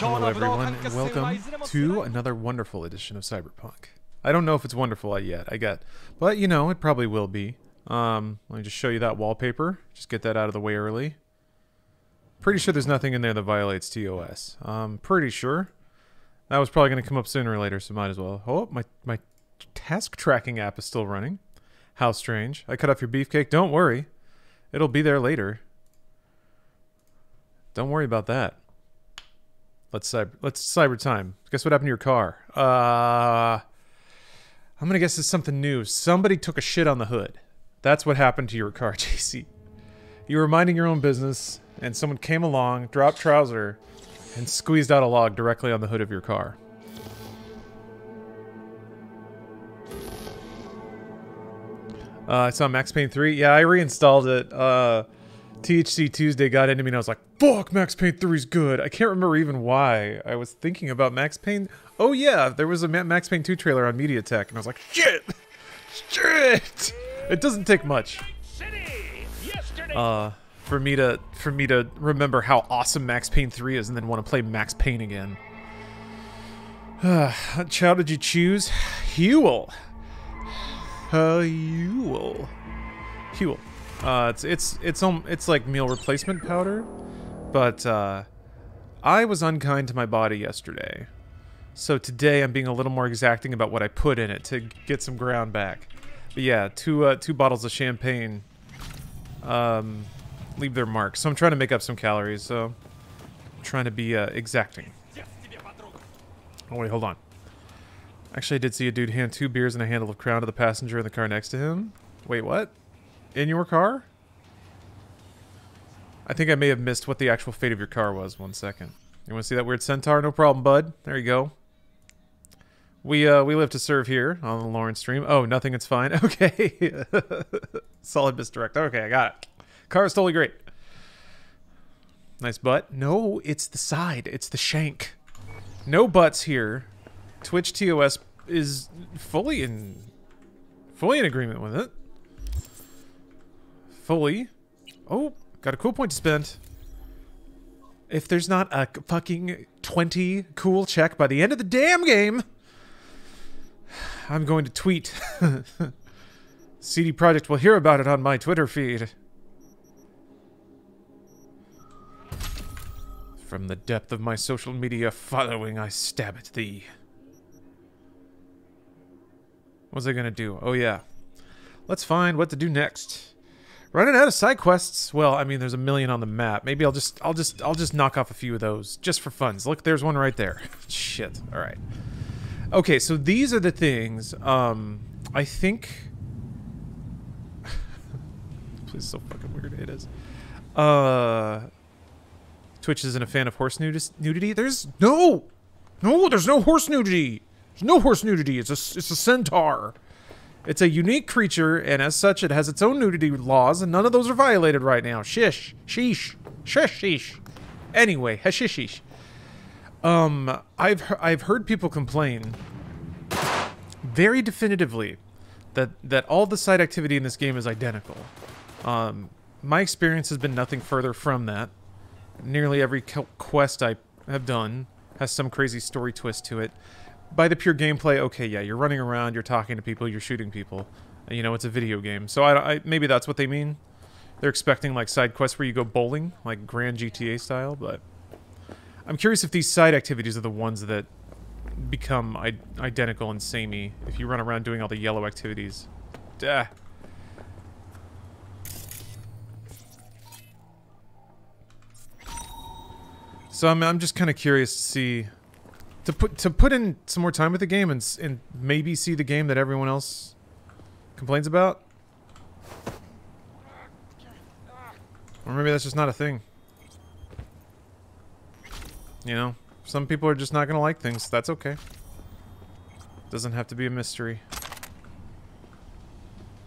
Hello everyone, and welcome to another wonderful edition of Cyberpunk. I don't know if it's wonderful yet, I get, but you know, it probably will be. Um, let me just show you that wallpaper. Just get that out of the way early. Pretty sure there's nothing in there that violates TOS. Um, pretty sure. That was probably going to come up sooner or later, so might as well. Oh, my, my task tracking app is still running. How strange. I cut off your beefcake. Don't worry. It'll be there later. Don't worry about that. Let's cyber let's cyber time. Guess what happened to your car? Uh I'm gonna guess it's something new. Somebody took a shit on the hood. That's what happened to your car, JC. You were minding your own business, and someone came along, dropped trouser, and squeezed out a log directly on the hood of your car. Uh, saw Max Payne 3. Yeah, I reinstalled it. Uh, THC Tuesday got into me and I was like, fuck, Max Payne 3 is good. I can't remember even why. I was thinking about Max Payne. Oh, yeah, there was a Max Payne 2 trailer on MediaTek and I was like, shit! Shit! It doesn't take much. Uh, for me to for me to remember how awesome Max Payne 3 is and then want to play Max Payne again. what child did you choose? Huel. Uh, Huel. Huel. Uh, it's it's it's um it's like meal replacement powder, but uh, I was unkind to my body yesterday, so today I'm being a little more exacting about what I put in it to get some ground back. But yeah, two uh, two bottles of champagne, um, leave their mark. So I'm trying to make up some calories. So I'm trying to be uh, exacting. Oh wait, hold on. Actually, I did see a dude hand two beers and a handle of Crown to the passenger in the car next to him. Wait, what? In your car? I think I may have missed what the actual fate of your car was. One second. You want to see that weird centaur? No problem, bud. There you go. We uh we live to serve here on the Lawrence stream. Oh, nothing. It's fine. Okay. Solid misdirect. Okay, I got it. Car is totally great. Nice butt. No, it's the side. It's the shank. No butts here. Twitch TOS is fully in fully in agreement with it. Fully. Oh, got a cool point to spend. If there's not a fucking 20 cool check by the end of the damn game, I'm going to tweet. CD Projekt will hear about it on my Twitter feed. From the depth of my social media following, I stab at thee. What's I gonna do? Oh yeah. Let's find what to do next. Running out of side quests. Well, I mean, there's a million on the map. Maybe I'll just, I'll just, I'll just knock off a few of those just for funs. Look, there's one right there. Shit. All right. Okay, so these are the things. Um, I think. Please, so fucking weird it is. Uh, Twitch isn't a fan of horse nudity. There's no, no, there's no horse nudity. There's no horse nudity. It's a, it's a centaur. It's a unique creature, and as such, it has its own nudity laws, and none of those are violated right now. Shish. Sheesh. Shish. Sheesh. Anyway, hashishish. Um, I've I've heard people complain very definitively that that all the side activity in this game is identical. Um, my experience has been nothing further from that. Nearly every quest I have done has some crazy story twist to it by the pure gameplay, okay, yeah, you're running around, you're talking to people, you're shooting people. And, you know, it's a video game. So I, I, maybe that's what they mean. They're expecting like side quests where you go bowling, like Grand GTA style, but I'm curious if these side activities are the ones that become identical and samey if you run around doing all the yellow activities. Duh. So I'm, I'm just kind of curious to see to put to put in some more time with the game and and maybe see the game that everyone else complains about. Or maybe that's just not a thing. You know, some people are just not gonna like things. That's okay. Doesn't have to be a mystery.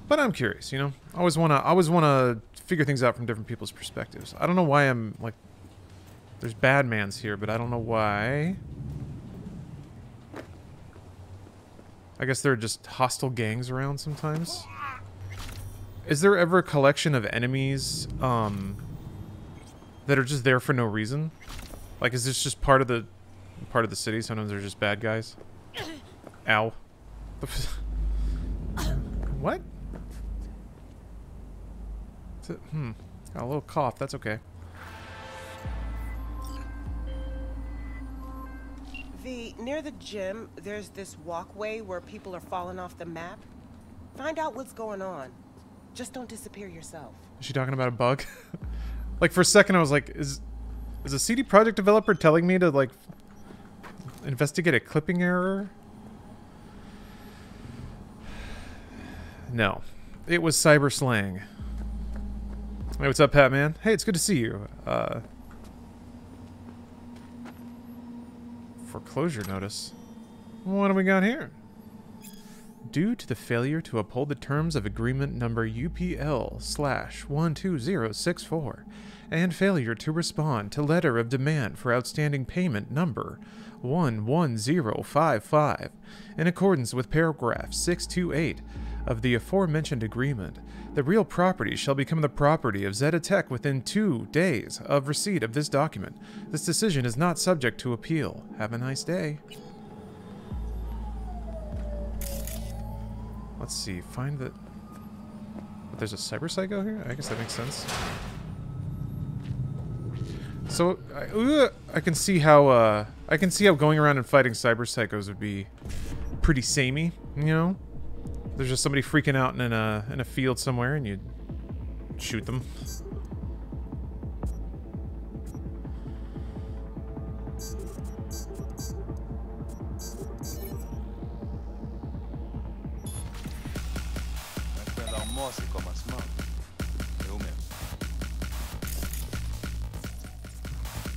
But I'm curious, you know. I always wanna I always wanna figure things out from different people's perspectives. I don't know why I'm like there's bad mans here, but I don't know why. I guess there are just hostile gangs around sometimes. Is there ever a collection of enemies um, that are just there for no reason? Like, is this just part of the part of the city. Sometimes they're just bad guys. Ow. what? It, hmm. Got a little cough. That's okay. V, near the gym, there's this walkway where people are falling off the map. Find out what's going on. Just don't disappear yourself. Is she talking about a bug? like for a second I was like, is is a CD Projekt developer telling me to like investigate a clipping error? No. It was cyber slang. Hey, what's up, Pat man? Hey, it's good to see you. Uh Foreclosure notice. What do we got here? due to the failure to uphold the terms of agreement number UPL slash 12064 and failure to respond to letter of demand for outstanding payment number 11055 in accordance with paragraph 628 of the aforementioned agreement, the real property shall become the property of Zetatech within two days of receipt of this document. This decision is not subject to appeal. Have a nice day. Let's see. Find the... There's a cyber psycho here? I guess that makes sense. So, I, uh, I can see how, uh... I can see how going around and fighting cyber psychos would be pretty samey, you know? There's just somebody freaking out in a, in a field somewhere and you shoot them.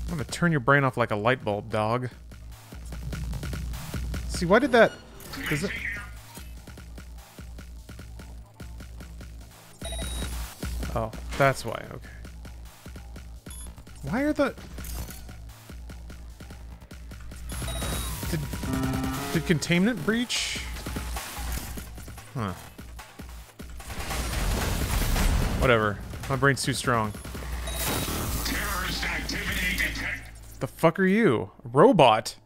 I'm gonna turn your brain off like a light bulb, dog. See, why did that... Does it... Oh, that's why, okay. Why are the... Did... Did containment breach? Huh. Whatever. My brain's too strong. The fuck are you? Robot?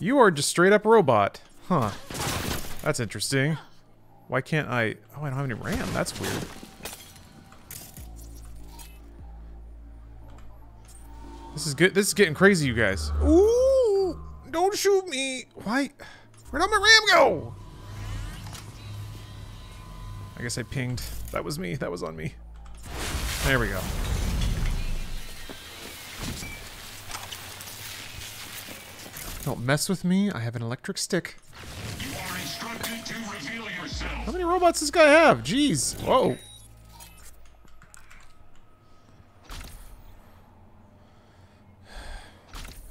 You are just straight up robot. Huh. That's interesting. Why can't I... Oh, I don't have any RAM. That's weird. This is good. This is getting crazy, you guys. Ooh! Don't shoot me! Why? Where'd all my RAM go? I guess I pinged. That was me. That was on me. There we go. Don't mess with me. I have an electric stick. How many robots does this guy have? Jeez. Whoa.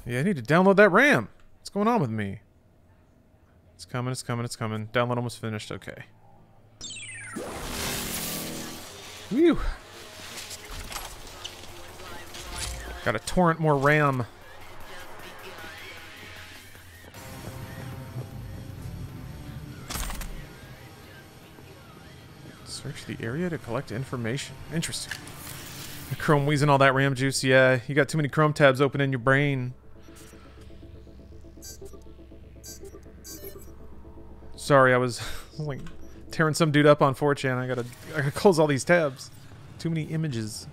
Yeah, I need to download that RAM. What's going on with me? It's coming, it's coming, it's coming. Download almost finished. Okay. Whew. Got a torrent more RAM. Search the area to collect information. Interesting. Chrome wheezing all that RAM juice. Yeah, you got too many chrome tabs open in your brain. Sorry, I was like tearing some dude up on 4chan. I gotta, I gotta close all these tabs. Too many images.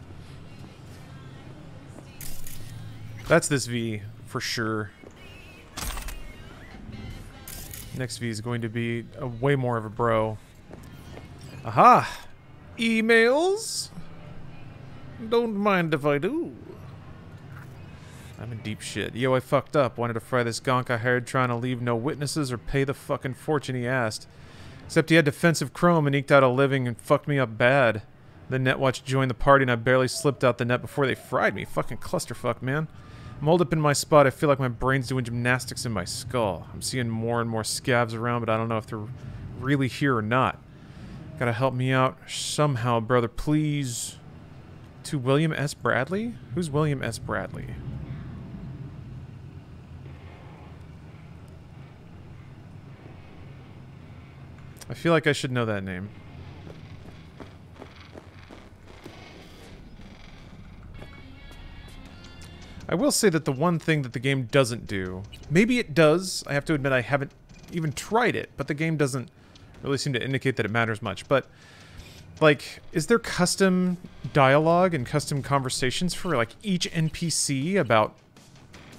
That's this V, for sure. Next V is going to be a way more of a bro. Aha! Emails? Don't mind if I do. I'm in deep shit. Yo, I fucked up. Wanted to fry this gonk I hired trying to leave no witnesses or pay the fucking fortune he asked. Except he had defensive chrome and eked out a living and fucked me up bad. The Netwatch joined the party and I barely slipped out the net before they fried me. Fucking clusterfuck, man. I'm up in my spot. I feel like my brain's doing gymnastics in my skull. I'm seeing more and more scavs around, but I don't know if they're really here or not. Gotta help me out somehow, brother, please. To William S. Bradley? Who's William S. Bradley? I feel like I should know that name. I will say that the one thing that the game doesn't do, maybe it does. I have to admit I haven't even tried it, but the game doesn't really seem to indicate that it matters much. But like, is there custom dialogue and custom conversations for like each NPC about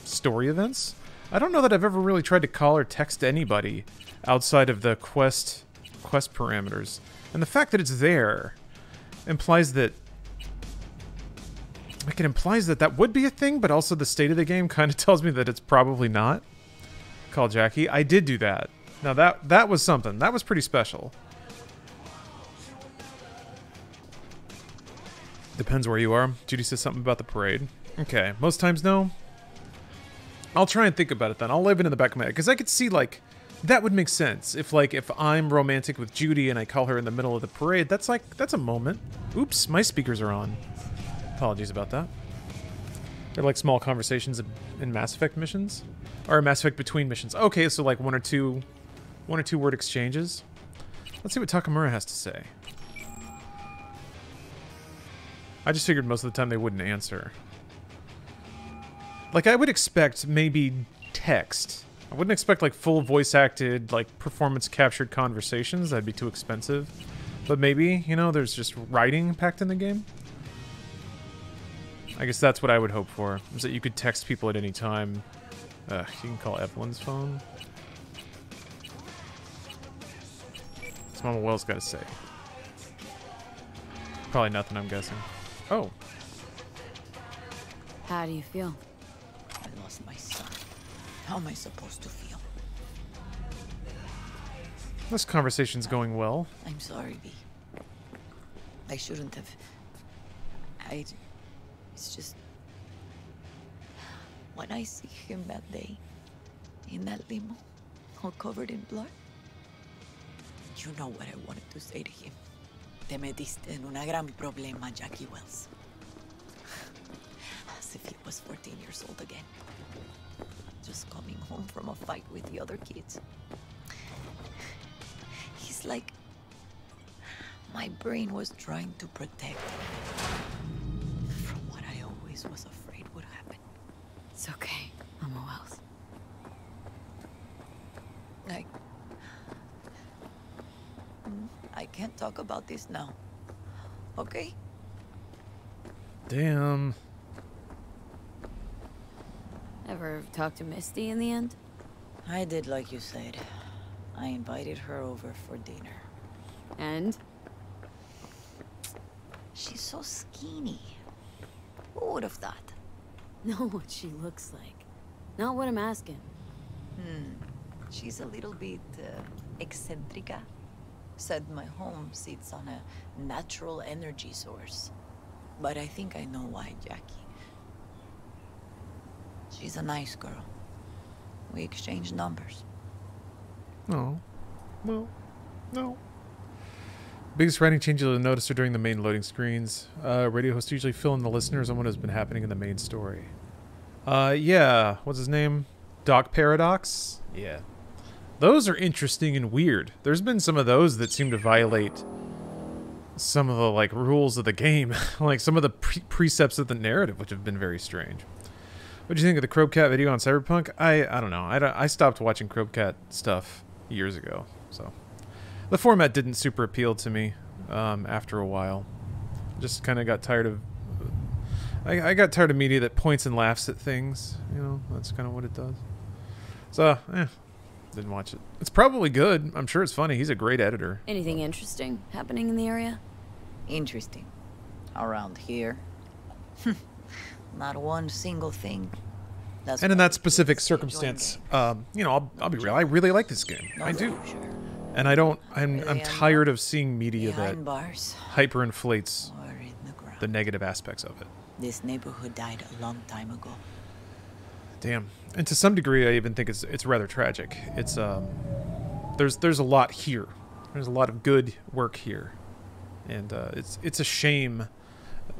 story events? I don't know that I've ever really tried to call or text anybody outside of the quest quest parameters. And the fact that it's there implies that like it implies that that would be a thing, but also the state of the game kind of tells me that it's probably not. Call Jackie. I did do that. Now that that was something. That was pretty special. Depends where you are. Judy says something about the parade. Okay, most times no. I'll try and think about it then. I'll live it in the back of my head because I could see like that would make sense if like if I'm romantic with Judy and I call her in the middle of the parade. That's like that's a moment. Oops, my speakers are on. Apologies about that. They're like small conversations in Mass Effect missions, or Mass Effect between missions. Okay, so like one or two, one or two word exchanges. Let's see what Takamura has to say. I just figured most of the time they wouldn't answer. Like, I would expect maybe text. I wouldn't expect, like, full voice-acted, like, performance-captured conversations. That'd be too expensive. But maybe, you know, there's just writing packed in the game. I guess that's what I would hope for, is that you could text people at any time. Uh, you can call Evelyn's phone. What's Mama Wells got to say? Probably nothing, I'm guessing. Oh. How do you feel? How am I supposed to feel? This conversation's going well. I'm sorry, V. I shouldn't have. I. It's just. When I see him that day, in that limo, all covered in blood, you know what I wanted to say to him. Te metiste en un gran problema, Jackie Wells. As if he was 14 years old again. Just coming home from a fight with the other kids. He's like... My brain was trying to protect him from what I always was afraid would happen. It's okay, Mama Wells. I... I can't talk about this now. Okay? Damn. Ever talk to Misty in the end? I did like you said. I invited her over for dinner. And? She's so skinny. Who would have thought? Know what she looks like. Not what I'm asking. Hmm. She's a little bit uh, eccentrica. Said my home sits on a natural energy source. But I think I know why, Jackie. She's a nice girl. We exchange numbers. No. Well, no. Biggest writing change you'll notice are during the main loading screens. Uh, radio hosts usually fill in the listeners on what has been happening in the main story. Uh, yeah. What's his name? Doc Paradox? Yeah. Those are interesting and weird. There's been some of those that seem to violate some of the like rules of the game, like some of the pre precepts of the narrative, which have been very strange. What do you think of the Crowbcat video on Cyberpunk? I I don't know. I, don't, I stopped watching Crowbcat stuff years ago, so the format didn't super appeal to me um, after a while. Just kind of got tired of. I, I got tired of media that points and laughs at things. You know, that's kind of what it does. So, eh, didn't watch it. It's probably good. I'm sure it's funny. He's a great editor. Anything interesting happening in the area? Interesting. Around here. Not one single thing. That's and in that specific circumstance, um, you know, I'll, I'll be real. I really like this game. I do. And I don't. I'm I'm tired of seeing media that hyperinflates the the negative aspects of it. This neighborhood died a long time ago. Damn. And to some degree, I even think it's it's rather tragic. It's um, there's there's a lot here. There's a lot of good work here, and uh, it's it's a shame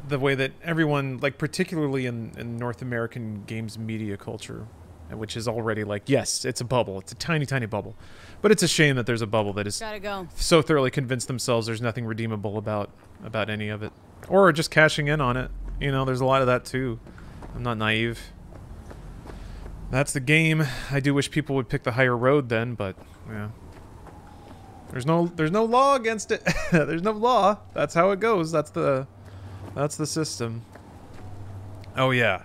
the way that everyone, like particularly in in North American games media culture, which is already like yes, it's a bubble. It's a tiny tiny bubble, but it's a shame that there's a bubble that is go. so thoroughly convinced themselves there's nothing redeemable about about any of it, or just cashing in on it. You know, there's a lot of that too. I'm not naive. That's the game. I do wish people would pick the higher road then, but yeah. There's no there's no law against it. there's no law. That's how it goes. That's the that's the system. Oh yeah.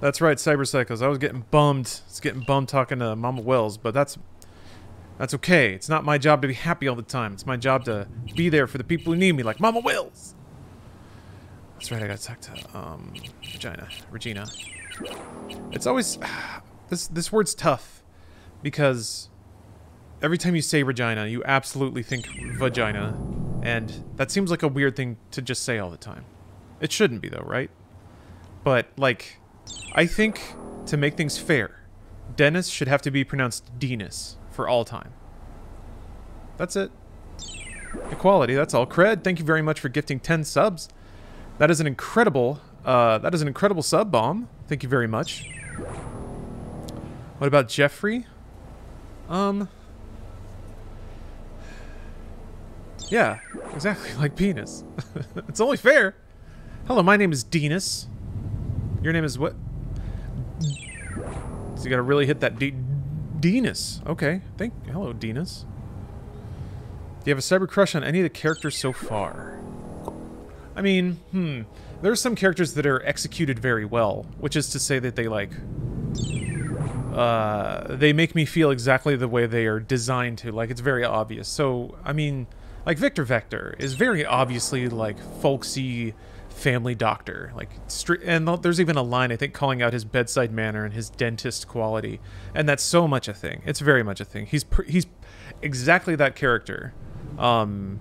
That's right, Cyber Psychos. I was getting bummed. It's getting bummed talking to Mama Wells, but that's that's okay. It's not my job to be happy all the time. It's my job to be there for the people who need me, like Mama Wells. That's right. I got to talk to um, Regina. Regina. It's always this this word's tough because every time you say Regina, you absolutely think vagina, and that seems like a weird thing to just say all the time. It shouldn't be though, right? But like, I think to make things fair, Dennis should have to be pronounced Dennis for all time. That's it. Equality, that's all. Cred, thank you very much for gifting 10 subs. That is an incredible, uh, that is an incredible sub bomb. Thank you very much. What about Jeffrey? Um... Yeah, exactly, like penis. it's only fair. Hello, my name is Dennis. Your name is what? So you gotta really hit that D... Dennis. Okay, thank... Hello, Dennis. Do you have a cyber crush on any of the characters so far? I mean, hmm. There are some characters that are executed very well, which is to say that they, like... Uh, they make me feel exactly the way they are designed to. Like, it's very obvious. So, I mean, like, Victor Vector is very obviously, like, folksy family doctor. Like, and there's even a line, I think, calling out his bedside manner and his dentist quality. And that's so much a thing. It's very much a thing. He's, he's exactly that character um,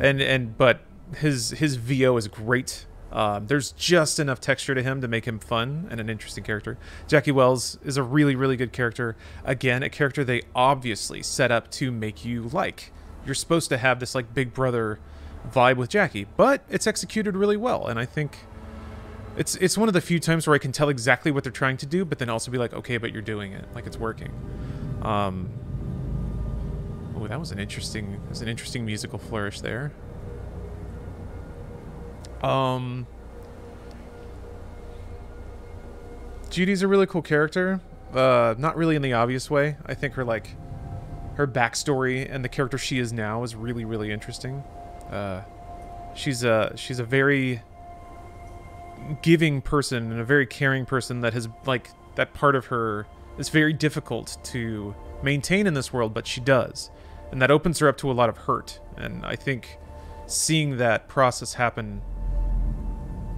and and but his his VO is great. Um, there's just enough texture to him to make him fun and an interesting character. Jackie Wells is a really really good character. Again, a character they obviously set up to make you like. You're supposed to have this like Big Brother vibe with Jackie, but it's executed really well, and I think it's it's one of the few times where I can tell exactly what they're trying to do, but then also be like, okay, but you're doing it, like it's working. Um, Oh, that was an interesting, that was an interesting musical flourish there. Um, Judy's a really cool character. Uh, not really in the obvious way. I think her like, her backstory and the character she is now is really, really interesting. Uh, she's a she's a very giving person and a very caring person that has like that part of her is very difficult to maintain in this world, but she does and that opens her up to a lot of hurt. And I think seeing that process happen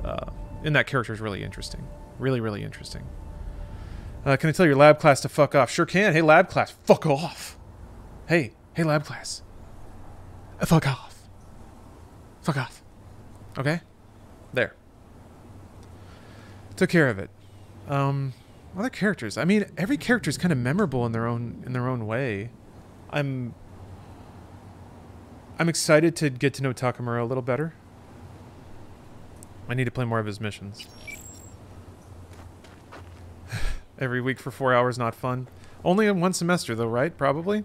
uh, in that character is really interesting. Really, really interesting. Uh, can I tell your lab class to fuck off? Sure can. Hey, lab class, fuck off. Hey, hey, lab class. Fuck off. Fuck off. Okay? There. Took care of it. Um, other characters. I mean, every character is kind of memorable in their own in their own way. I'm I'm excited to get to know Takamura a little better. I need to play more of his missions. Every week for four hours, not fun. Only in one semester, though, right? Probably.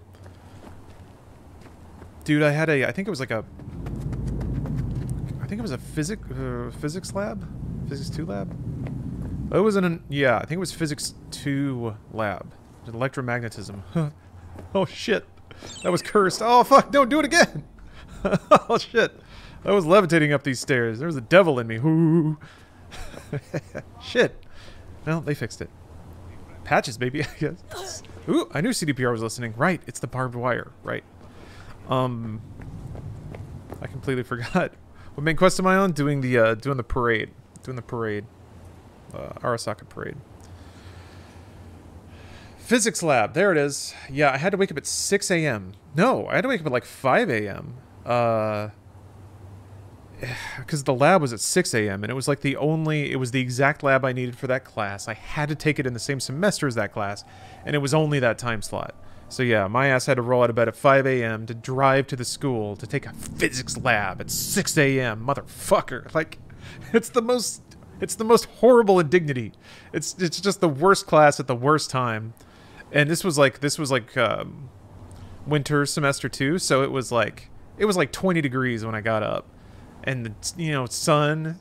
Dude, I had a, I think it was like a, think it was a physics, uh, physics lab? Physics 2 lab? It was an, yeah, I think it was physics 2 lab. Electromagnetism. oh, shit. That was cursed. Oh, fuck, don't do it again! oh shit! I was levitating up these stairs. There was a devil in me. Shit. Well, they fixed it. Patches, baby. I guess. Ooh, I knew CDPR was listening. Right, it's the barbed wire. Right. Um, I completely forgot. What main quest am I on? Doing the uh, doing the parade. Doing the parade. Uh, Arasaka parade. Physics lab. There it is. Yeah, I had to wake up at 6 a.m. No, I had to wake up at like 5 a.m uh because the lab was at 6 a.m. and it was like the only, it was the exact lab I needed for that class. I had to take it in the same semester as that class, and it was only that time slot. So yeah, my ass had to roll out of bed at 5 a.m. to drive to the school to take a physics lab at 6 a.m. Motherfucker. Like, it's the most, it's the most horrible indignity. It's, it's just the worst class at the worst time. And this was like, this was like, um, winter semester two, so it was like, it was like 20 degrees when I got up. And the, you know, sun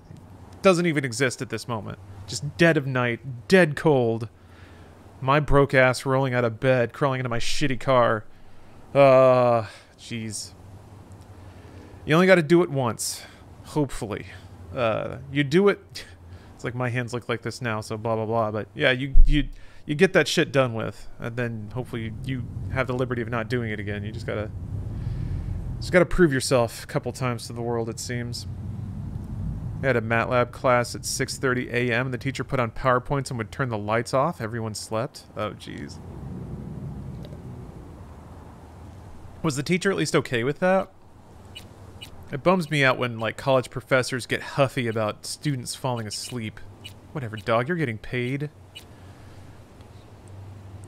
doesn't even exist at this moment. Just dead of night, dead cold. My broke ass rolling out of bed, crawling into my shitty car. Uh, jeez. You only got to do it once, hopefully. Uh, you do it. It's like my hands look like this now, so blah blah blah. But yeah, you you you get that shit done with, and then hopefully you, you have the liberty of not doing it again. You just gotta just gotta prove yourself a couple times to the world. It seems. I had a MATLAB class at 6:30 a.m. and the teacher put on PowerPoints and would turn the lights off. Everyone slept. Oh, jeez. Was the teacher at least okay with that? It bums me out when like college professors get huffy about students falling asleep. Whatever, dog. You're getting paid.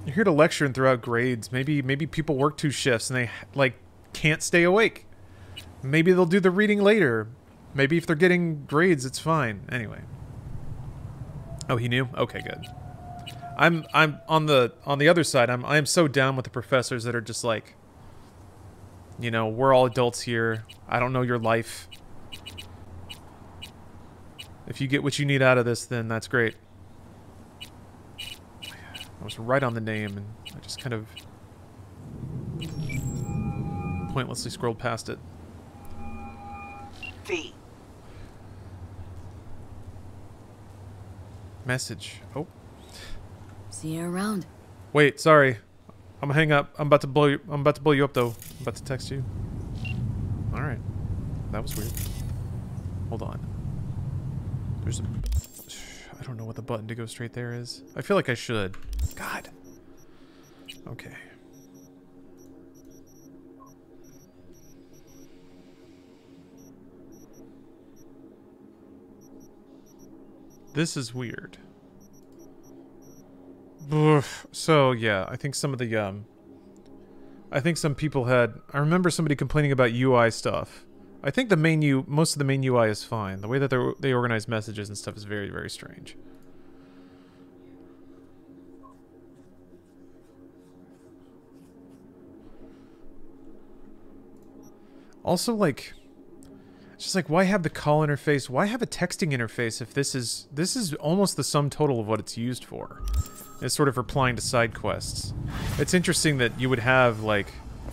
You're here to lecture and throw out grades. Maybe maybe people work two shifts and they like can't stay awake. Maybe they'll do the reading later. Maybe if they're getting grades, it's fine. Anyway. Oh, he knew. Okay, good. I'm I'm on the on the other side. I'm I am so down with the professors that are just like, you know, we're all adults here. I don't know your life. If you get what you need out of this, then that's great. I was right on the name, and I just kind of pointlessly scrolled past it. V. Message. Oh, See you around. wait. Sorry. I'm gonna hang up. I'm about to blow you. I'm about to blow you up though. I'm about to text you. All right. That was weird. Hold on. There's a. I don't know what the button to go straight there is. I feel like I should. God. Okay. This is weird. So yeah, I think some of the um I think some people had I remember somebody complaining about UI stuff. I think the main U most of the main UI is fine. The way that they organize messages and stuff is very very strange. Also like just like why have the call interface? Why have a texting interface if this is this is almost the sum total of what it's used for? It's sort of replying to side quests. It's interesting that you would have like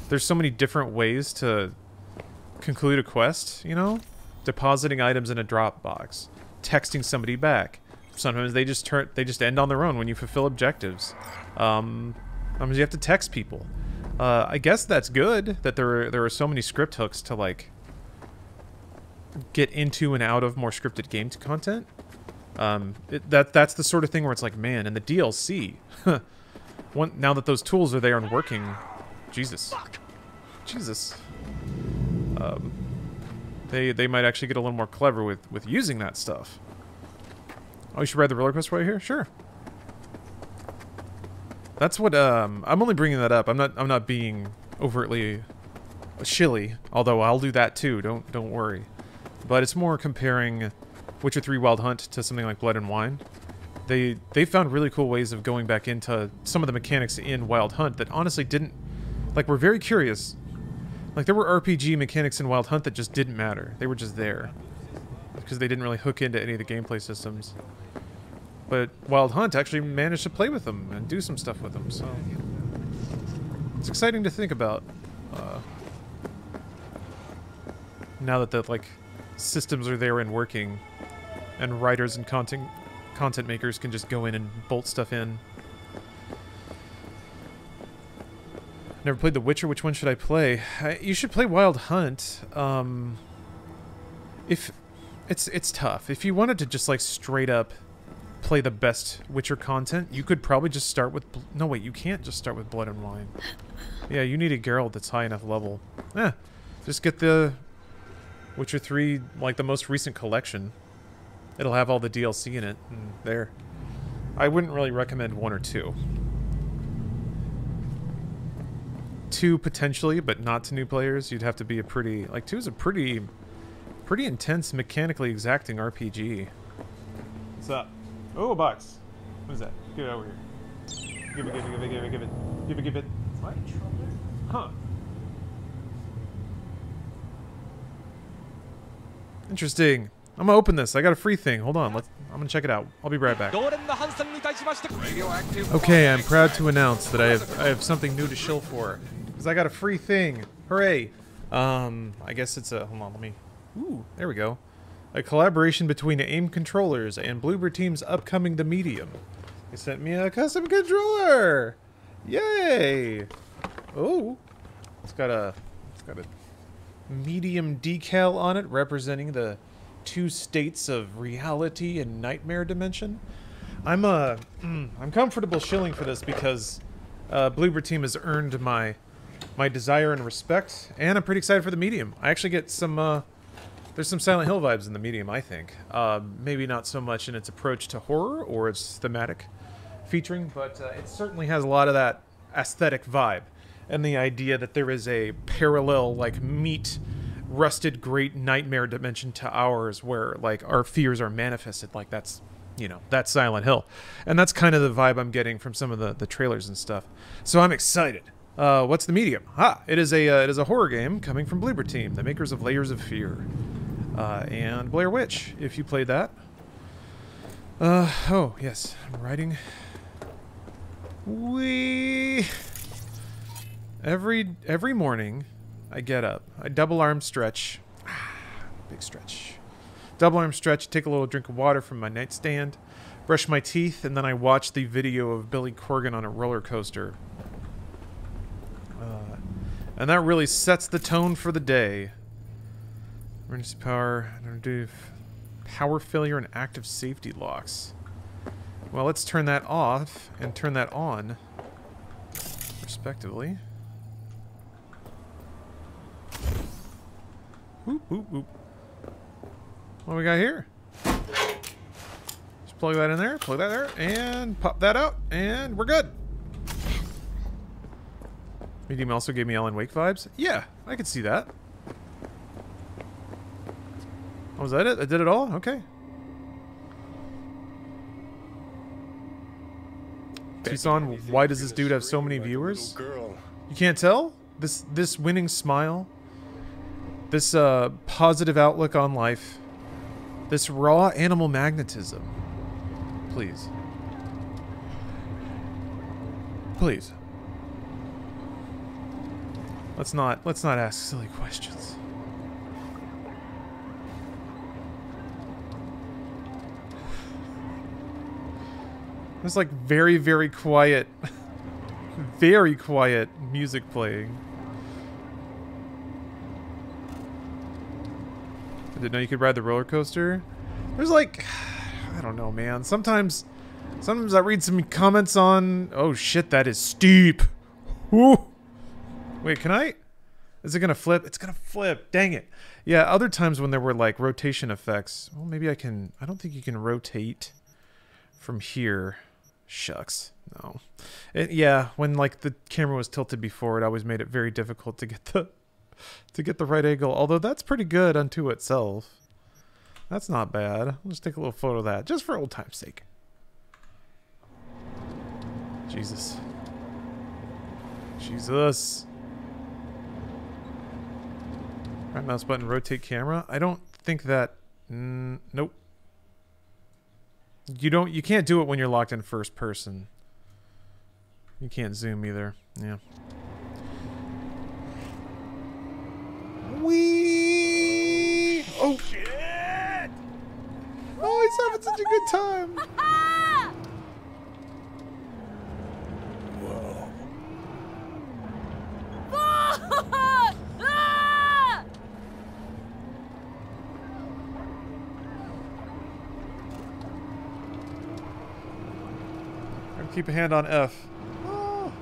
there's so many different ways to conclude a quest, you know? Depositing items in a Dropbox, texting somebody back. Sometimes they just turn they just end on their own when you fulfill objectives. Um sometimes you have to text people. Uh, I guess that's good that there are, there are so many script hooks to like get into and out of more scripted game content. Um, it, that that's the sort of thing where it's like, man, and the DLC, one now that those tools are there and working, Jesus, Jesus, um, they they might actually get a little more clever with with using that stuff. Oh, you should ride the roller coaster right here, sure. That's what um I'm only bringing that up. I'm not I'm not being overtly shilly, although I'll do that too. Don't don't worry. But it's more comparing Witcher 3 Wild Hunt to something like Blood and Wine. They they found really cool ways of going back into some of the mechanics in Wild Hunt that honestly didn't like we're very curious. Like there were RPG mechanics in Wild Hunt that just didn't matter. They were just there. Because they didn't really hook into any of the gameplay systems. But Wild Hunt actually managed to play with them and do some stuff with them, so it's exciting to think about. Uh, now that the like systems are there and working, and writers and content content makers can just go in and bolt stuff in. Never played The Witcher. Which one should I play? I, you should play Wild Hunt. Um, if it's it's tough. If you wanted to just like straight up play the best Witcher content, you could probably just start with... No, wait, you can't just start with Blood and Wine. Yeah, you need a Geralt that's high enough level. Eh, just get the Witcher 3, like the most recent collection. It'll have all the DLC in it, and there. I wouldn't really recommend one or two. Two, potentially, but not to new players. You'd have to be a pretty... Like, two is a pretty... Pretty intense, mechanically exacting RPG. What's up? Oh, a box. What is that? Get it over here. Give it, give it, give it, give it, give it. Give it, give it. Huh. Interesting. I'm gonna open this. I got a free thing. Hold on. Let's, I'm gonna check it out. I'll be right back. Okay, I'm proud to announce that I have I have something new to shill for, because I got a free thing. Hooray! Um, I guess it's a. Hold on. Let me. Ooh, there we go. A collaboration between AIM controllers and Bloober Team's upcoming The Medium. They sent me a custom controller. Yay! Oh, it's got a. It's got a medium decal on it representing the two states of reality and nightmare dimension. I'm uh mm, I'm comfortable shilling for this because uh, Bloober Team has earned my my desire and respect, and I'm pretty excited for the medium. I actually get some uh, there's some Silent Hill vibes in the medium. I think uh, maybe not so much in its approach to horror or its thematic featuring, but uh, it certainly has a lot of that aesthetic vibe and the idea that there is a parallel like meat rusted great nightmare dimension to ours where like our fears are manifested like that's you know that's silent hill. And that's kind of the vibe i'm getting from some of the the trailers and stuff. So i'm excited. Uh, what's the medium? Ah it is a uh, it is a horror game coming from bloober team the makers of layers of fear. Uh, and blair witch if you played that. Uh oh yes. I'm writing. We every every morning I get up. I double arm stretch. Big stretch. Double arm stretch, take a little drink of water from my nightstand, brush my teeth, and then I watch the video of Billy Corgan on a roller coaster. Uh, and that really sets the tone for the day. Emergency power, I don't do power failure and active safety locks. Well, let's turn that off and turn that on, respectively. Whoop, whoop, whoop. What do we got here? Just plug that in there, plug that there, and pop that out, and we're good. Medium also gave me Alan Wake vibes. Yeah, I could see that. Oh, was that it? I did it all? Okay. Tucson, why does this dude have so many viewers? Girl. You can't tell? This this winning smile, this uh, positive outlook on life, this raw animal magnetism. Please. Please. Let's not let's not ask silly questions. There's like very very quiet very quiet music playing. I didn't know you could ride the roller coaster. There's like, I don't know, man. Sometimes, sometimes I read some comments on. Oh shit, that is steep. Woo. Wait, can I? Is it gonna flip? It's gonna flip. Dang it. Yeah. Other times when there were like rotation effects. Well, maybe I can. I don't think you can rotate from here. Shucks. No. It, yeah, when like the camera was tilted before, it always made it very difficult to get the to get the right angle. Although that's pretty good unto itself. That's not bad. Let's take a little photo of that, just for old time's sake. Jesus. Jesus. Right mouse button, rotate camera. I don't think that. Mm, nope. You don't. You can't do it when you're locked in first person. You can't zoom either. Yeah. Wee! Oh shit! Oh, he's having such a good time. Keep a hand on F. Oh.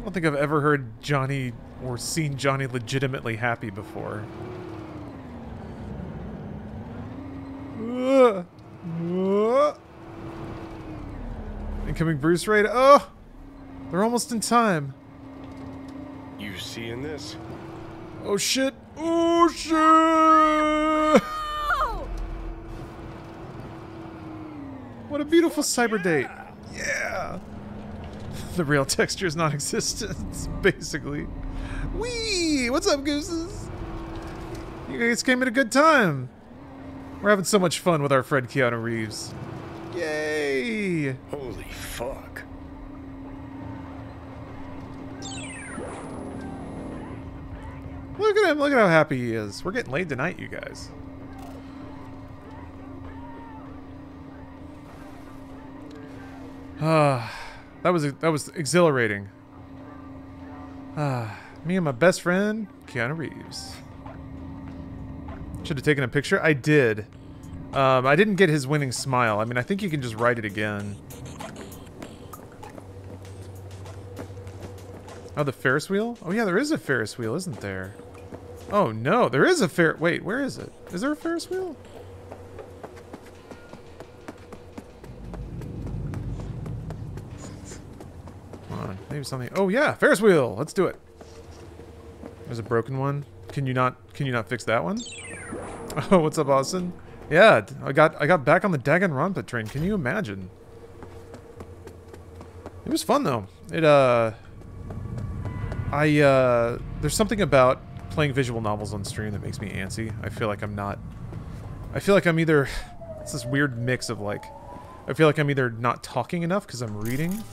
I don't think I've ever heard Johnny or seen Johnny legitimately happy before. Uh, uh. Incoming Bruce raid. Oh, they're almost in time. You seeing this? Oh shit! Oh shit! What a beautiful cyber date. The real texture is non-existent, basically. Wee! What's up, gooses? You guys came at a good time. We're having so much fun with our friend Keanu Reeves. Yay! Holy fuck. Look at him. Look at how happy he is. We're getting laid tonight, you guys. Ah, that was that was exhilarating. Ah, me and my best friend Keanu Reeves. Should have taken a picture. I did. Um, I didn't get his winning smile. I mean, I think you can just write it again. Oh, the Ferris wheel? Oh yeah, there is a Ferris wheel, isn't there? Oh no, there is a Fer- wait, where is it? Is there a Ferris wheel? Maybe something. Oh yeah, Ferris wheel. Let's do it. There's a broken one. Can you not? Can you not fix that one? Oh, what's up, Austin? Yeah, I got I got back on the Danganronpa train. Can you imagine? It was fun though. It uh, I uh, there's something about playing visual novels on stream that makes me antsy. I feel like I'm not. I feel like I'm either. It's this weird mix of like. I feel like I'm either not talking enough because I'm reading,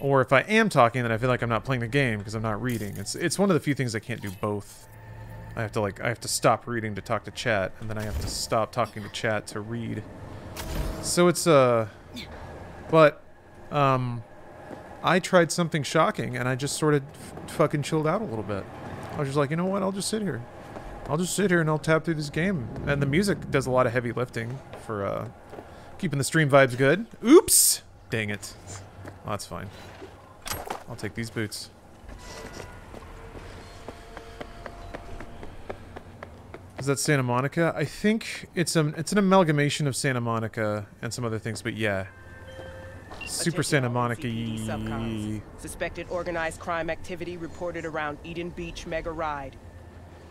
or if I am talking, then I feel like I'm not playing the game because I'm not reading. It's it's one of the few things I can't do both. I have to like I have to stop reading to talk to chat, and then I have to stop talking to chat to read. So it's uh, but um, I tried something shocking, and I just sort of fucking chilled out a little bit. I was just like, you know what? I'll just sit here. I'll just sit here and I'll tap through this game. And the music does a lot of heavy lifting for uh, keeping the stream vibes good. Oops! Dang it. Oh, that's fine. I'll take these boots. Is that Santa Monica? I think it's a it's an amalgamation of Santa Monica and some other things, but yeah. Super Santa Monica. Suspected organized crime activity reported around Eden Beach Mega Ride.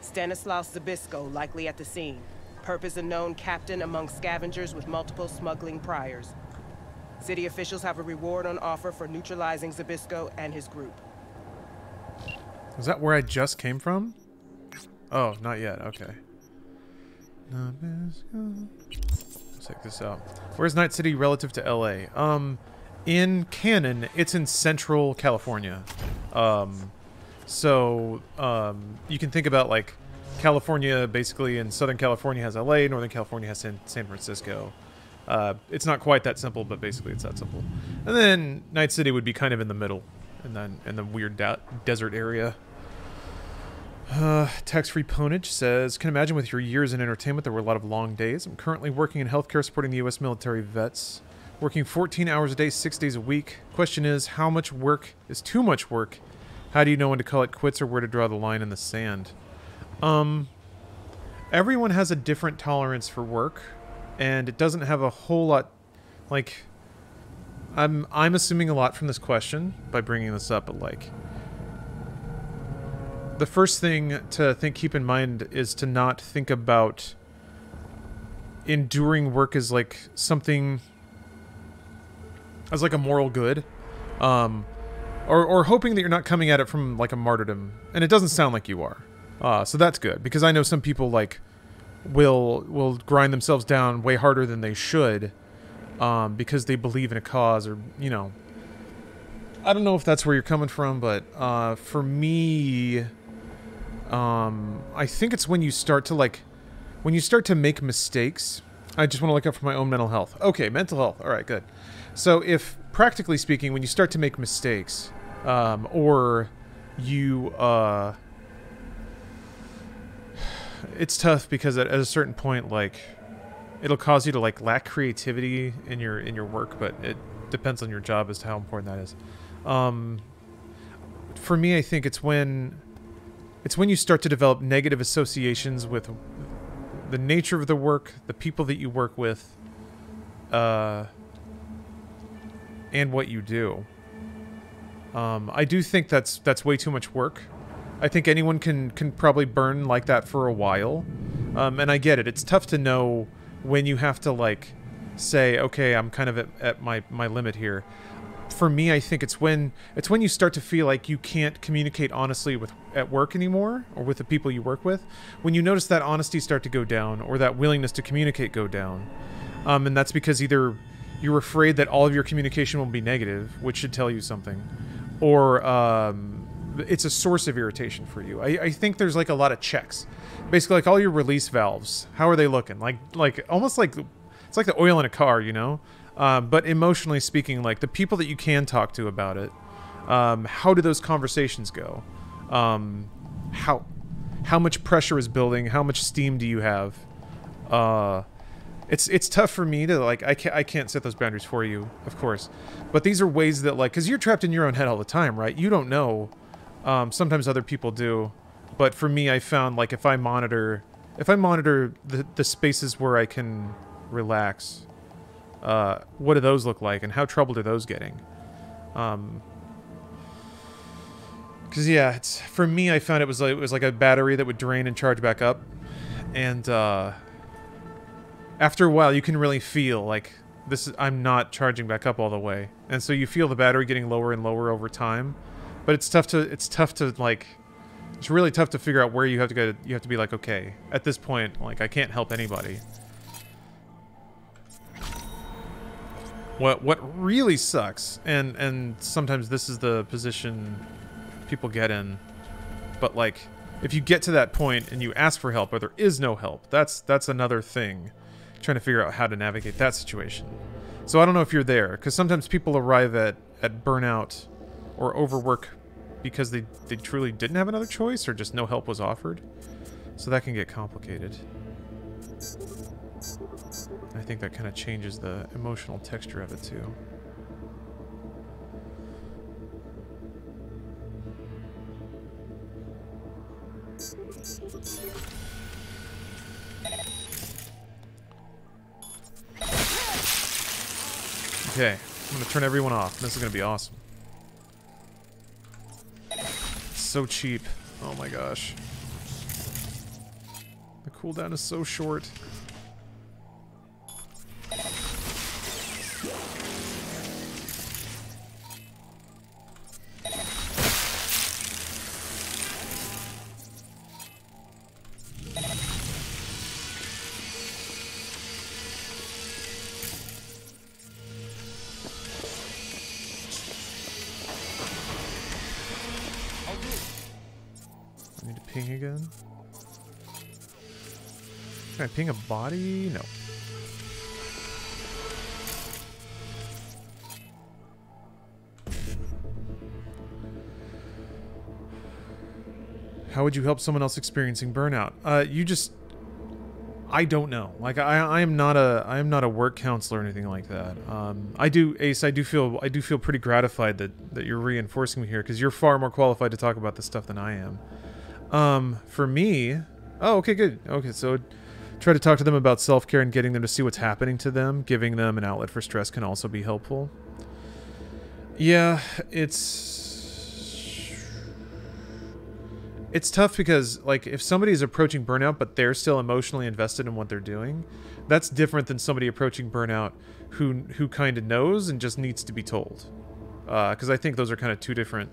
Stanislaus Zabisco likely at the scene. Purpose unknown captain among scavengers with multiple smuggling priors. City officials have a reward on offer for neutralizing Zabisco and his group. Is that where I just came from? Oh, not yet. Okay. Let's check this out. Where's Night City relative to LA? Um, in canon, it's in Central California. Um, so um, you can think about like California, basically, in Southern California has LA, Northern California has San, San Francisco. Uh, it's not quite that simple, but basically it's that simple. And then Night City would be kind of in the middle, and then in the weird desert area. Uh, Tax-free ponage says, can imagine with your years in entertainment there were a lot of long days. I'm currently working in healthcare supporting the U.S. military vets. Working 14 hours a day, 6 days a week. Question is, how much work is too much work? How do you know when to call it quits or where to draw the line in the sand? Um, everyone has a different tolerance for work, and it doesn't have a whole lot, like, I'm, I'm assuming a lot from this question by bringing this up, but like, the first thing to think keep in mind is to not think about enduring work as like something as like a moral good um or or hoping that you're not coming at it from like a martyrdom. And it doesn't sound like you are. Uh so that's good because i know some people like will will grind themselves down way harder than they should um because they believe in a cause or you know I don't know if that's where you're coming from, but uh, for me, um, I think it's when you start to like, when you start to make mistakes. I just want to look out for my own mental health. Okay, mental health. All right, good. So if practically speaking, when you start to make mistakes, um, or you, uh, it's tough because at, at a certain point, like, it'll cause you to like lack creativity in your in your work, but it depends on your job as to how important that is. Um, for me, I think it's when it's when you start to develop negative associations with the nature of the work, the people that you work with, uh, and what you do. Um, I do think that's that's way too much work. I think anyone can can probably burn like that for a while, um, and I get it. It's tough to know when you have to like say, okay, I'm kind of at, at my my limit here for me, I think it's when it's when you start to feel like you can't communicate honestly with at work anymore or with the people you work with. When you notice that honesty start to go down or that willingness to communicate go down, um, and that's because either you're afraid that all of your communication will be negative, which should tell you something, or um, it's a source of irritation for you. I, I think there's like a lot of checks, basically like all your release valves. How are they looking? Like like almost like it's like the oil in a car, you know. Um, but emotionally speaking, like the people that you can talk to about it, um, how do those conversations go? Um, how how much pressure is building? How much steam do you have? Uh, it's it's tough for me to like I can't I can't set those boundaries for you, of course. But these are ways that like because you're trapped in your own head all the time, right? You don't know. Um, sometimes other people do, but for me, I found like if I monitor if I monitor the the spaces where I can relax, uh, what do those look like, and how troubled are those getting? Um, because yeah, it's for me. I found it was like it was like a battery that would drain and charge back up, and uh, after a while, you can really feel like this. Is, I'm not charging back up all the way, and so you feel the battery getting lower and lower over time. But it's tough to it's tough to like it's really tough to figure out where you have to go. You have to be like, okay, at this point, like I can't help anybody. What what really sucks, and and sometimes this is the position people get in, but like if you get to that point and you ask for help, or there is no help, that's that's another thing. Trying to figure out how to navigate that situation. So I don't know if you're there, because sometimes people arrive at at burnout or overwork because they they truly didn't have another choice, or just no help was offered. So that can get complicated. I think that kind of changes the emotional texture of it too. Okay, I'm gonna turn everyone off. This is gonna be awesome. So cheap. Oh my gosh. The cooldown is so short. Need to ping again. Can I ping a body? No. How would you help someone else experiencing burnout? Uh, you just I don't know. Like I, I am not a, I am not a work counselor or anything like that. Um, I do, Ace. I do feel, I do feel pretty gratified that that you're reinforcing me here because you're far more qualified to talk about this stuff than I am. Um, for me, oh, okay, good. Okay, so try to talk to them about self care and getting them to see what's happening to them. Giving them an outlet for stress can also be helpful. Yeah, it's it's tough because like if somebody is approaching burnout but they're still emotionally invested in what they're doing that's different than somebody approaching burnout who who kind of knows and just needs to be told because uh, i think those are kind of two different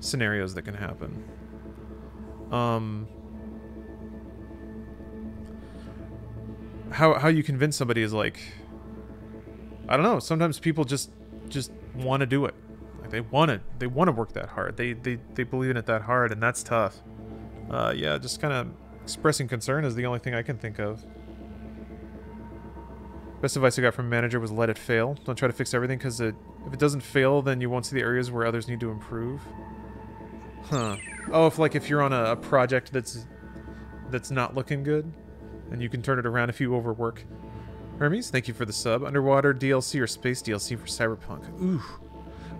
scenarios that can happen um how how you convince somebody is like i don't know sometimes people just just want to do it like they want to they want to work that hard they they they believe in it that hard and that's tough uh, yeah, just kind of expressing concern is the only thing I can think of. Best advice I got from manager was let it fail. Don't try to fix everything because if it doesn't fail, then you won't see the areas where others need to improve. Huh. Oh, if like if you're on a, a project that's that's not looking good, and you can turn it around if you overwork. Hermes, thank you for the sub. Underwater DLC or space DLC for Cyberpunk. Ooh.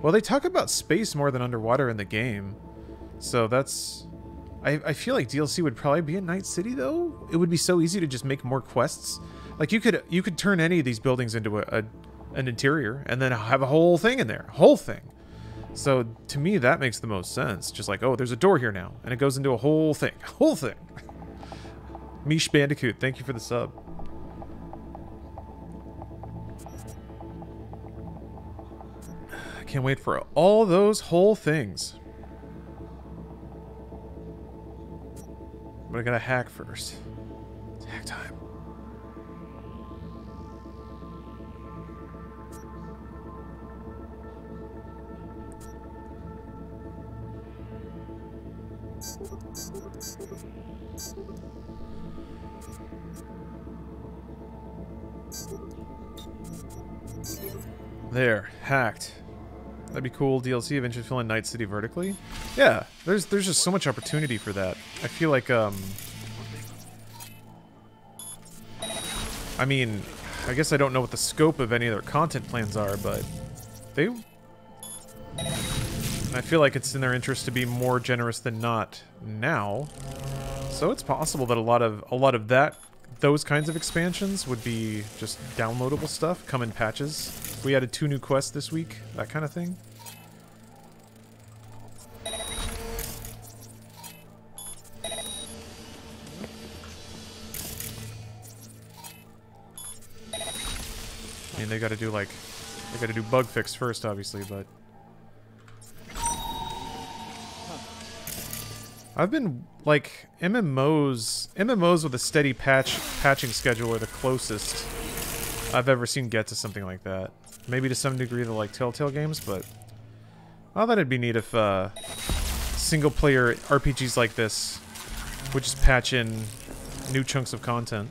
Well, they talk about space more than underwater in the game. So that's I, I feel like DLC would probably be in Night City though. It would be so easy to just make more quests. Like you could you could turn any of these buildings into a, a an interior and then have a whole thing in there, whole thing. So to me that makes the most sense. Just like oh, there's a door here now, and it goes into a whole thing, whole thing. Mish Bandicoot, thank you for the sub. I can't wait for all those whole things. But I gotta hack first. It's hack time. There, hacked. That'd be cool. DLC eventually fill in Night City vertically. Yeah, there's there's just so much opportunity for that. I feel like um. I mean, I guess I don't know what the scope of any of their content plans are, but they. I feel like it's in their interest to be more generous than not now. So it's possible that a lot of a lot of that those kinds of expansions would be just downloadable stuff, come in patches. We added two new quests this week, that kind of thing. I mean, they gotta do, like, they gotta do bug fix first, obviously, but... I've been like MMOs MMOs with a steady patch patching schedule are the closest I've ever seen get to something like that. Maybe to some degree the like Telltale games, but I thought it'd be neat if uh, single player RPGs like this would just patch in new chunks of content.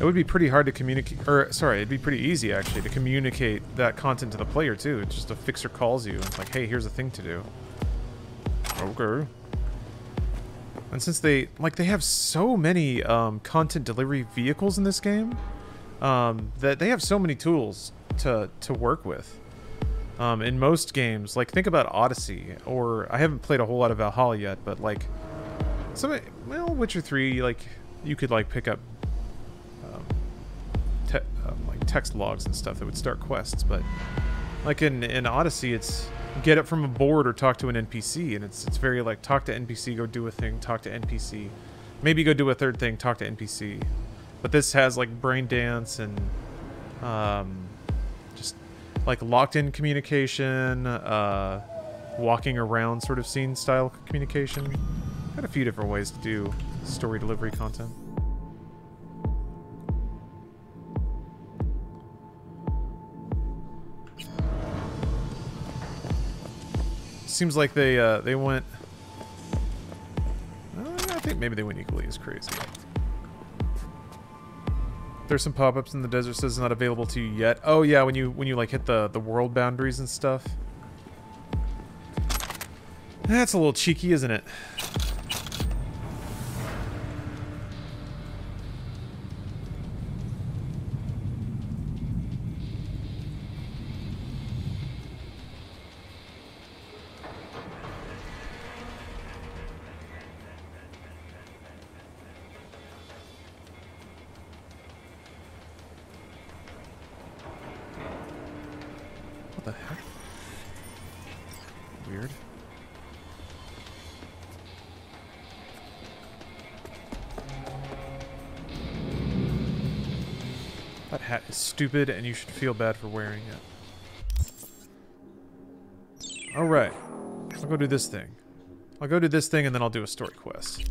It would be pretty hard to communicate, or sorry, it'd be pretty easy actually to communicate that content to the player too. It's just a fixer calls you and it's like, hey, here's a thing to do. Okay. And since they, like, they have so many um, content delivery vehicles in this game, um, that they have so many tools to, to work with. Um, in most games, like, think about Odyssey, or I haven't played a whole lot of Valhalla yet, but, like, some, well, Witcher 3, like, you could, like, pick up te um, like text logs and stuff that would start quests, but like in in Odyssey, it's get it from a board or talk to an NPC, and it's it's very like talk to NPC, go do a thing, talk to NPC, maybe go do a third thing, talk to NPC. But this has like brain dance and um, just like locked in communication, uh, walking around sort of scene style communication. Got a few different ways to do story delivery content. Seems like they uh, they went. Uh, I think maybe they went equally as crazy. There's some pop-ups in the desert says it's not available to you yet. Oh yeah, when you when you like hit the the world boundaries and stuff. That's a little cheeky, isn't it? Stupid and you should feel bad for wearing it. Alright. I'll go do this thing. I'll go do this thing and then I'll do a story quest.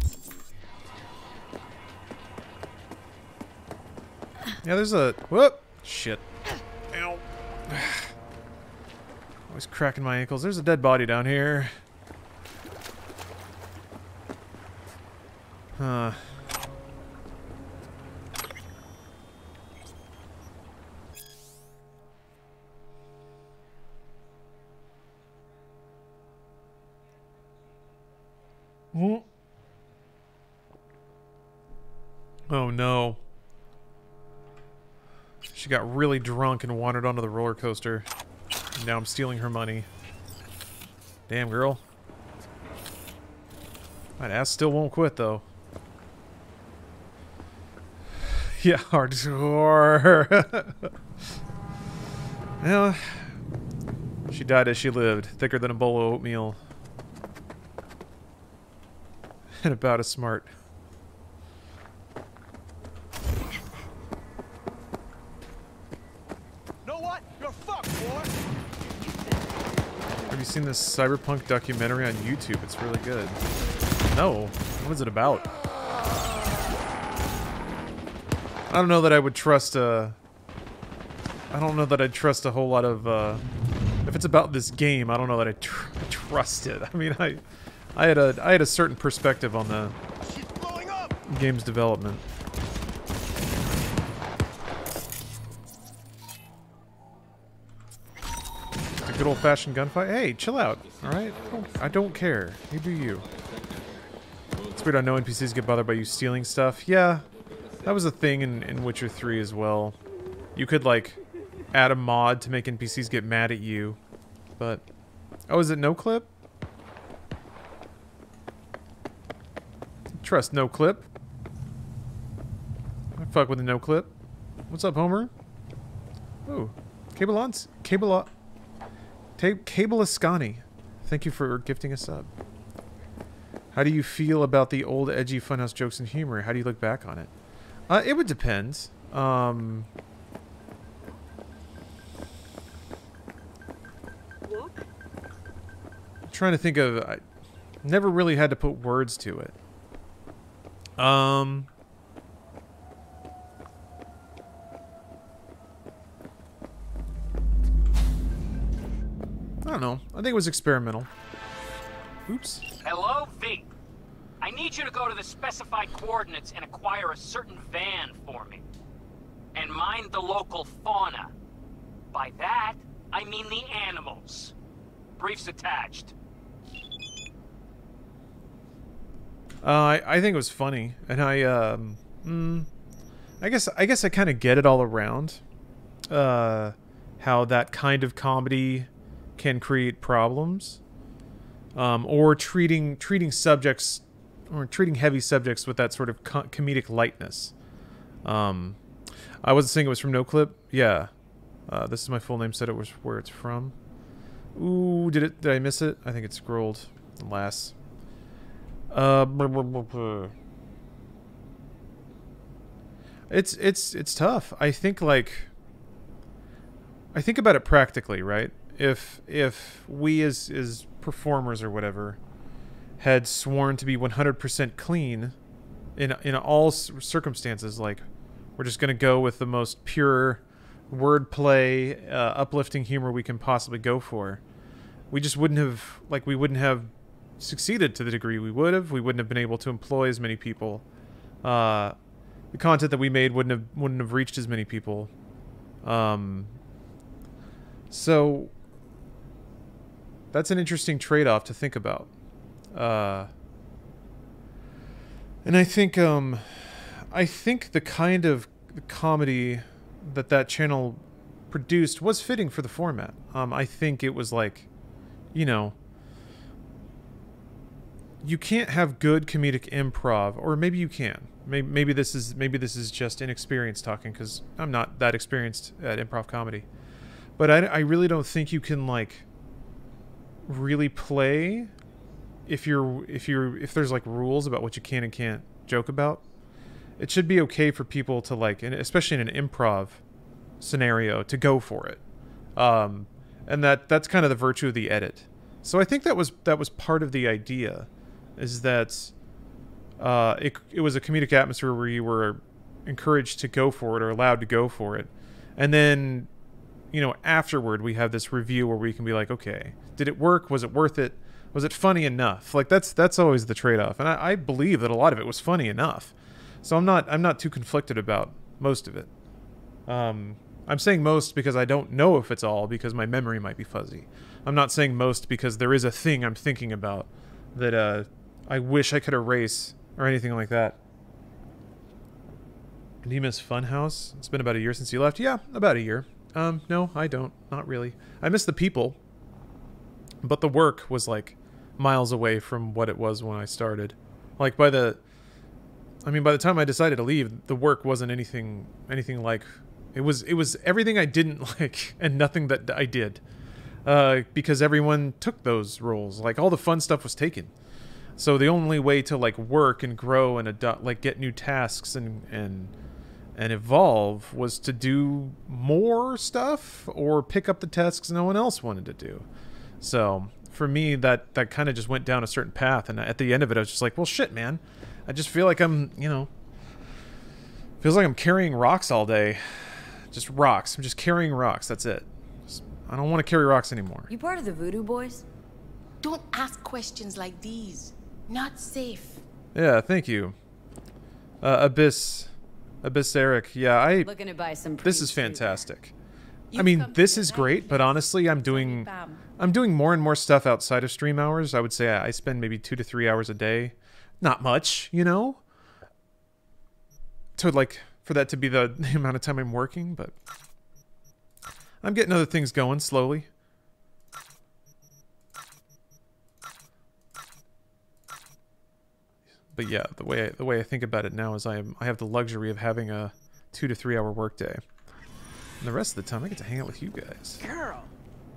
Yeah, there's a... Whoop! Shit. Ow. Always cracking my ankles. There's a dead body down here. Huh. Hmm. Oh no. She got really drunk and wandered onto the roller coaster. Now I'm stealing her money. Damn, girl. My ass still won't quit, though. yeah, hardcore. well, she died as she lived, thicker than a bowl of oatmeal. and about as smart. Know what? You're fucked, boy. Have you seen this cyberpunk documentary on YouTube? It's really good. No. What is it about? I don't know that I would trust a... I don't know that I'd trust a whole lot of... Uh, if it's about this game, I don't know that I tr trust it. I mean, I... I had a I had a certain perspective on the game's development. A good old-fashioned gunfight. Hey, chill out. All right, I don't, I don't care. You do you. It's weird. I know NPCs get bothered by you stealing stuff. Yeah, that was a thing in, in Witcher 3 as well. You could like add a mod to make NPCs get mad at you, but oh, is it Noclip? Trust Noclip. I fuck with a Noclip. What's up, Homer? Oh, Cable on, Cable, on Cable Ascani. Thank you for gifting us up. How do you feel about the old edgy Funhaus jokes and humor? How do you look back on it? Uh, it would depend. Um, trying to think of. I never really had to put words to it. Um. I don't know. I think it was experimental. Oops. Hello, V. I need you to go to the specified coordinates and acquire a certain van for me. And mind the local fauna. By that, I mean the animals. Briefs attached. Uh, I, I think it was funny, and I um, mm, I guess I guess I kind of get it all around. Uh, how that kind of comedy can create problems, um, or treating treating subjects or treating heavy subjects with that sort of co comedic lightness. Um, I wasn't saying it was from Noclip. Yeah, uh, this is my full name. Said it was where it's from. Ooh, did it? Did I miss it? I think it scrolled. Alas. Uh, it's it's it's tough. I think like I think about it practically, right? If if we as as performers or whatever had sworn to be 100% clean in in all circumstances, like we're just gonna go with the most pure wordplay, uh, uplifting humor we can possibly go for. We just wouldn't have like we wouldn't have succeeded to the degree we would have. We wouldn't have been able to employ as many people. Uh, the content that we made wouldn't have wouldn't have reached as many people. Um, so that's an interesting trade-off to think about. Uh, and I think um, I think the kind of comedy that that channel produced was fitting for the format. Um, I think it was like, you know, you can't have good comedic improv, or maybe you can. Maybe, maybe this is maybe this is just inexperience talking because I'm not that experienced at improv comedy. But I, I really don't think you can like really play if you're if you're if there's like rules about what you can and can't joke about. It should be okay for people to like, and especially in an improv scenario, to go for it. Um, and that that's kind of the virtue of the edit. So I think that was that was part of the idea is that uh, it, it was a comedic atmosphere where you were encouraged to go for it or allowed to go for it. And then, you know, afterward, we have this review where we can be like, okay, did it work? Was it worth it? Was it funny enough? Like that's that's always the trade-off, and I, I believe that a lot of it was funny enough. So I'm not I'm not too conflicted about most of it. Um, I'm saying most because I don't know if it's all because my memory might be fuzzy. I'm not saying most because there is a thing I'm thinking about that uh, I wish I could erase or anything like that. Miss Funhaus? It's been about a year since you left. Yeah, about a year. Um, no, I don't. Not really. I miss the people. But the work was like miles away from what it was when I started. Like by the I mean by the time I decided to leave, the work wasn't anything anything like it was it was everything I didn't like and nothing that I did. Uh, because everyone took those roles. Like all the fun stuff was taken. So the only way to like work and grow and adopt, like get new tasks and and and evolve was to do more stuff or pick up the tasks no one else wanted to do. So for me that that kind of just went down a certain path, and at the end of it, I was just like, well, shit, man. I just feel like I'm, you know, feels like I'm carrying rocks all day. Just rocks. I'm just carrying rocks. That's it. Just- I don't want to carry rocks anymore. You part of the Voodoo Boys? Don't ask questions like these. Not safe. Yeah, thank you. Uh, Abyss, Abyss Eric. Yeah, I. Looking to buy some. This is fantastic. I mean, this is great, but honestly, I'm doing I'm doing more and more stuff outside of stream hours. I would say I I spend maybe two to three hours a day. Not much, you know. To like for that to be the, the amount of time I'm working, but I'm getting other things going slowly. But yeah, the way I, the way I think about it now is I am I have the luxury of having a two to three hour workday. And the rest of the time I get to hang out with you guys. Girl,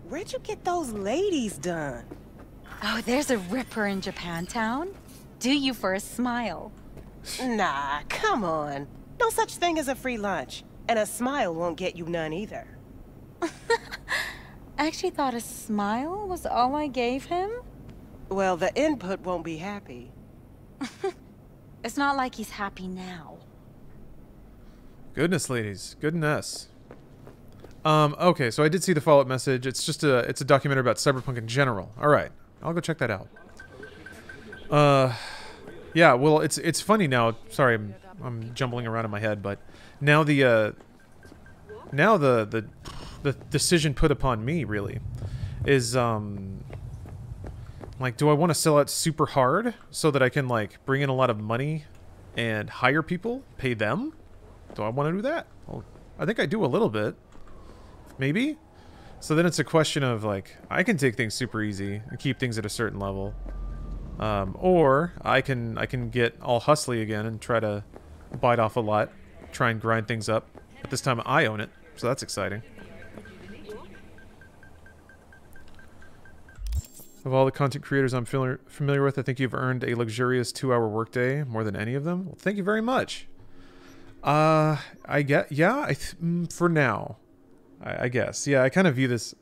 where'd you get those ladies done? Oh, there's a ripper in Japantown. Do you for a smile. Nah, come on. No such thing as a free lunch. And a smile won't get you none either. I actually thought a smile was all I gave him. Well, the input won't be happy. It's not like he's happy now. Goodness, ladies, goodness. Um, okay, so I did see the follow-up message. It's just a it's a documentary about cyberpunk in general. All right, I'll go check that out. Uh, yeah, well, it's it's funny now. Sorry, I'm I'm jumbling around in my head, but now the uh, now the the the decision put upon me really is um like do I want to sell out super hard so that I can like bring in a lot of money and hire people, pay them? Do I want to do that? Well, I think I do a little bit. Maybe? So then it's a question of like I can take things super easy and keep things at a certain level. Um, or I can I can get all hustly again and try to bite off a lot, try and grind things up. But this time I own it, so that's exciting. Of all the content creators I'm familiar with, I think you've earned a luxurious two-hour workday more than any of them. Well, thank you very much. Uh, I get yeah. I mm, for now, I, I guess yeah. I kind of view this,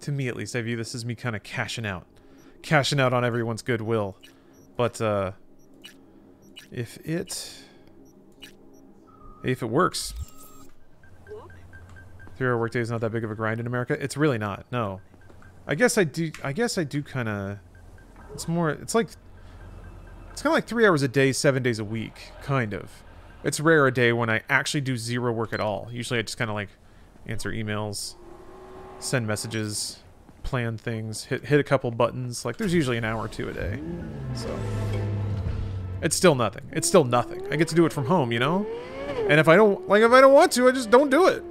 to me at least, I view this as me kind of cashing out, cashing out on everyone's goodwill. But uh, if it if it works, three-hour workday is not that big of a grind in America. It's really not. No, I guess I do. I guess I do kind of. It's more. It's like. It's kind of like three hours a day, seven days a week, kind of. It's rare a day when I actually do zero work at all. Usually I just kind of like answer emails, send messages, plan things, hit hit a couple buttons. Like there's usually an hour or two a day. So it's still nothing. It's still nothing. I get to do it from home, you know? And if I don't like if I don't want to, I just don't do it.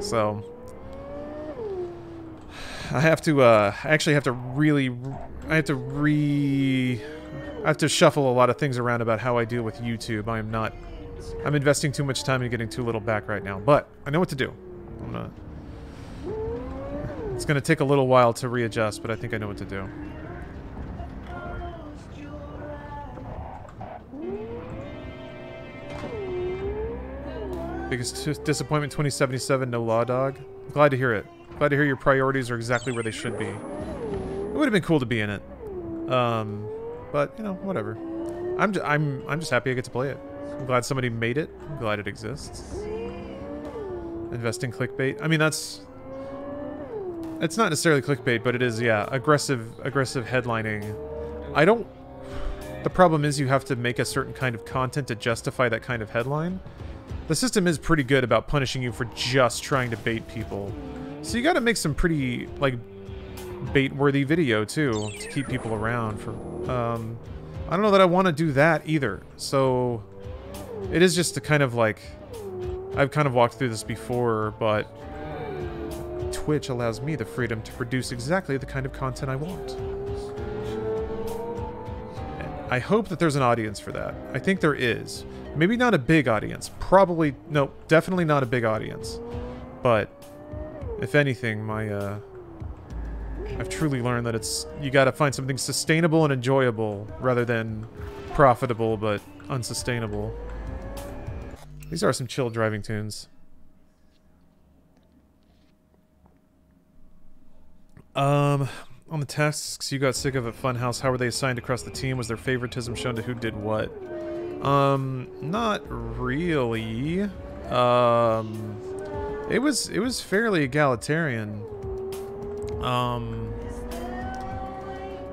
So I have to uh I actually have to really I have to re I have to shuffle a lot of things around about how I deal with YouTube. I am not I'm investing too much time and getting too little back right now, but I know what to do. I'm gonna It's gonna take a little while to readjust, but I think I know what to do. Biggest disappointment 2077, no law dog. Glad to hear it. Glad to hear your priorities are exactly where they should be. It would have been cool to be in it. Um, but you know, whatever. I'm j- I'm I'm just happy I get to play it. I'm glad somebody made it. I'm glad it exists. Invest in clickbait. I mean, that's it's not necessarily clickbait, but it is yeah, aggressive aggressive headlining. I don't the problem is you have to make a certain kind of content to justify that kind of headline. The system is pretty good about punishing you for just trying to bait people. So you got to make some pretty like bait-worthy video too to keep people around for um I don't know that I want to do that either. So it is just a kind of like I've kind of walked through this before, but Twitch allows me the freedom to produce exactly the kind of content I want. I hope that there's an audience for that. I think there is. Maybe not a big audience. Probably no, definitely not a big audience. But if anything, my uh I've truly learned that it's you got to find something sustainable and enjoyable rather than profitable but unsustainable. These are some chill driving tunes. Um On the tasks you got sick of at Funhaus, how were they assigned across the team? Was there favoritism shown to who did what? Um, not really. Um, it was it was fairly egalitarian. Um,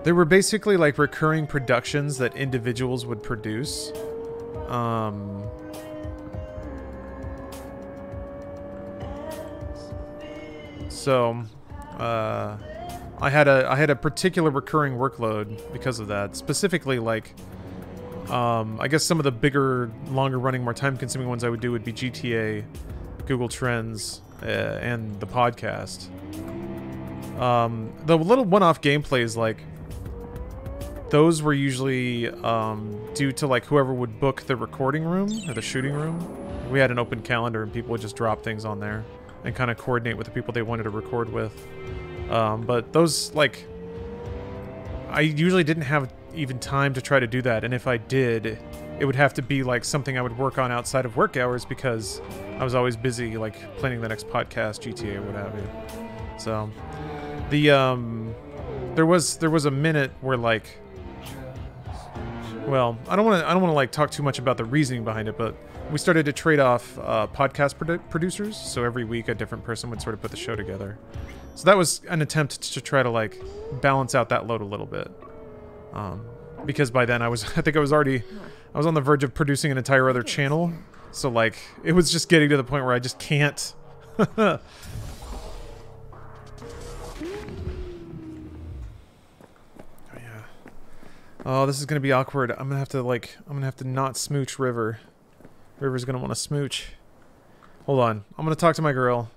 there were basically like recurring productions that individuals would produce. Um, so, uh, I had a I had a particular recurring workload because of that. Specifically, like, um, I guess some of the bigger, longer running, more time consuming ones I would do would be GTA, Google Trends, uh, and the podcast. Um, the little one-off gameplays, like those were usually um, due to like whoever would book the recording room or the shooting room. We had an open calendar and people would just drop things on there and kind of coordinate with the people they wanted to record with. Um, but those like, I usually didn't have even time to try to do that, and if I did, it would have to be like something I would work on outside of work hours because I was always busy like planning the next podcast, GTA, what have you. So, the um, there was there was a minute where like well, I don't want to. I don't want to like talk too much about the reasoning behind it, but we started to trade off uh, podcast produ- producers. So every week, a different person would sort of put the show together. So that was an attempt to try to like balance out that load a little bit. Um, because by then I was, I think I was already, I was on the verge of producing an entire other channel. So like, it was just getting to the point where I just can't. Oh, yeah. Oh, this is gonna be awkward. I'm gonna have to like, I'm gonna have to not smooch River. River's gonna want to smooch. Hold on. I'm gonna talk to my girl.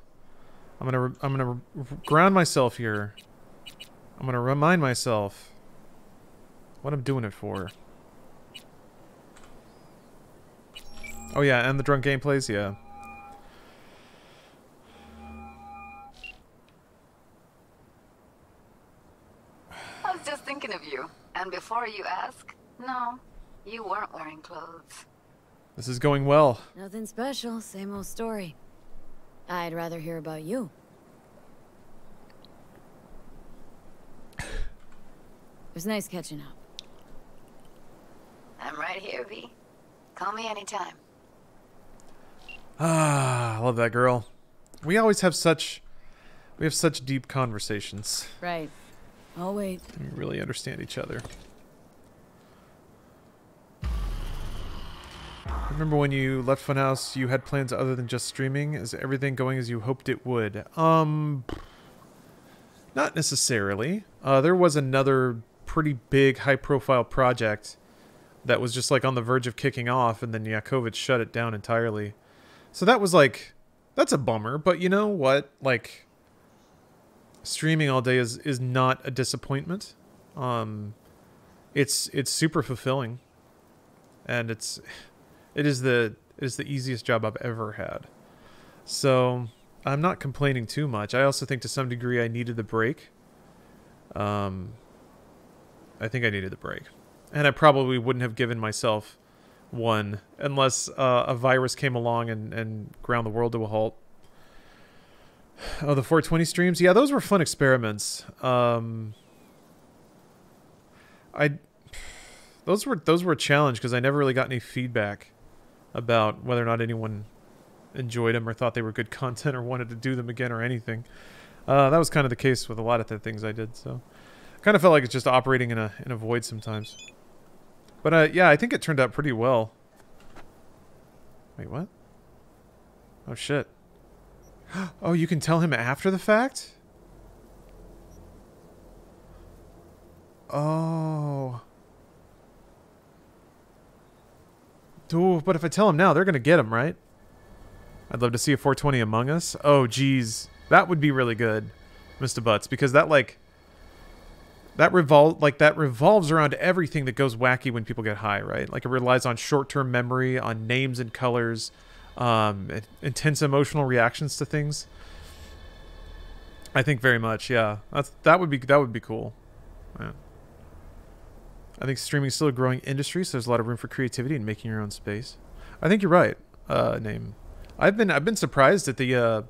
I'm gonna, I'm gonna ground myself here. I'm gonna remind myself what I'm doing it for. Oh yeah, and the drunk gameplays, yeah. I was just thinking of you. And before you ask, no, you weren't wearing clothes. This is going well. Nothing special, same old story. I'd rather hear about you. It was nice catching up. I'm right here, V. Call me anytime. Ah, I love that girl. We always have such we have such deep conversations. Right. I'll wait. We really understand each other. Remember when you left Funhaus, you had plans other than just streaming? Is everything going as you hoped it would? Um, not necessarily. Uh, there was another pretty big, high-profile project that was just like on the verge of kicking off, and then yeah, COVID shut it down entirely. So that was like, that's a bummer. But you know what? Like, streaming all day is is not a disappointment. Um, it's it's super fulfilling, and it's it is the it is the easiest job I've ever had. So I'm not complaining too much. I also think to some degree I needed the break. Um, I think I needed the break, and I probably wouldn't have given myself one unless uh, a virus came along and and ground the world to a halt. Oh, the 420 streams? Yeah, those were fun experiments. Um, I those were those were a challenge because I never really got any feedback about whether or not anyone enjoyed them or thought they were good content or wanted to do them again or anything. Uh, that was kind of the case with a lot of the things I did. So, kind of felt like it's just operating in a in a void sometimes. But uh, yeah, I think it turned out pretty well. Wait, what? Oh shit. Oh, you can tell him after the fact? Oh. Ooh, but if I tell him now, they're going to get him, right? I'd love to see a 420 Among Us. Oh, geez. That would be really good, Mr. Butts, because that, like... That revol like that revolves around everything that goes wacky when people get high, right? Like it relies on short-term memory, on names and colors, um, intense emotional reactions to things. I think very much, yeah. That's that would be that would be cool. Yeah. I think streaming is still a growing industry, so there's a lot of room for creativity and making your own space. I think you're right. Uh, name. I've been I've been surprised at the uh,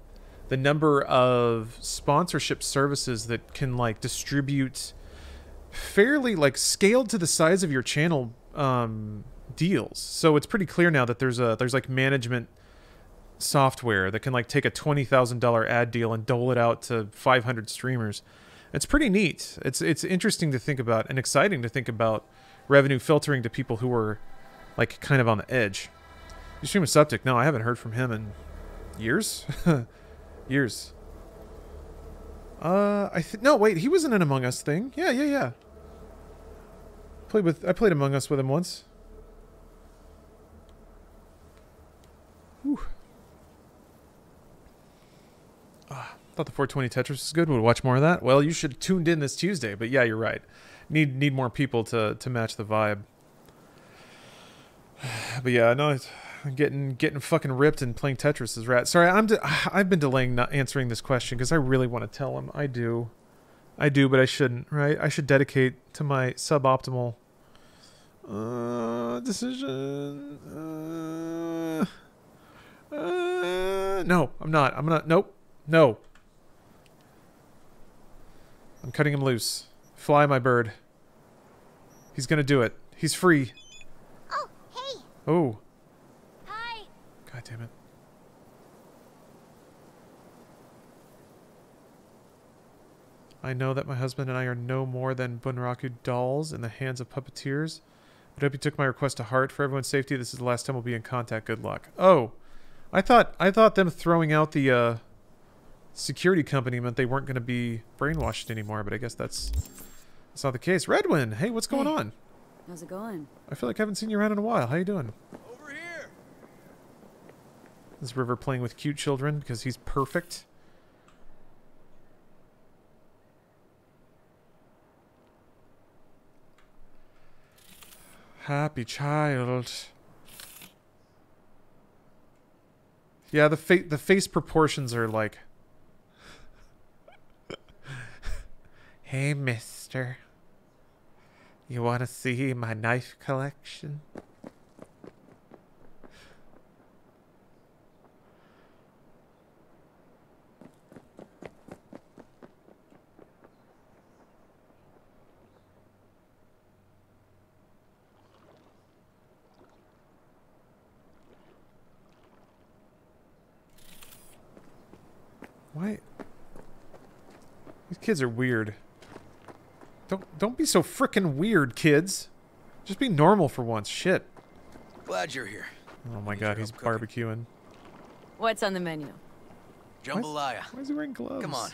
the number of sponsorship services that can like distribute fairly like scaled to the size of your channel um, deals. So it's pretty clear now that there's a there's like management software that can like take a twenty thousand dollar ad deal and dole it out to five hundred streamers. It's pretty neat. It's it's interesting to think about and exciting to think about revenue filtering to people who are like kind of on the edge. You stream a septic? No, I haven't heard from him in years. years. Uh, I th- no wait, he was in an Among Us thing. Yeah, yeah, yeah. Played with I played Among Us with him once. Whew. Ah, thought the 420 Tetris was good. Would watch more of that. Well, you should tuned in this Tuesday. But yeah, you're right. Need need more people to to match the vibe. But yeah, no, it's getting getting fucking ripped and playing Tetris is rat. Sorry, I'm de- I've been delaying not answering this question because I really want to tell him. I do, I do, but I shouldn't. Right? I should dedicate to my suboptimal uh, decision. Uh, uh, no, I'm not. I'm gonna. Nope. No. I'm cutting him loose. Fly, my bird. He's gonna do it. He's free. Oh, hey. Oh. God damn it. I know that my husband and I are no more than Bunraku dolls in the hands of puppeteers. I hope you took my request to heart. For everyone's safety, this is the last time we'll be in contact. Good luck. Oh, I thought I thought them throwing out the uh, security company meant they weren't going to be brainwashed anymore. But I guess that's that's not the case. Redwin, hey, what's going Hey. on? How's it going? I feel like I haven't seen you around in a while. How you doing? Over here. Is River playing with cute children because he's perfect? Happy child. Yeah, the fa- the face proportions are like. hey, mister. You want to see my knife collection? Why? These kids are weird. Don't don't be so frickin' weird, kids. Just be normal for once. Shit. Glad you're here. Oh my Need god, he's cooking. barbecuing. What's on the menu? Jambalaya. Why is he wearing gloves? Come on.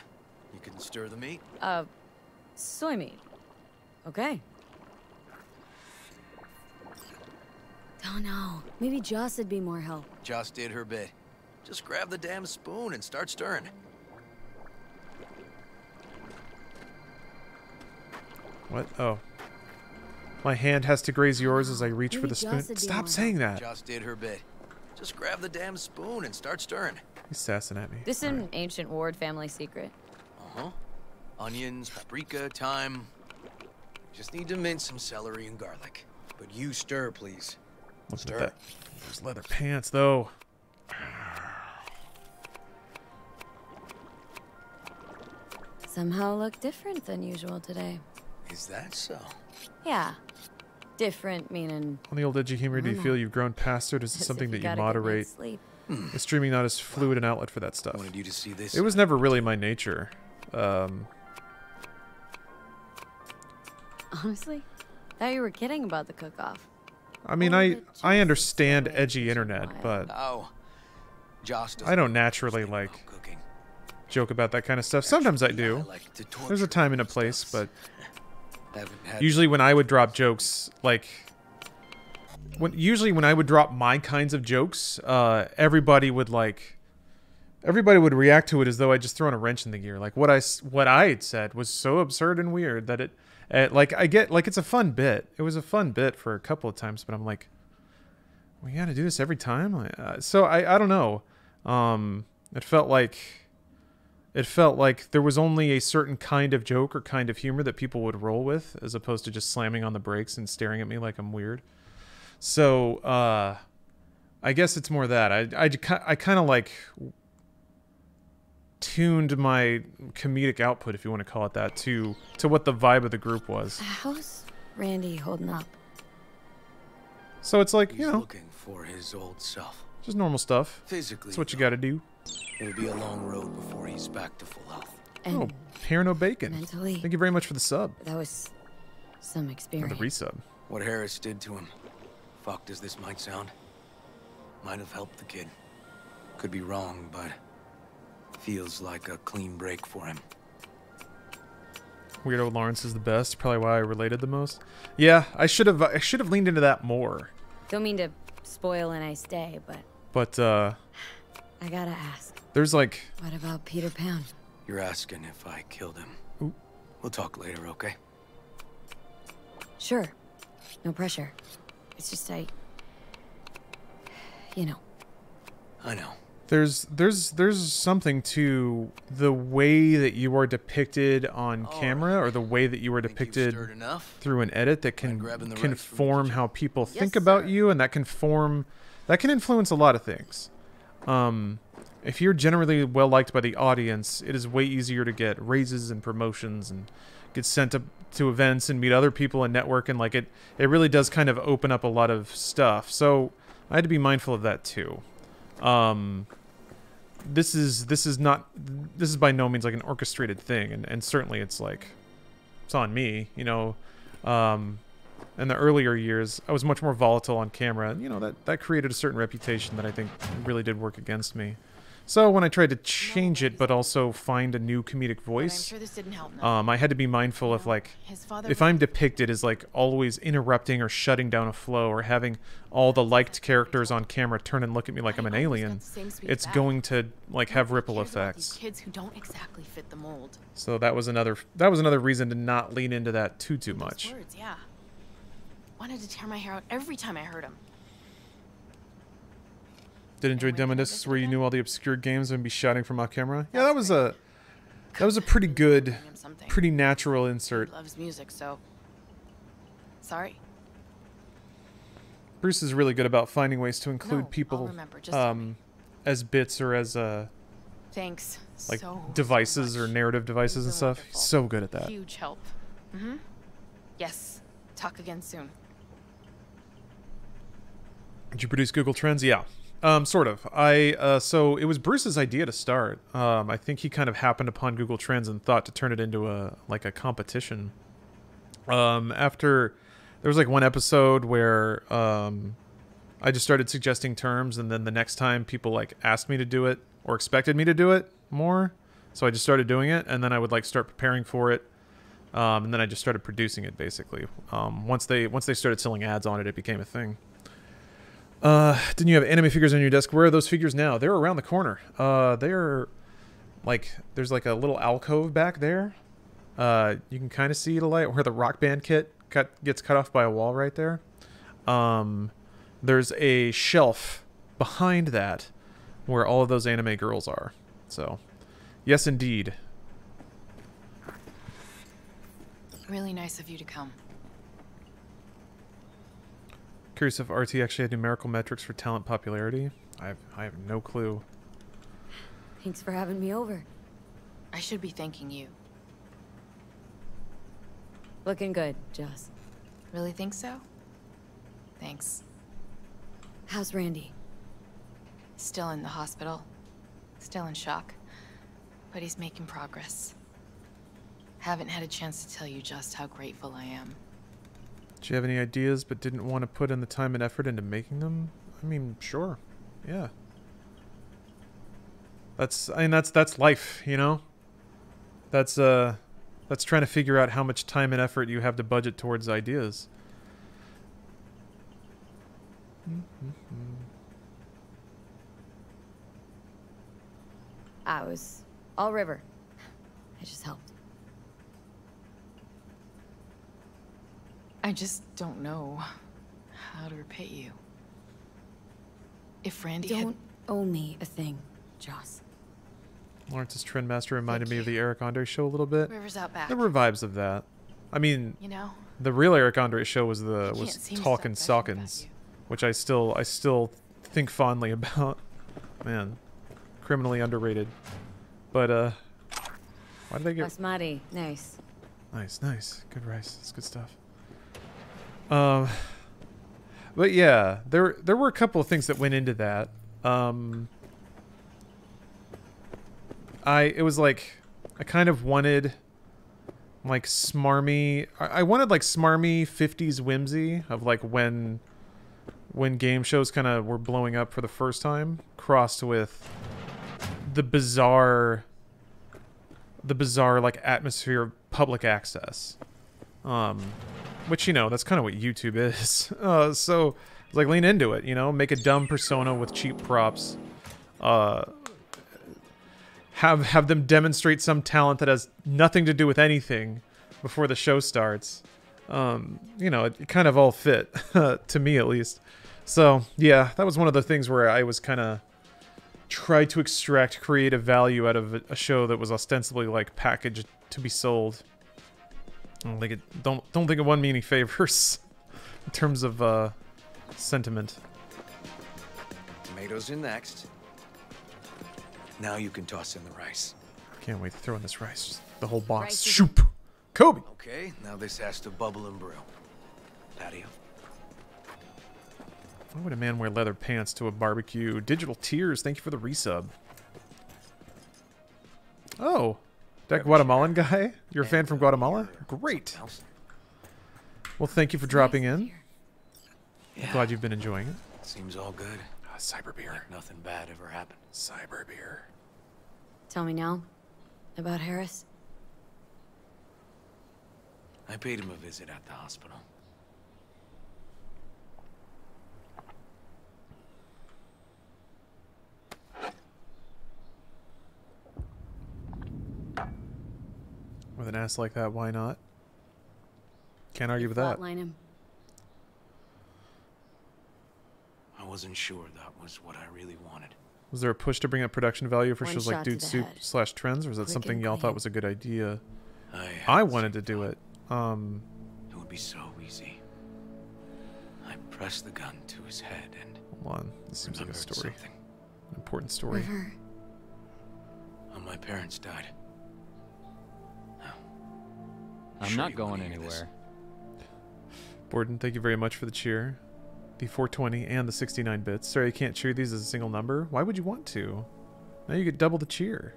You can stir the meat. Uh, soy meat. Okay. Oh no. Maybe Joss would be more help. Joss did her bit. Just grab the damn spoon and start stirring. What? Oh. My hand has to graze yours as I reach for the spoon. Joss would be Stop saying that. Joss did her bit. Just grab the damn spoon and start stirring. He's sassing at me. This is an ancient Ward family secret. Uh-huh. Onions, paprika, thyme. Just need to mince some celery and garlic. But you stir, please. Look Stir. at that. Those leather pants, though. Somehow look different than usual today. Is that so? Yeah. Different meaning On the old edgy humor, do you feel you've grown past it? Is it as if something that you gotta good moderate? sleep. Is streaming not as fluid an outlet for that stuff? I Wanted you to see this. It was never really my nature. Um, Honestly, thought you were kidding about the cook-off. I mean, Or I I understand is the way edgy internet, wild. but Oh. Joss I don't naturally like joke about that kind of stuff. Sometimes I do. There's a time and a place, but Haven't had usually when I would drop jokes, like when usually when I would drop my kinds of jokes, uh, everybody would like everybody would react to it as though I just thrown a wrench in the gear. Like what I what I had said was so absurd and weird that it, uh, like I get like it's a fun bit. It was a fun bit for a couple of times, but I'm like, we got to do this every time. Uh, so I I don't know. Um, it felt like it felt like there was only a certain kind of joke or kind of humor that people would roll with as opposed to just slamming on the brakes and staring at me like I'm weird. So, uh, I guess it's more that I, I, I kind of like, tuned my comedic output, if you want to call it that, to to what the vibe of the group was. How's Randy holding up? So it's like, He's you know, looking for his old self. just normal stuff. Physically, That's what you got to do. It'll be a long road before he's back to full health. And oh, Parano Bacon. mentally- Thank you very much for the sub. that was some Or experience. the resub. What Harris did to him, fucked as this might sound, might have helped the kid. Could be wrong, but feels like a clean break for him. Weirdo Lawrence is the best. Probably why I related the most. Yeah, I should have. I should have leaned into that more. Don't mean to spoil a nice day, but But uh, I gotta ask. there's like, What about Peter Pan? You're asking if I killed him. Ooh. We'll talk later, okay? Sure. No pressure. It's just I. You know. I know. there's there's there's something to the way that you are depicted on camera, or the way that you are depicted through an edit that can grabbing can form how people think about you, and that can form that can influence a lot of things. Um, if you're generally well liked by the audience, it is way easier to get raises and promotions and get sent to, to events and meet other people and network and like it it really does kind of open up a lot of stuff. So I had to be mindful of that too. Um, this is this is not this is by no means like an orchestrated thing and, and certainly it's like it's on me, you know. Um, in the earlier years, I was much more volatile on camera, and you know that that created a certain reputation that I think really did work against me. So when I tried to change it, but also find a new comedic voice, sure this didn't help um, I had to be mindful of like if I'm depicted as like always interrupting or shutting down a flow or having all the liked characters on camera turn and look at me like I'm an alien, it's going to like have ripple cares about these effects. kids who don't exactly fit the mold. So that was another that was another reason to not lean into that too too much. Words, yeah. Wanted to tear my hair out every time I heard him. Did enjoy demo discs where you knew all the obscure games and be shouting from off camera. Yeah, that was a that was a pretty good, pretty natural insert. Loves music, so sorry. Bruce is really good about finding ways to include No, people just um, as bits or as uh, Thanks. like so, devices or narrative devices and stuff. He's so good at that. Huge help. Mm-hmm. Yes. Talk again soon. Did you produce Google Trends? Yeah. Um, sort of. I uh, so it was Bruce's idea to start. Um, I think he kind of happened upon Google Trends and thought to turn it into a like a competition. Um, after there was like one episode where um, I just started suggesting terms, and then the next time people like asked me to do it or expected me to do it more, so I just started doing it, and then I would like start preparing for it, um, and then I just started producing it basically. Um, once they once they started selling ads on it, it became a thing. Uh, didn't you have anime figures on your desk? Where are those figures now? They're around the corner. Uh, they're like there's like a little alcove back there. Uh, you can kind of see the light where the rock band kit cut gets cut off by a wall right there. Um, there's a shelf behind that where all of those anime girls are. So, yes, indeed. Really nice of you to come. Curious if RT actually had numerical metrics for talent popularity. I have I have no clue. Thanks for having me over. I should be thanking you. Looking good, Joss. Really think so? Thanks. How's Randy? Still in the hospital. Still in shock. But he's making progress. Haven't had a chance to tell you just how grateful I am. Do you have any ideas but didn't want to put in the time and effort into making them? I mean, sure. Yeah. That's I mean that's that's life, you know? That's uh that's trying to figure out how much time and effort you have to budget towards ideas. I was all river. I just helped. I just don't know how to repay you. If Randy Don't had... owe me a thing, Joss. Lawrence's Trendmaster reminded me of the Eric Andre show a little bit. River's out back. There were vibes of that. I mean, You know? the real Eric Andre show was the was can't seem to Talkin' stop Sawkins, which I still I still think fondly about. Man, criminally underrated. But uh, why did they get? Basmati, nice. Nice, nice, good rice. That's good stuff. Um, but yeah, there there were a couple of things that went into that. Um, I it was like I kind of wanted like smarmy. I, I wanted like smarmy '50s whimsy of like when when game shows kind of were blowing up for the first time, crossed with the bizarre the bizarre like atmosphere of public access. Um which you know, that's kind of what YouTube is. Uh so like lean into it, you know, make a dumb persona with cheap props. Uh have have them demonstrate some talent that has nothing to do with anything before the show starts. Um, you know, it, it kind of all fit to me at least. So, yeah, that was one of the things where I was kind of tried to extract creative value out of a, a show that was ostensibly like packaged to be sold. I don't think it don't don't think it won me any favors in terms of uh, sentiment. Tomatoes are next. Now you can toss in the rice. Can't wait to throw in this rice. Just the whole box. Rice Shoop. Kobe. Okay, now this has to bubble and brew. Patio. Why would a man wear leather pants to a barbecue? Digital Tears, thank you for the resub. Oh, that Guatemalan guy? You're a fan from Guatemala? Great. Well, thank you for dropping in. Yeah. Glad you've been enjoying it. Seems all good. Ah, cyber beer. Like nothing bad ever happened. Cyber beer. Tell me now about Harris. I paid him a visit at the hospital. With an ass like that, why not? Can't argue with that. Flatline him. I wasn't sure that was what I really wanted. Was there a push to bring up production value for One shows like Dude Soup head. slash Trends, or was that Quick something y'all thought was a good idea? I, I wanted to do thought. it. Um, It would be so easy. I pressed the gun to his head and hold on. This seems like a remembered story. something. An important story. River. When my parents died. I'm sure not going hear this? anywhere. Borden, thank you very much for the cheer. The 420 and the 69 bits. Sorry, I can't cheer these as a single number. Why would you want to? Now you get double the cheer.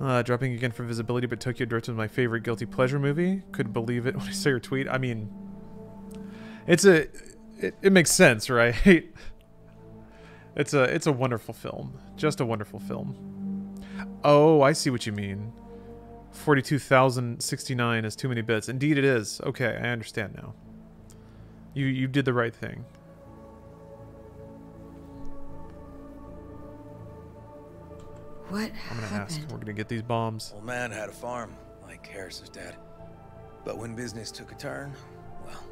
Uh, dropping again for visibility, but Tokyo Drift was my favorite guilty pleasure movie. Couldn't believe it when I saw your tweet. I mean, it's a, it, it makes sense, right? It's a, it's a wonderful film. Just a wonderful film. Oh, I see what you mean. 42,069 is too many bits. Indeed it is. Okay, I understand now. You you did the right thing. What I'm gonna ask. happened? We're gonna get these bombs. Old man had a farm, like Harris's dad. But when business took a turn, well.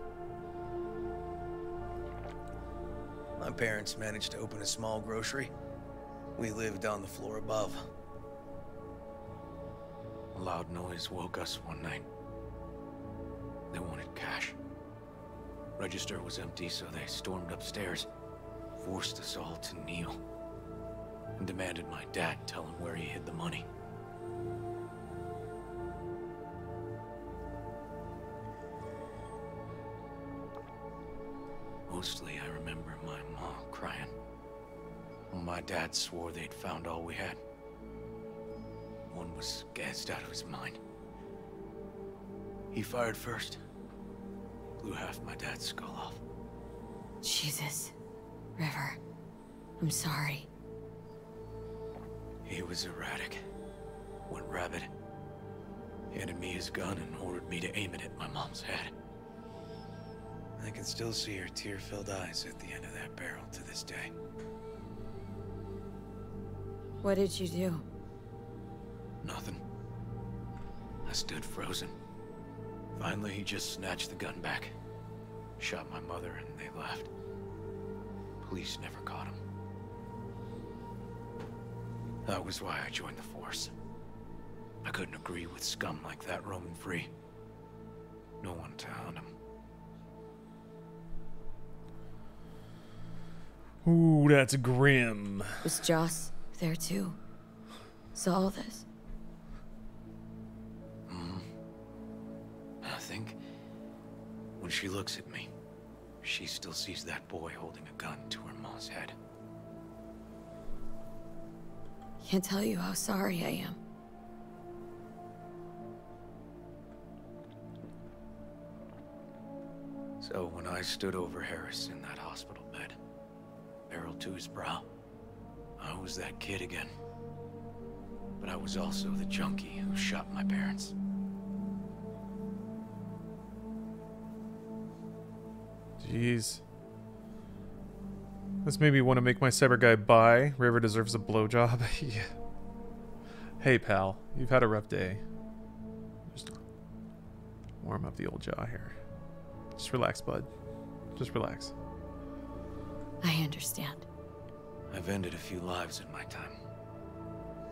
My parents managed to open a small grocery. We lived on the floor above. A loud noise woke us one night. They wanted cash. Register was empty, so they stormed upstairs, forced us all to kneel, and demanded my dad tell him where he hid the money. Mostly, I remember my mom crying. My dad swore they'd found all we had. One was gassed out of his mind. He fired first. Blew half my dad's skull off. Jesus. River. I'm sorry. He was erratic. Went rabid. Handed me his gun and ordered me to aim it at my mom's head. I can still see her tear-filled eyes at the end of that barrel to this day. What did you do? Nothing. I stood frozen. Finally, he just snatched the gun back. Shot my mother and they left. Police never caught him. That was why I joined the force. I couldn't agree with scum like that roaming free. No one to hunt him. Ooh, that's grim. Was Joss there too? saw all this. I think when she looks at me, she still sees that boy holding a gun to her mom's head. Can't tell you how sorry I am. So when I stood over Harris in that hospital bed, barrel to his brow, I was that kid again. But I was also the junkie who shot my parents. Jeez. This made me want to make my cyber guy buy. River deserves a blowjob. yeah. Hey, pal. You've had a rough day. Just warm up the old jaw here. Just relax, bud. Just relax. I understand. I've ended a few lives in my time.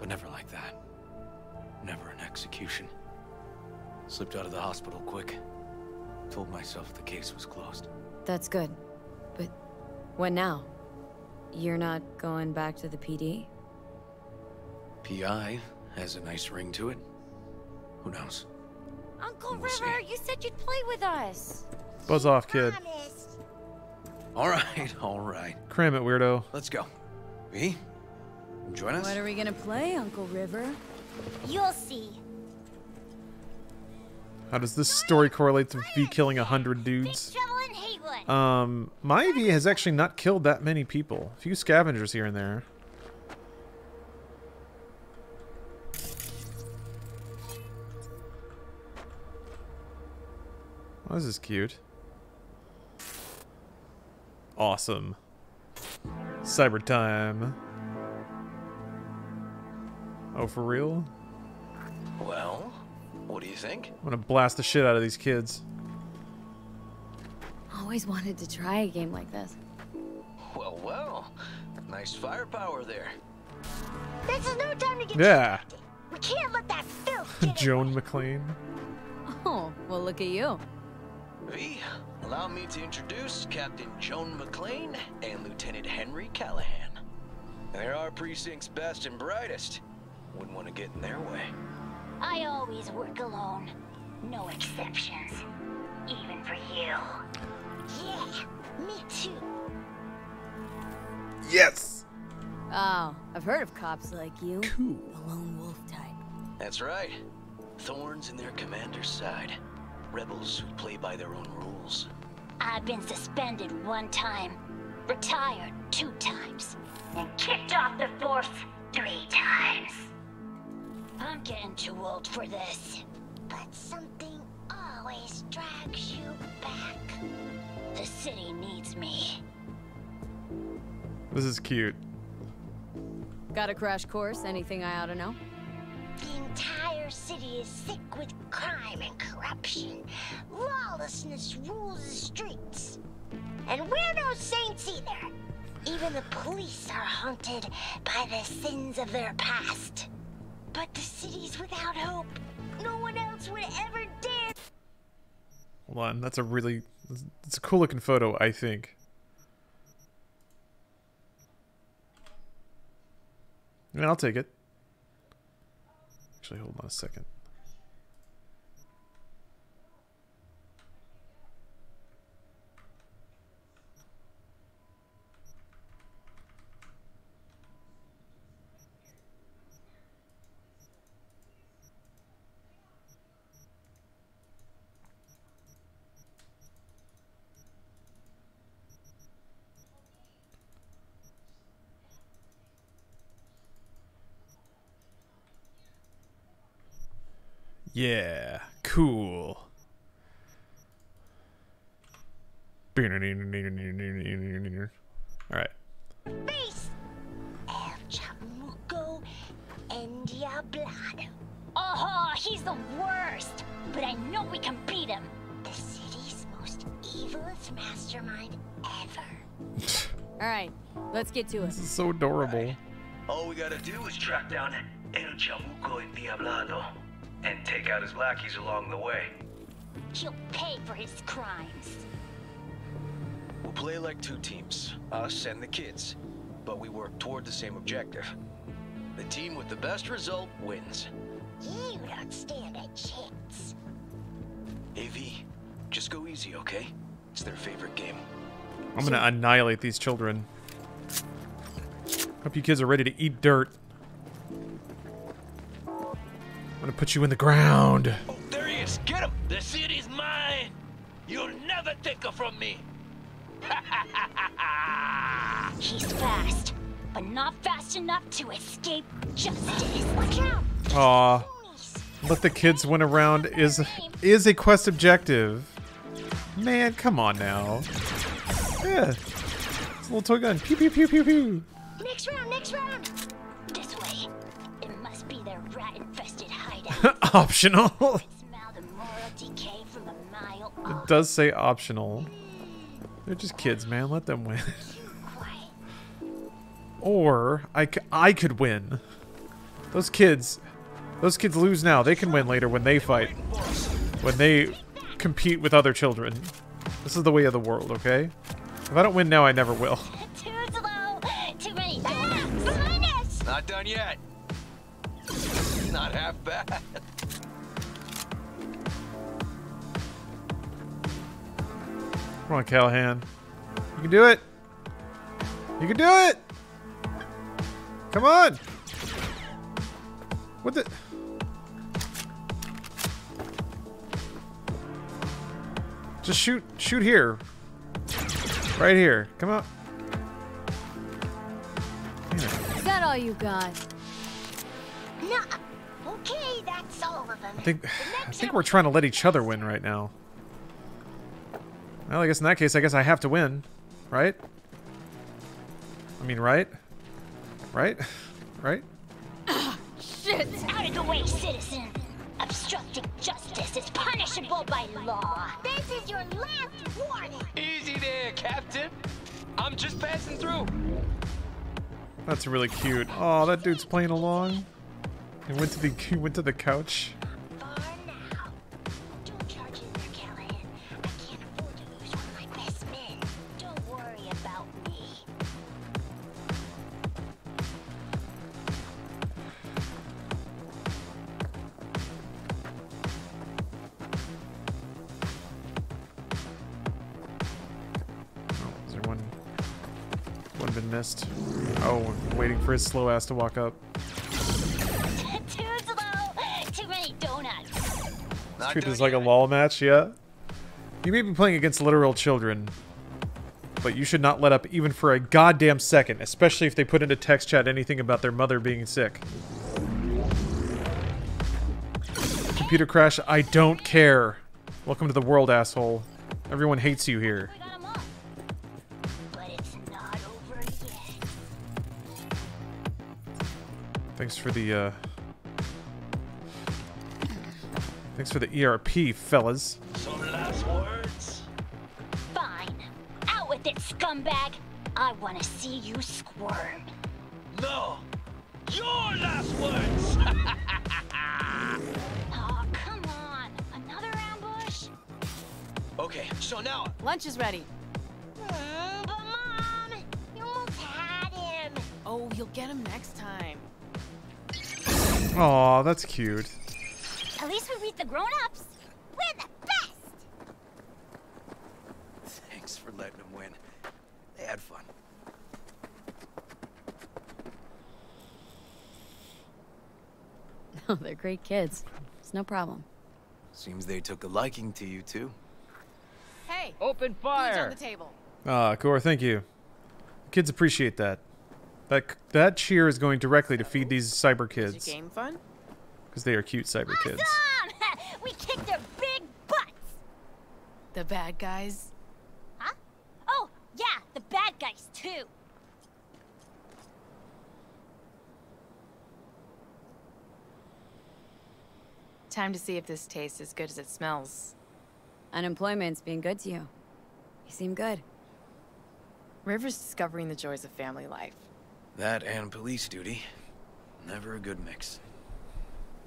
But never like that. Never an execution. Slipped out of the hospital quick. Told myself the case was closed. That's good. But what now? You're not going back to the PD? PI has a nice ring to it. Who knows? Uncle We'll see. River, you said you'd play with us. Buzz off, kid. All right, all right. Cram it, weirdo. Let's go. V, join us? What are we gonna play, Uncle River? You'll see. How does this story correlate to V killing a hundred Big dudes? Trouble in Heywood. Um, my V has actually not killed that many people. A few scavengers here and there. Oh, this is cute. Awesome. Cyber time. Oh, for real? Well, what do you think? I'm gonna blast the shit out of these kids. Always wanted to try a game like this. Well, well. Nice firepower there. This is no time to get Yeah. distracted. We can't let that filth get. Joan McLean. Oh, well, look at you. V, allow me to introduce Captain Joan McLean and Lieutenant Henry Callahan. They're our precinct's best and brightest. Wouldn't want to get in their way. I always work alone. No exceptions. Even for you. Yeah, me too. Yes! Oh, I've heard of cops like you. Cool. The lone wolf type. That's right. Thorns in their commander's side. Rebels who play by their own rules. I've been suspended one time, retired two times, and kicked off the force three times. I'm getting too old for this. But something always drags you back. The city needs me. This is cute. Got a crash course? Anything I ought to know? The entire city is sick with crime and corruption. Lawlessness rules the streets. And we're no saints either. Even the police are haunted by the sins of their past. But the city's without hope. No one else would ever dare. Hold on, that's a really, it's a cool looking photo, I think. Yeah, I'll take it. Actually, hold on a second. Yeah, cool. Alright. Face El Chamuco Endiablado. Oh, he's the worst. But I know we can beat him. The city's most evilest mastermind ever. All right, let's get to it. This is so adorable. All we gotta do is track down El Chamuco Endiablado and take out his lackeys along the way. He'll pay for his crimes. We'll play like two teams, us and the kids, but we work toward the same objective. The team with the best result wins. You don't stand a chance. AV, just go easy, okay? It's their favorite game. I'm gonna annihilate these children. Hope you kids are ready to eat dirt. Gonna put you in the ground. Oh, there he is. Get him. The city's mine. You'll never take her from me. He's fast, but not fast enough to escape justice. Watch out! Aw. Let the kids win around is is a quest objective. Man, come on now. Yeah. It's a little toy gun. Pew pew pew pew pew. Next round, next round. optional. Smell the moral decay from a mile it does say optional. They're just kids, man. Let them win. or I, I could win. Those kids, those kids lose now. They can win later when they fight. When they compete with other children. This is the way of the world, okay? If I don't win now, I never will. Too slow. Too many donuts. Not done yet. Not half bad. Come on, Callahan. You can do it. You can do it. Come on. What the? Just shoot, shoot here. Right here. Come on. Is that all you got? No. Okay, that's all of them. I think, I think we're trying to let each other win right now. Well, I guess in that case, I guess I have to win, right? I mean, right? Right? Right? Shit! Out of the way, citizen! Obstructing justice is punishable by law. This is your last warning. Easy there, Captain. I'm just passing through. That's really cute. Oh, that dude's playing along. He went to the he went to the couch. Don't charge in there, Callahan. I can't afford to lose one of my best men. Don't worry about me. Oh, is there one one been missed? Oh, waiting for his slow ass to walk up. Treat this like a lol match, yeah. You may be playing against literal children, but you should not let up even for a goddamn second, especially if they put into text chat anything about their mother being sick. Computer crash, I don't care. Welcome to the world, asshole. Everyone hates you here. But it's not over yet. Thanks for the, uh... Thanks for the ERP, fellas. Some last words? Fine. Out with it, scumbag. I want to see you squirm. No. Your last words. Oh, come on. Another ambush? Okay, so now Lunch is ready. Mm, but Mom, you almost had him. Oh, you'll get him next time. Aw, that's cute. At least we beat the grown-ups. We're the best. Thanks for letting them win. They had fun. No, they're great kids. It's no problem. Seems they took a liking to you, too. Hey, open food's on the table. Ah, Core, thank you. Kids appreciate that. That that cheer is going directly to feed these cyber Is kids game fun? Because they are cute cyber kids. Awesome! we kicked their big butts. The bad guys. Huh? Oh, yeah, the bad guys too. Time to see if this tastes as good as it smells. Unemployment's being good to you. You seem good. River's discovering the joys of family life. That and police duty. Never a good mix.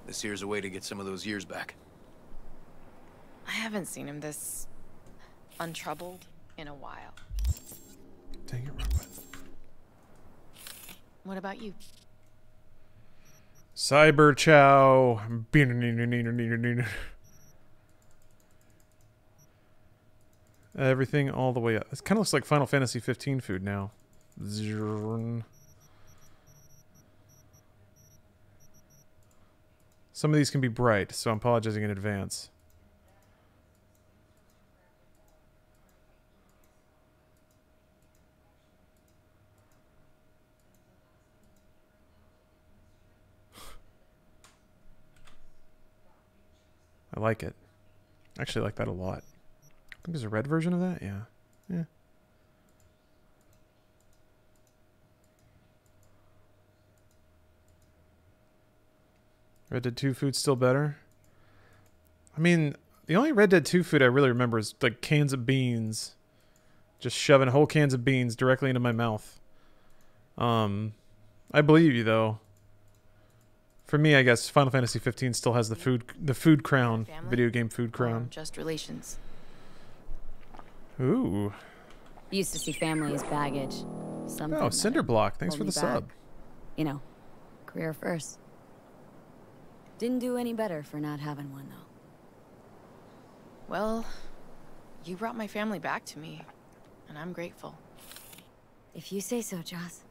This here's a way to get some of those years back. I haven't seen him this untroubled in a while. Dang it, Robert. What about you? Cyber Chow. Everything all the way up. It kind of looks like Final Fantasy 15 food now. Zrrn. Some of these can be bright, so I'm apologizing in advance. I like it. I actually like that a lot. I think there's a red version of that. Yeah. Yeah. Red Dead 2 food's still better. I mean, the only Red Dead 2 food I really remember is like cans of beans. Just shoving whole cans of beans directly into my mouth. Um, I believe you though. For me, I guess Final Fantasy 15 still has the food the food crown, Family? video game food crown. Just relations. Ooh. Used to see family as baggage. Something Oh, Cinderblock. Thanks for the back. sub. You know, career first. Didn't do any better for not having one, though. Well, you brought my family back to me, and I'm grateful. If you say so, Joss.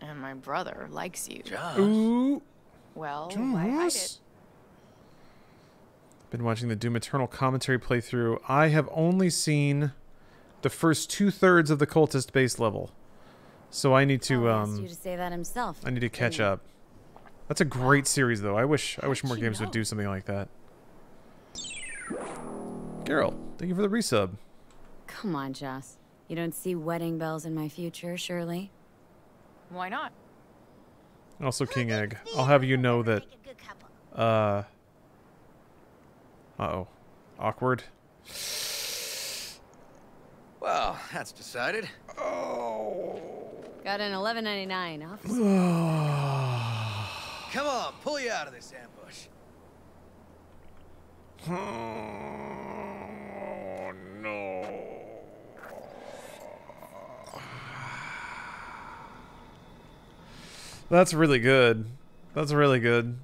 And my brother likes you. Ooh. Well, why hide it? Joss. Been watching the Doom Eternal commentary playthrough. I have only seen the first two thirds of the cultist base level, so I need to um you to say that himself. I need to catch up. That's a great series, though. I wish I wish more games would do something like that. Carol, thank you for the resub. Come on, Joss. You don't see wedding bells in my future, surely? Why not? Also, King Egg. I'll have you know that. Uh. Uh oh. Awkward. Well, that's decided. Oh. Got an 11.99 off. Come on, pull you out of this ambush. Oh no. That's really good. That's really good.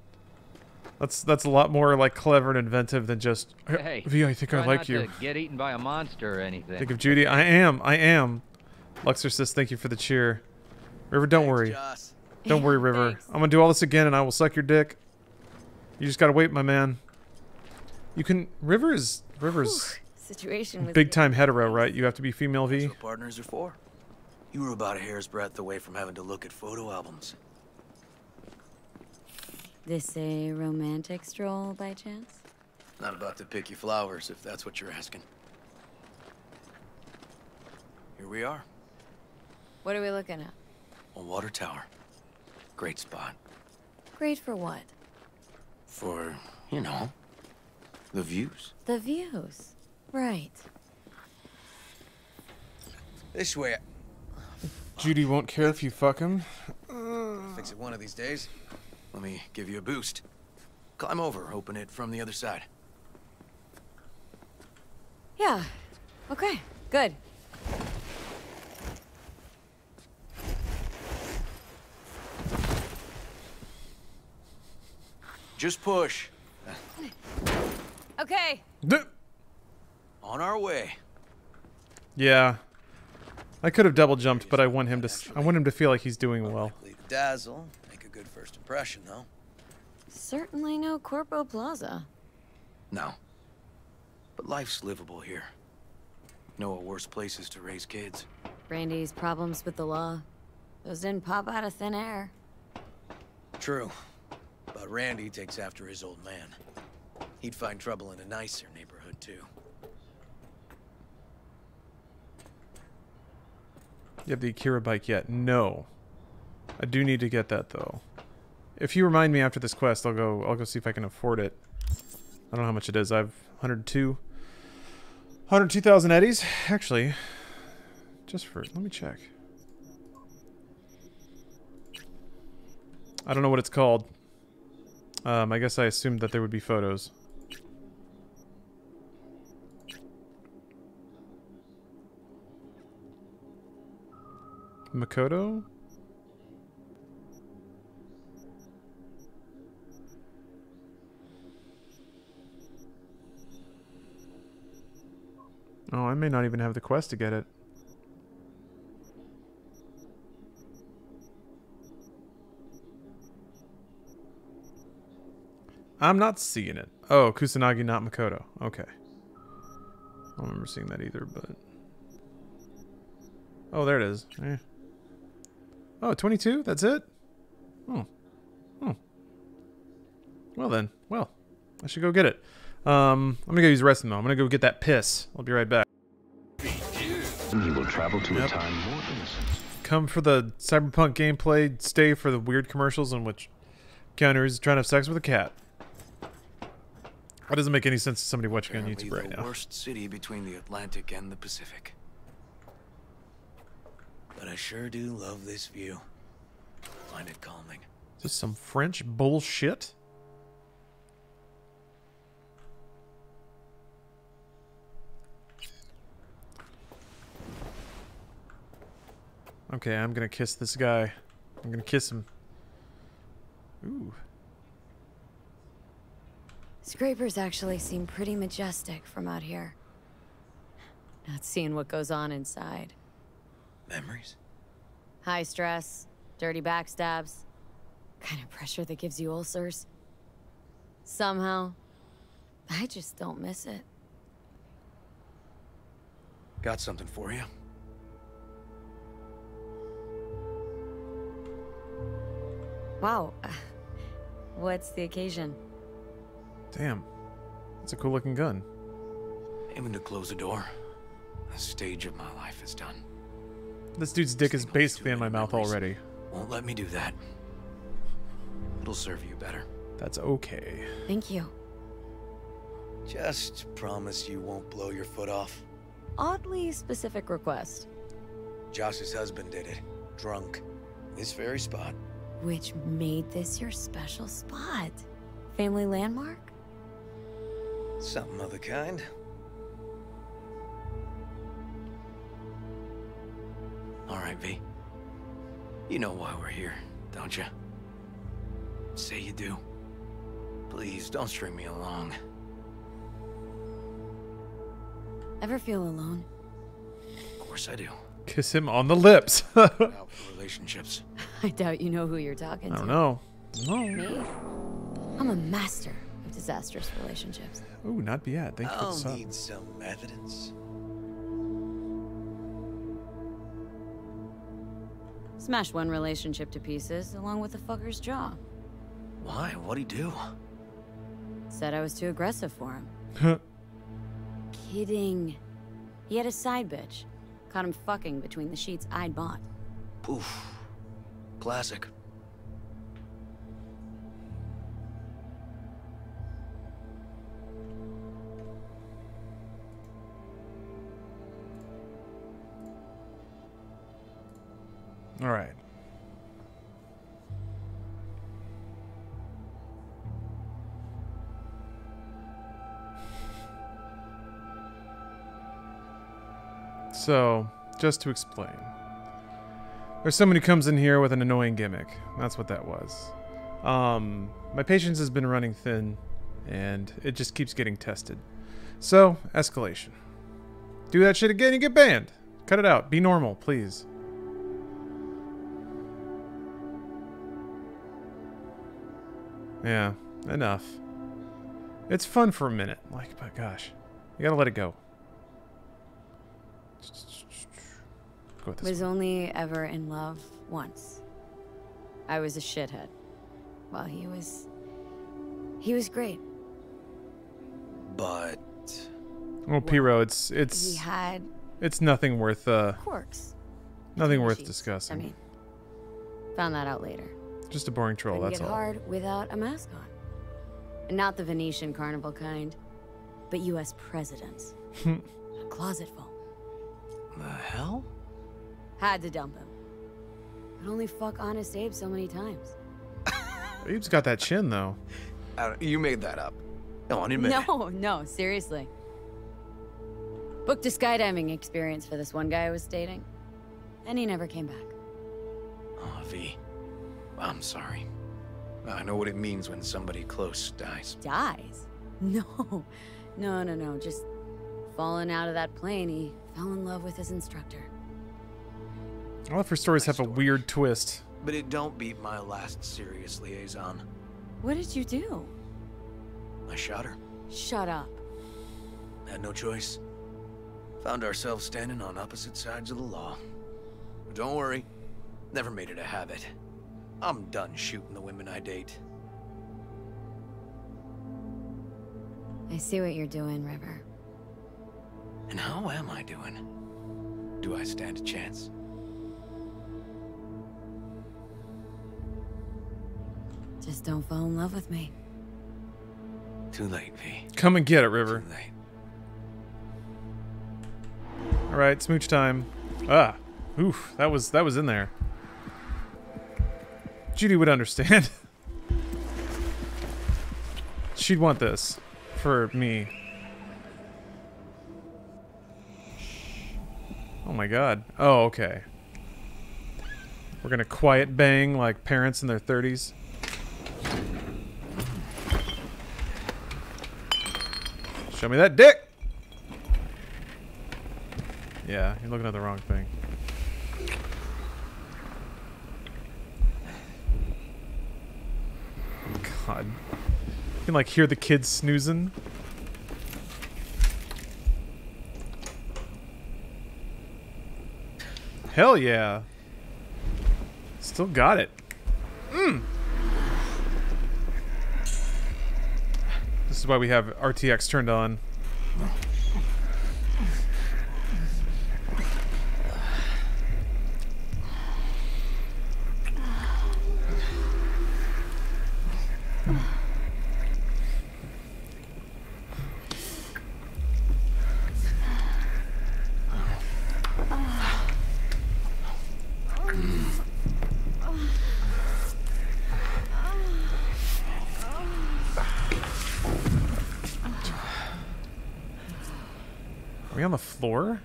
That's that's a lot more like clever and inventive than just Hey, V, I think I like not you. To get eaten by a monster or anything. Think of Judy. I am. I am. Luxor says thank you for the cheer. River, don't worry. Joss. Don't worry, River. I'm gonna do all this again and I will suck your dick. You just gotta wait, my man. You can River is River's Situation was big time hetero, right? You have to be female V. That's what partners are for. You were about a hair's breadth away from having to look at photo albums. This a romantic stroll by chance? Not about to pick you flowers, if that's what you're asking. Here we are, What are we looking at? A Water Tower. Great spot. Great for what? For, you know, the views. The views. Right. This way. Judy won't care if you fuck him. Fix it one of these days. Let me give you a boost. Climb over, open it from the other side. Yeah. Okay. Good. Just push. Okay. On our way. Yeah. I could have double jumped, but I want him to. s- I want him to feel like he's doing well. Dazzle. Make a good first impression, though. Certainly no Corpo Plaza. No. But life's livable here. Know of worse places to raise kids. Randy's problems with the law. Those didn't pop out of thin air. True. But Randy takes after his old man. He'd find trouble in a nicer neighborhood, too. You have the Akira bike yet? No. I do need to get that though. If you remind me after this quest, I'll go. I'll go see if I can afford it. I don't know how much it is. I've 102, 102,000 eddies. Actually, just for let me check. I don't know what it's called. Um, I guess I assumed that there would be photos. Makoto? Oh, I may not even have the quest to get it. I'm not seeing it. Oh, Kusanagi, not Makoto. Okay. I don't remember seeing that either, but... Oh, there it is. Eh. Oh, 22? That's it? Oh. Oh. Well then. Well. I should go get it. Um, I'm gonna go use the rest of. I'm gonna go get that piss. I'll be right back. You will travel to Yep. a time more innocent. Come for the cyberpunk gameplay, stay for the weird commercials in which Keanu is trying to have sex with a cat. That doesn't make any sense to somebody watching on YouTube right the now. worst city between the Atlantic and the Pacific. But I sure do love this view. Find it calming. Is this some French bullshit? Okay, I'm gonna kiss this guy. I'm gonna kiss him. Ooh. Scrapers actually seem pretty majestic from out here. Not seeing what goes on inside. Memories? High stress, dirty backstabs, kind of pressure that gives you ulcers. Somehow, I just don't miss it. Got something for you. Wow. What's the occasion? Damn. That's a cool looking gun. Aiming to close the door. The stage of my life is done. This dude's dick is basically in my mouth already. Won't let me do that. It'll serve you better. That's okay. Thank you. Just promise you won't blow your foot off. Oddly specific request. Josh's husband did it. Drunk. This very spot. Which made this your special spot? Family landmark? Something of the kind. All right, V. You know why we're here, don't you? Say you do. Please don't string me along. Ever feel alone? Of course I do. Kiss him on the lips. I relationships. I doubt you know who you're talking to. I don't know. No. Me? I'm a master of disastrous relationships. Ooh, not bad. Thank you for the I'll sub. need some evidence. Smash one relationship to pieces, along with the fucker's jaw. Why? What'd he do? Said I was too aggressive for him. Kidding. He had a side bitch. Caught him fucking between the sheets I'd bought. Poof. Classic. All right. So, just to explain. There's someone who comes in here with an annoying gimmick. That's what that was. Um, my patience has been running thin, and it just keeps getting tested. So, escalation. Do that shit again, you get banned. Cut it out. Be normal, please. Yeah, enough. It's fun for a minute. Like, but gosh, you gotta let it go. Go with this. Was only ever in love once. I was a shithead. Well, he was. He was great. But Well, Piro, it's it's He had it's nothing worth uh quirks. nothing worth Sheets. discussing. I mean, found that out later. Just a boring troll. Couldn't That's get all. hard without a mask on. And not the Venetian carnival kind, but U.S. presidents. a closet full. the hell? Had to dump him. Could only fuck Honest Abe so many times. Abe's got that chin though. you made that up. Go on, admit it. No, no, seriously. Booked a skydiving experience for this one guy I was dating, and he never came back. Oh, V. I'm sorry. I know what it means when somebody close dies. Dies? No, no, no, no. Just falling out of that plane, he fell in love with his instructor. All of her stories have a weird twist. But it don't beat my last serious liaison. What did you do? I shot her. Shut up. Had no choice. Found ourselves standing on opposite sides of the law. But don't worry, never made it a habit. I'm done shooting the women I date. I see what you're doing, River. And how am I doing? Do I stand a chance? Just don't fall in love with me. Too late, V. Come and get it, River. Too late. All right, smooch time. Ah, oof, that was that was in there. Judy would understand. She'd want this for me. Oh my god. Oh, okay. We're gonna quiet bang like parents in their 30s. Show me that dick! Yeah, you're looking at the wrong thing. God. You can like hear the kids snoozing. Hell yeah. Still got it. Mmm. This is why we have RTX turned on. Are we on the floor?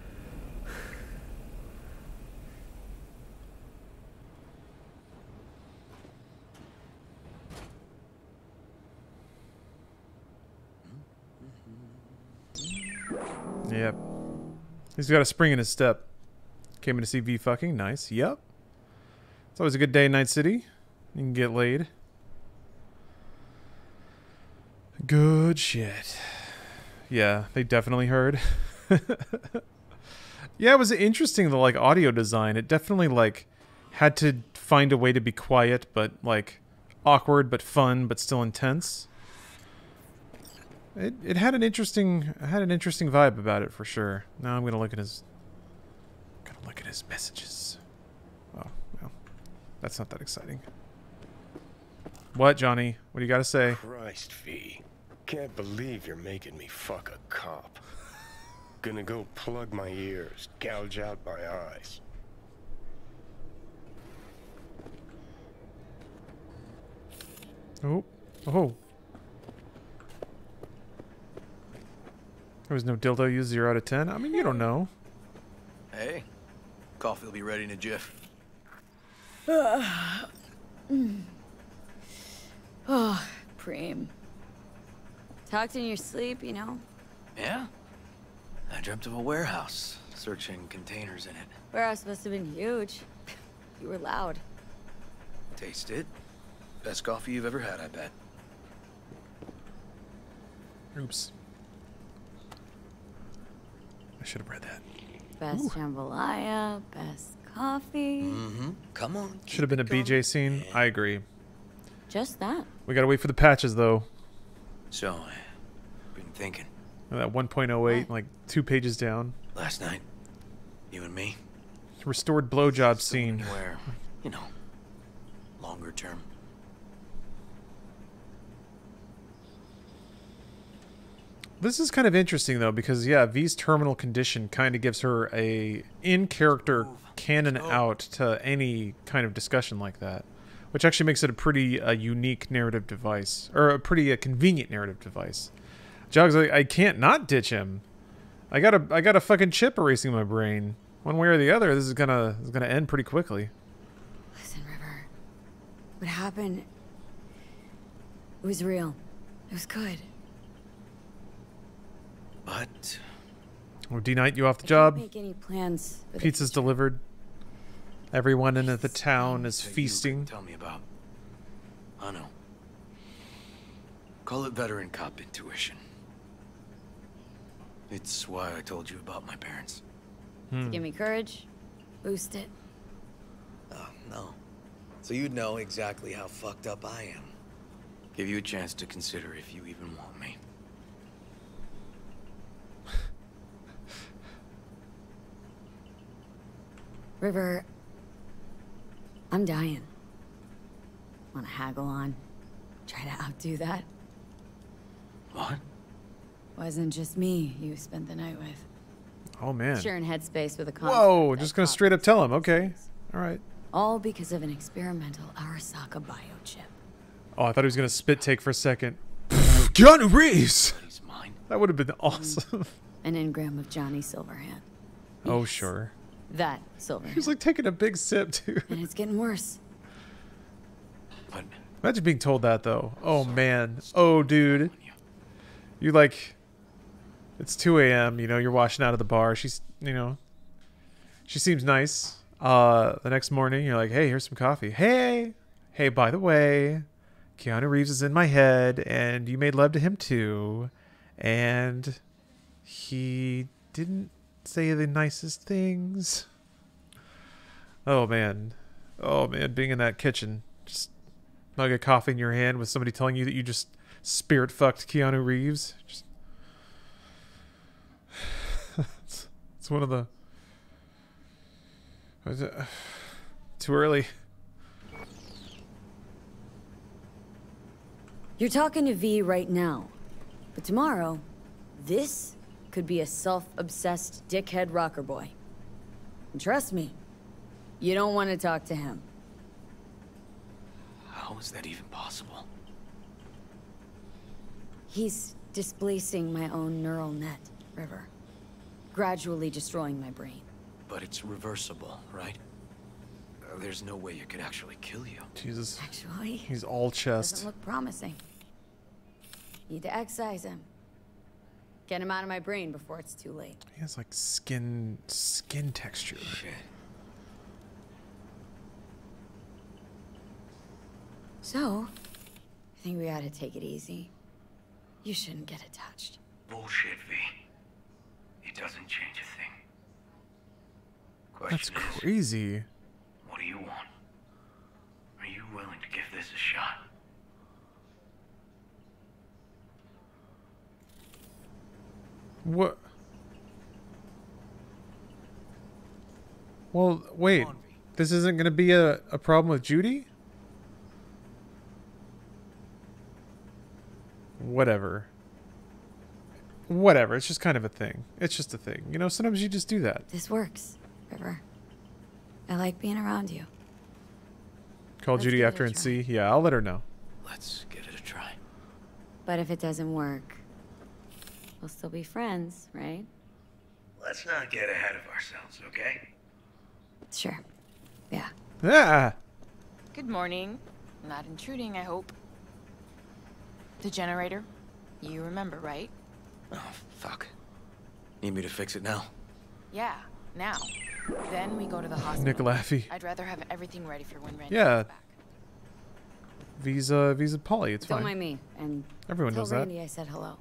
Yep. He's got a spring in his step. Came in to see V fucking. Nice. Yep. It's always a good day in Night City. You can get laid. Good shit. Yeah, they definitely heard. yeah, it was interesting the like audio design. It definitely like had to find a way to be quiet but like awkward but fun but still intense. It it had an interesting had an interesting vibe about it for sure. Now I'm gonna look at his gonna look at his messages. Oh well, that's not that exciting. What, Johnny? What do you got to say? Christ, V. Can't believe you're making me fuck a cop. Gonna go plug my ears, gouge out my eyes. Oh, oh. There was no dildo used zero out of ten. I mean, you don't know. Hey, coffee will be ready in a jiff. Mm. Oh, Preem. Talked in your sleep, you know? Yeah? I dreamt of a warehouse, searching containers in it. Warehouse must have been huge. You were loud. Taste it. Best coffee you've ever had, I bet. Oops. I should have read that. Best jambalaya, best coffee. Mm-hmm. Come on. Should have been a BJ scene. I agree. Just that. We gotta wait for the patches though. So, I've been thinking. That 1.08, like two pages down. Last night, you and me, Restored blowjob scene. where, you know, longer term. This is kind of interesting though because yeah, V's terminal condition kind of gives her a in character canon out to any kind of discussion like that, which actually makes it a pretty uh, unique narrative device or a pretty uh, convenient narrative device. Jogs, I, I can't not ditch him. I got a I got a fucking chip erasing my brain. One way or the other, this is gonna this is gonna end pretty quickly. Listen, River. What happened? It was real. It was good. But Oh, D Knight, you off the I job? Make any plans. for the Pizza's delivered. Everyone in the town is feasting. Tell me about. I know. Call it veteran cop intuition. It's why I told you about my parents. Hmm. To give me courage, boost it. Oh, no. So you'd know exactly how fucked up I am. Give you a chance to consider if you even want me. River, I'm dying. Want to haggle on? Try to outdo that? What? Wasn't just me you spent the night with. Oh man. Sharing headspace with a concept Whoa, just gonna straight up tell him. Okay. All right. All because of an experimental Arasaka biochip. Oh, I thought he was gonna spit take for a second. Keanu Reeves. That would have been mm. awesome. An engram of Johnny Silverhand. oh sure. That Silverhand. He was like taking a big sip too. and it's getting worse. Imagine being told that though. Oh man. Oh dude. You like. It's 2 a.m. You know you're washing out of the bar. She's you know. She seems nice. Uh, the next morning you're like, hey, here's some coffee. Hey, hey, by the way, Keanu Reeves is in my head, and you made love to him too, and he didn't say the nicest things. Oh man, oh man, being in that kitchen, just mug of coffee in your hand with somebody telling you that you just spirit fucked Keanu Reeves. Just, it's, it's one of the. Was it, too early. You're talking to V right now. But tomorrow, this could be a self-obsessed dickhead rocker boy. And trust me, you don't want to talk to him. How is that even possible? He's displacing my own neural net, River. Gradually destroying my brain. But it's reversible, right? Uh, There's no way it could actually kill you. Jesus. Actually, He's all chest. doesn't look promising. Need to excise him. Get him out of my brain before it's too late. He has like skin skin texture. Shit. So, I think we ought to take it easy. You shouldn't get attached. Bullshit, V. It doesn't change a thing. That's Question is, crazy. what do you want? Are you willing to give this a shot? What? Well, wait. This isn't going to be a, a problem with Judy? Whatever. Whatever. It's just kind of a thing. It's just a thing. You know, sometimes you just do that. This works, River. I like being around you. Call Let's Judy after and try. see. Yeah, I'll let her know. Let's give it a try. But if it doesn't work, we'll still be friends, right? Let's not get ahead of ourselves, okay? Sure. Yeah. Yeah. Good morning. Not intruding, I hope. The generator. You remember, right? Oh, fuck. Need me to fix it now? Yeah, now. Then we go to the hospital. Nick Laffey. I'd rather have everything ready for when Randy Yeah. comes back. Visa, Visa Polly. It's Don't fine. mind me. And Everyone tell knows that. Randy I said hello.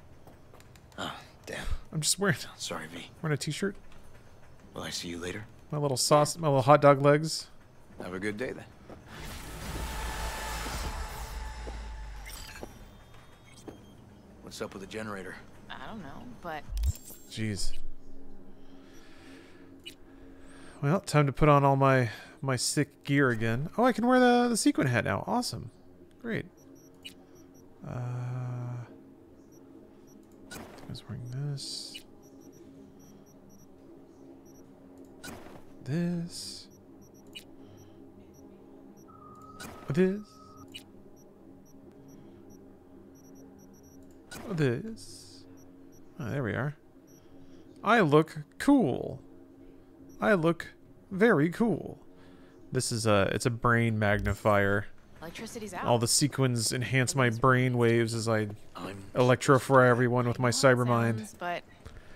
Oh, damn. I'm just wearing Sorry, V. wearing a t-shirt. Will I see you later? My little sauce, my little hot dog legs. Have a good day then. What's up with the generator? I don't know, but Jeez. Well, time to put on all my my sick gear again. Oh, I can wear the the sequin hat now. Awesome. Great. Uh, Was wearing this. This. This. This. Oh, there we are. I look cool. I look very cool. This is a it's a brain magnifier. Electricity's out. All the sequins enhance my brain waves as I electrofy everyone with my cyber mind. But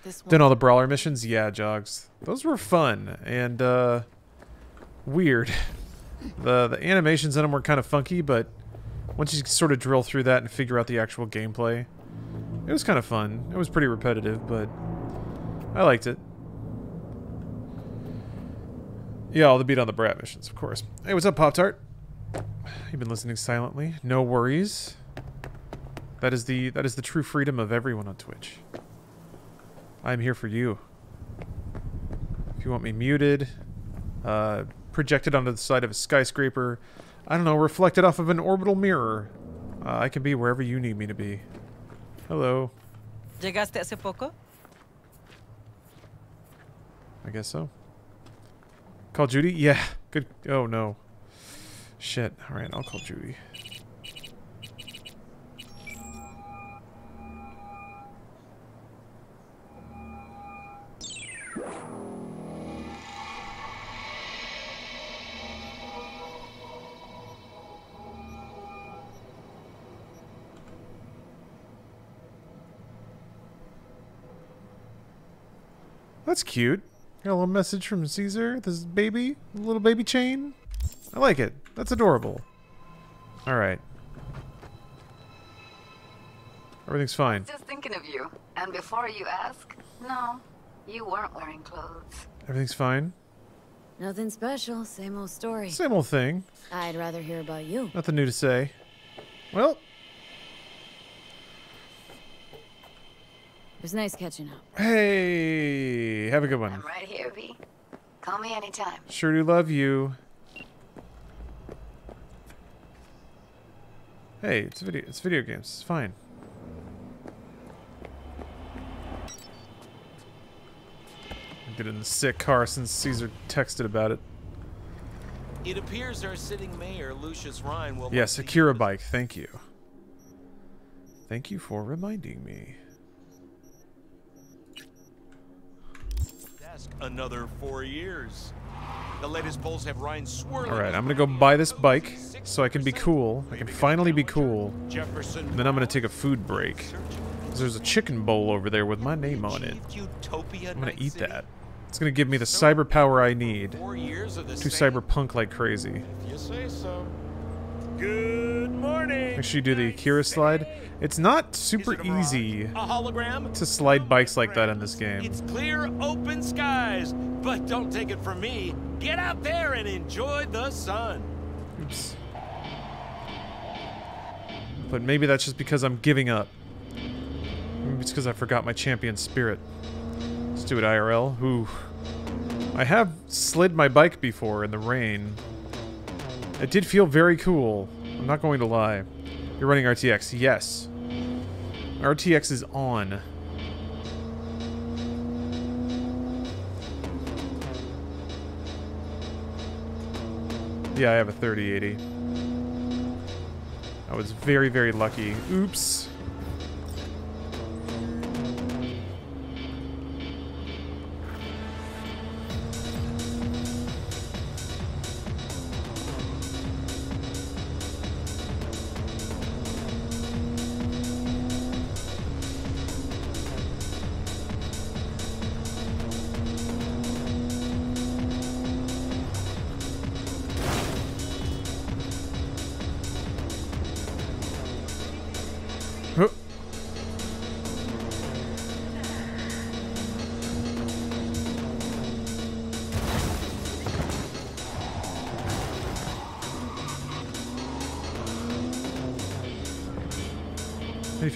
This Done all the brawler missions? Yeah, Jogs. Those were fun and uh, weird. The the animations in them were kind of funky, but once you sort of drill through that and figure out the actual gameplay, it was kind of fun. It was pretty repetitive, but I liked it. Yeah, all the beat on the Brat missions, of course. Hey, what's up, Pop Tart? You've been listening silently. No worries. That is the that is the true freedom of everyone on Twitch. I'm here for you. If you want me muted, uh, projected onto the side of a skyscraper, I don't know, reflected off of an orbital mirror, uh, I can be wherever you need me to be. Hello. ¿Llegaste hace poco? I guess so. Call Judy? Yeah. Good. Oh, no. Shit. Alright, I'll call Judy. That's cute. Got a little message from Caesar. This is baby, little baby chain. I like it. That's adorable. All right. Everything's fine. Just thinking of you. And before you ask, no, you weren't wearing clothes. Everything's fine. Nothing special. Same old story. Same old thing. I'd rather hear about you. Nothing new to say. Well, It was nice catching up. hey, have a good one. I'm right here, V. Call me anytime. Sure do love you. Hey, it's video. It's video games. It's fine. Get in the sick car since Caesar texted about it. It appears our sitting mayor, Lucius Rhyne, will Yes, Akira bike. Thank you. Thank you for reminding me. desk another four years. The latest polls have Rhyne swirling. All right, I'm gonna go buy this bike so I can be cool. I can finally be cool. Jefferson. And then I'm gonna take a food break. There's a chicken bowl over there with my name on it. I'm gonna eat that. It's gonna give me the cyber power I need Four years of the to cyberpunk like crazy. If you say so. Good morning. Make sure you do the Akira slide. It's not super easy A hologram? to slide bikes like that in this game. It's clear, open skies. But don't take it from me. Get out there and enjoy the sun. Oops. But maybe that's just because I'm giving up. Maybe it's because I forgot my champion spirit. Let's do it IRL. Ooh. I have slid my bike before in the rain. It did feel very cool. I'm not going to lie. You're running RTX. Yes. RTX is on. Yeah, I have a 3080. I was very, very lucky. Oops.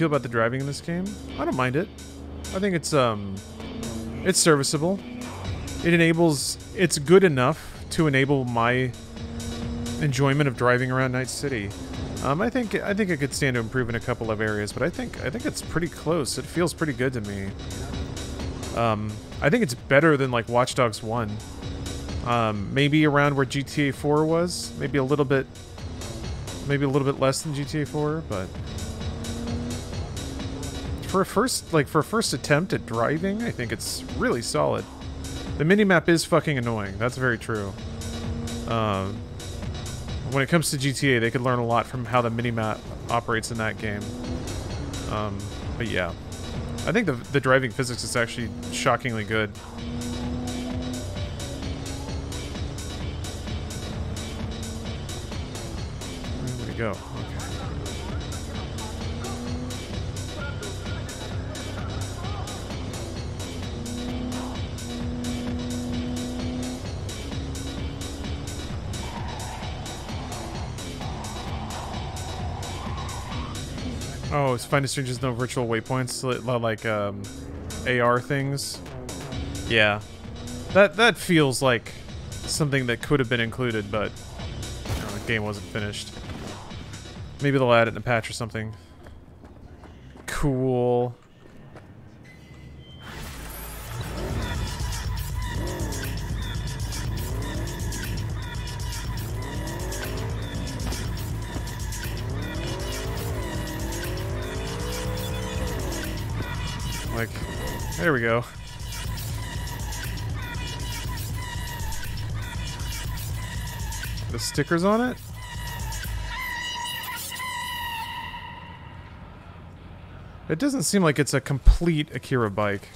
Feel about the driving in this game? I don't mind it. I think it's um it's serviceable. It enables it's good enough to enable my enjoyment of driving around Night City. Um, I think I think it could stand to improve in a couple of areas, but I think I think it's pretty close. It feels pretty good to me. Um, I think it's better than like Watch Dogs One. Um, maybe around where GTA 4 was, maybe a little bit, maybe a little bit less than GTA 4, but for a first like for first attempt at driving, I think it's really solid. The minimap is fucking annoying. That's very true. Um, when it comes to GTA, they could learn a lot from how the minimap operates in that game. Um, but yeah. I think the the driving physics is actually shockingly good. Where did he go? Oh, it's Find a Stranger's no virtual waypoints, li- li- like um, AR things. Yeah, that that feels like something that could have been included, but you know, the game wasn't finished. Maybe they'll add it in a patch or something. Cool. There we go. The stickers on it? It doesn't seem like it's a complete Akira bike.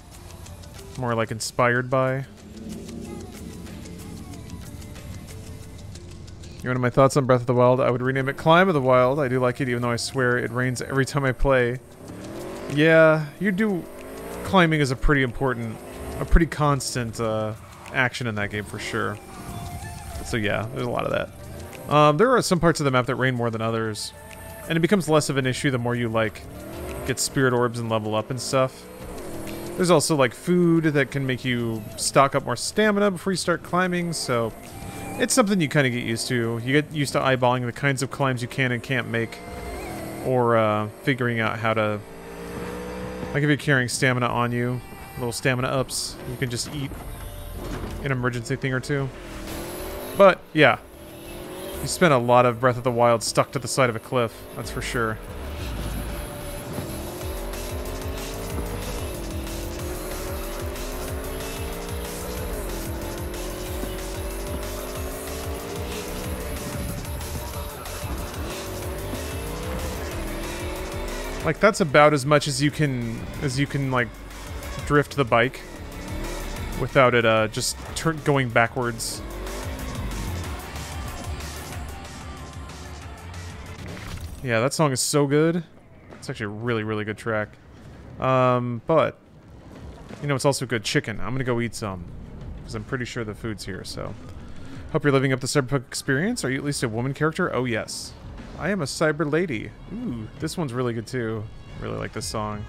More like inspired by. You want my thoughts on Breath of the Wild? I would rename it Climb of the Wild. I do like it, even though I swear it rains every time I play. Yeah, you do. Climbing is a pretty important, a pretty constant uh, action in that game for sure. So yeah, there's a lot of that. Um, there are some parts of the map that rain more than others, and it becomes less of an issue the more you like get spirit orbs and level up and stuff. There's also like food that can make you stock up more stamina before you start climbing, so it's something you kind of get used to. You get used to eyeballing the kinds of climbs you can and can't make, or uh, figuring out how to. Like if you're carrying stamina on you, little stamina ups, you can just eat an emergency thing or two. But yeah, you spent a lot of Breath of the Wild stuck to the side of a cliff. That's for sure. Like that's about as much as you can as you can like drift the bike without it uh just going backwards. Yeah, that song is so good. It's actually a really really good track. Um, but you know it's also good chicken. I'm gonna go eat some because I'm pretty sure the food's here. So hope you're living up to the cyberpunk experience. Are you at least a woman character? Oh yes. I am a cyber lady. Ooh, this one's really good too. Really like this song.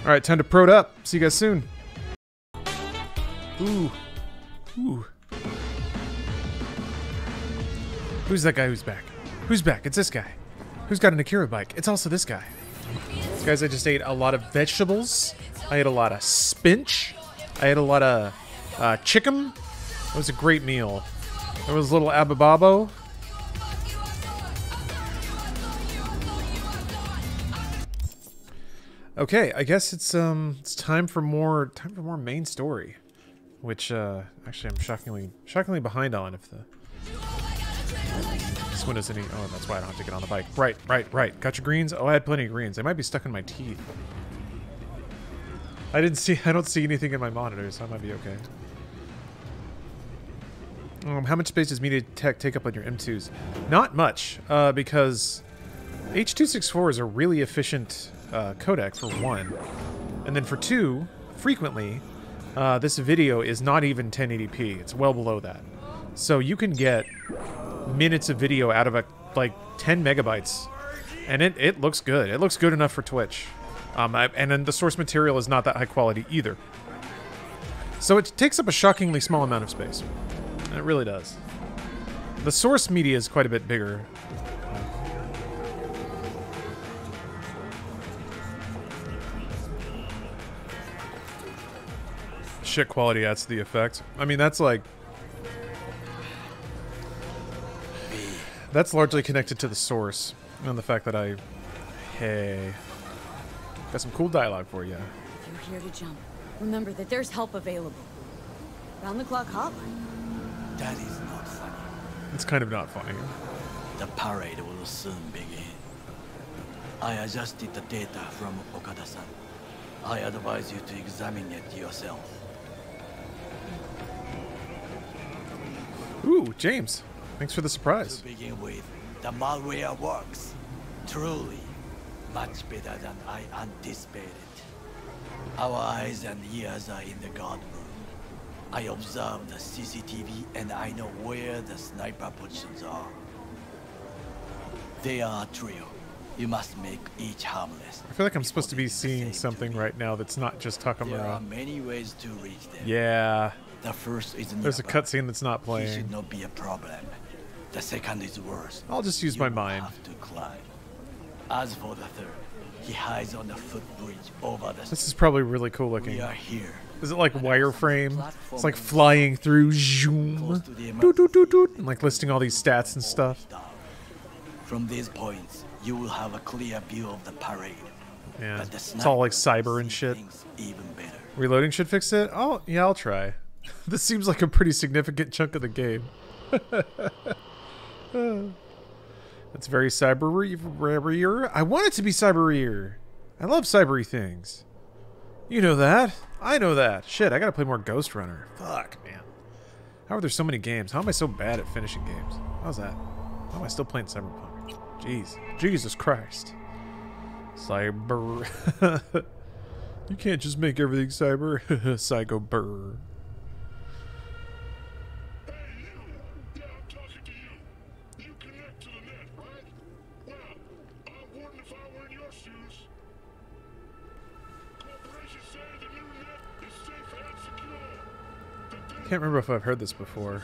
All right, time to pro it up. See you guys soon. Ooh, ooh. Who's that guy who's back? Who's back? It's this guy. Who's got an Akira bike? It's also this guy. Guys, I just ate a lot of vegetables. I ate a lot of spinach. I ate a lot of uh, chicken. It was a great meal. There was a little abababo. Okay, I guess it's um it's time for more time for more main story, which uh actually I'm shockingly shockingly behind on if the this one doesn't. Oh, that's why I don't have to get on the bike. Right, right, right. Got your greens? Oh, I had plenty of greens. They might be stuck in my teeth. I didn't see. I don't see anything in my monitor, so I might be okay. Um, how much space does media tech take up on your M2s? Not much, uh, because H.264 is a really efficient uh, codec for one, and then for two, frequently, uh, this video is not even 1080p. It's well below that, so you can get minutes of video out of a like 10 megabytes, and it it looks good. It looks good enough for Twitch. Um, I, and then the source material is not that high quality either. So it takes up a shockingly small amount of space. It really does. The source media is quite a bit bigger. Shit quality adds to the effect. I mean, that's like... That's largely connected to the source. And the fact that I... Hey... Got some cool dialogue for you. If you're here to jump, remember that there's help available. Round the clock hotline. That is not funny. It's kind of not funny. The parade will soon begin. I adjusted the data from Okada-san. I advise you to examine it yourself. Ooh, James. Thanks for the surprise. To begin with, the malware works. Truly, much better than I anticipated. Our eyes and ears are in the guard room. I observe the CCTV and I know where the sniper positions are. They are a trio. You must make each harmless. I feel like I'm supposed to be seeing something right now that's not just There are Takemura. many ways to reach them. Yeah. The first is There's a cutscene that's not He playing. should not be a problem. The second is worse. I'll just use my mind. Have to climb. As for the third, he hides on the footbridge over the. This is probably really cool looking. We are here. Is it like wireframe? It's like flying through zoom, doot, doot, doot, doot, and like listing all these stats and stuff. From these points, you will have a clear view of the parade. Yeah, it's all like cyber and shit. Even better. Reloading should fix it. Oh, yeah, I'll try. this seems like a pretty significant chunk of the game. It's very cyber I want it to be cyber I love cybery things. You know that. I know that. Shit, I gotta play more Ghostrunner. Fuck, man. How are there so many games? How am I so bad at finishing games? How's that? How am I still playing Cyberpunk? Jeez. Jesus Christ. Cyber. you can't just make everything cyber. Psycho burr. Can't remember if I've heard this before.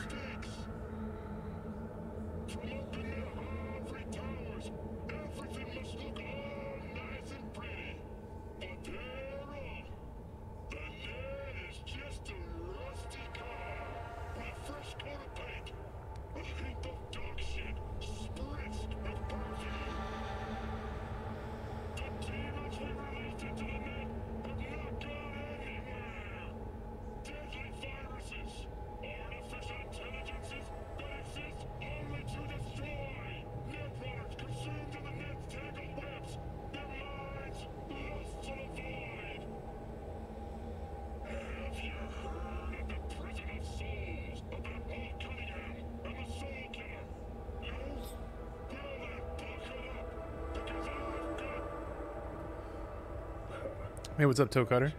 Hey, what's up, Toe Cutter?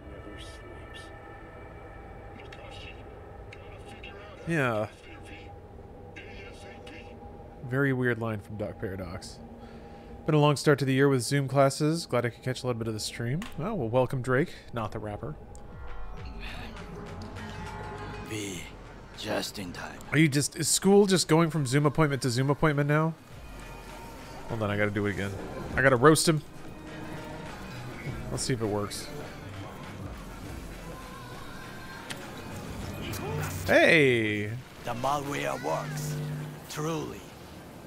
Yeah. Very weird line from Doc Paradox. Been a long start to the year with Zoom classes. Glad I could catch a little bit of the stream. Oh, well, welcome, Drake. Not the rapper. V, just in time. Are you just... Is school just going from Zoom appointment to Zoom appointment now? Hold on, I gotta do it again. I gotta roast him. Let's see if it works. Hey! The malware works. Truly,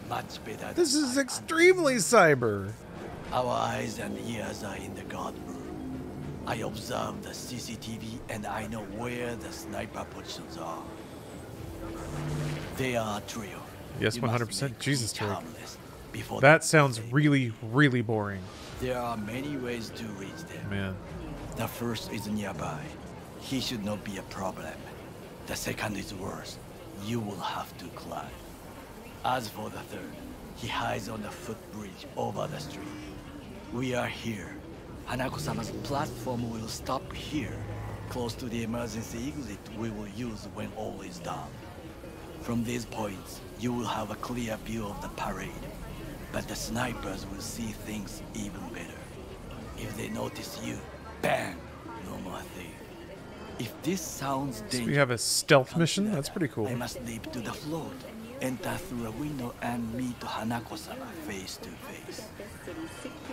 much better. This is extremely cyber. Our eyes and ears are in the guard room. I observe the CCTV and I know where the sniper positions are. They are a trio. Yes, You 100%. Jesus, each Drake. harmless before That sounds really, really boring. There are many ways to reach them. Man. The first is nearby. He should not be a problem. The second is worse. You will have to climb. As for the third, he hides on the footbridge over the street. We are here. Hanako-sama's platform will stop here, close to the emergency exit we will use when all is done. From these points, you will have a clear view of the parade, but the snipers will see things even better. If they notice you, bang, no more thing. If this sounds So dangerous, we have a stealth mission? That's pretty cool. I must leap to the float, enter through a window, and meet Hanako-sama face to face.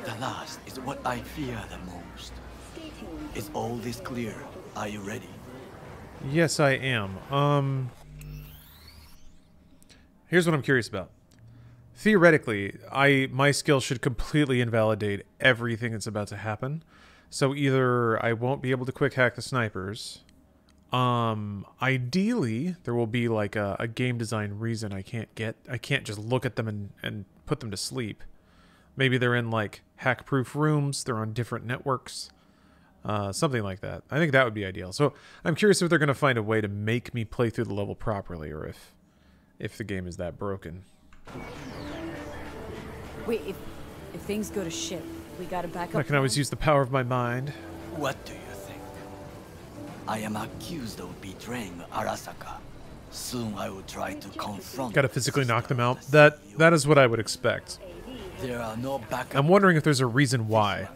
The last is what I fear the most. Is all this clear? Are you ready? Yes, I am. Um, here's what I'm curious about. Theoretically, I my skill should completely invalidate everything that's about to happen. So either I won't be able to quick hack the snipers, Um, ideally, there will be like a, a game design reason I can't get. I can't just look at them and, and put them to sleep. Maybe they're in like hack proof rooms, they're on different networks, uh, something like that. I think that would be ideal. So I'm curious if they're going to find a way to make me play through the level properly or if, if the game is that broken. Wait, if, if things go to shit, we gotta back up. I can always use the power of my mind. What do you think? I am accused of betraying Arasaka. Soon I will try to confront. Got to physically knock them out. That that is what I would expect. There are no backup. I'm wondering if there's a reason why.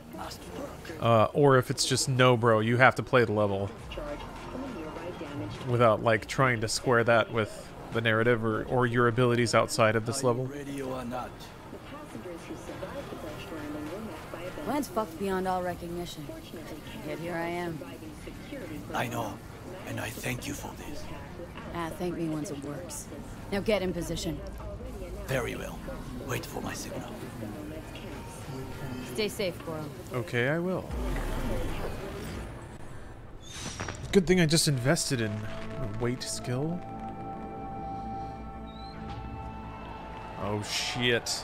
Uh, or if it's just no, bro, you have to play the level without like trying to square that with the narrative or, or your abilities outside of this level. Radio or not. Plan's fucked beyond all recognition. Yet here I am. I know, and I thank you for this. Ah, thank me once it works. Now get in position. Very well. Wait for my signal. Stay safe, Goro. Okay, I will. Good thing I just invested in a weight skill. Oh shit.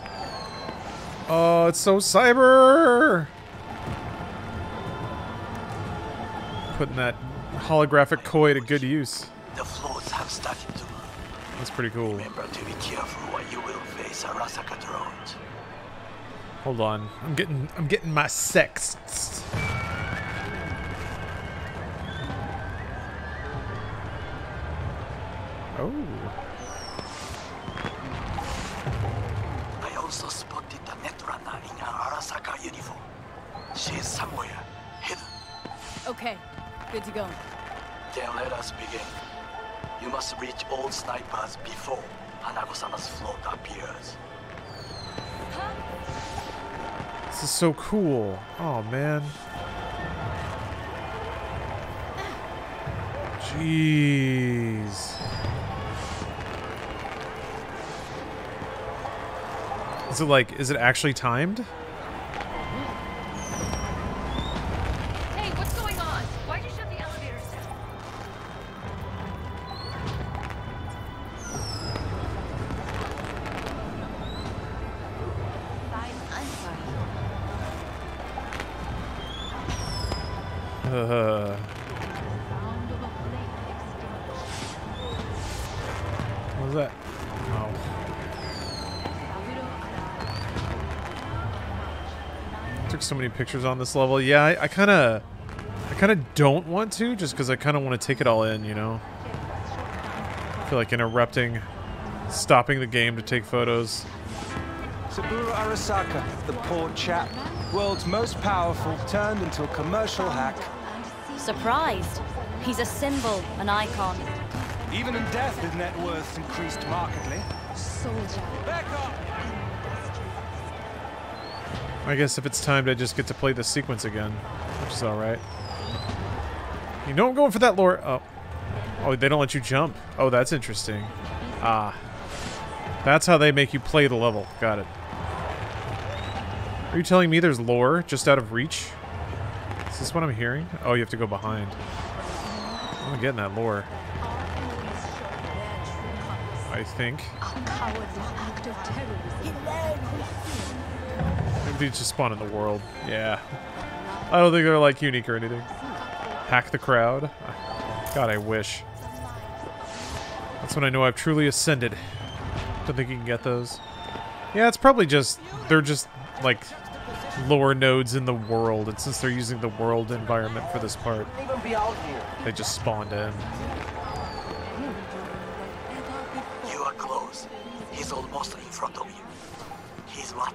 Oh, it's so cyber! Putting that holographic koi to good use. The floors have started to. That's pretty cool. Remember to be careful what you will face Arasaka drones. Hold on. I'm getting I'm getting my sex. Oh. She is somewhere, hidden. Okay, good to go. Then let us begin. You must reach all snipers before Hanako-sama's float appears. This is so cool. Oh man. Jeez. Is it like, is it actually timed? So many pictures on this level. Yeah, I kind of, I kind of don't want to, just because I kind of want to take it all in. You know. I feel like interrupting, stopping the game to take photos. Saburo Arasaka, the poor chap, world's most powerful, turned into a commercial hack. Surprised. He's a symbol, an icon. Even in death, his net worth's increased markedly. Soldier. Back up! I guess if it's timed, I just get to play the sequence again, which is all right. You know I'm going for that lore. Oh, oh, they don't let you jump. Oh, that's interesting. Ah, that's how they make you play the level. Got it. Are you telling me there's lore just out of reach? Is this what I'm hearing? Oh, you have to go behind. I'm getting that lore. I think. Maybe they just spawn in the world. Yeah. I don't think they're like unique or anything. Hack the crowd. God, I wish. That's when I know I've truly ascended. Don't think you can get those. Yeah, it's probably just they're just like lower nodes in the world, and since they're using the world environment for this part, Even be out here. they just spawned in.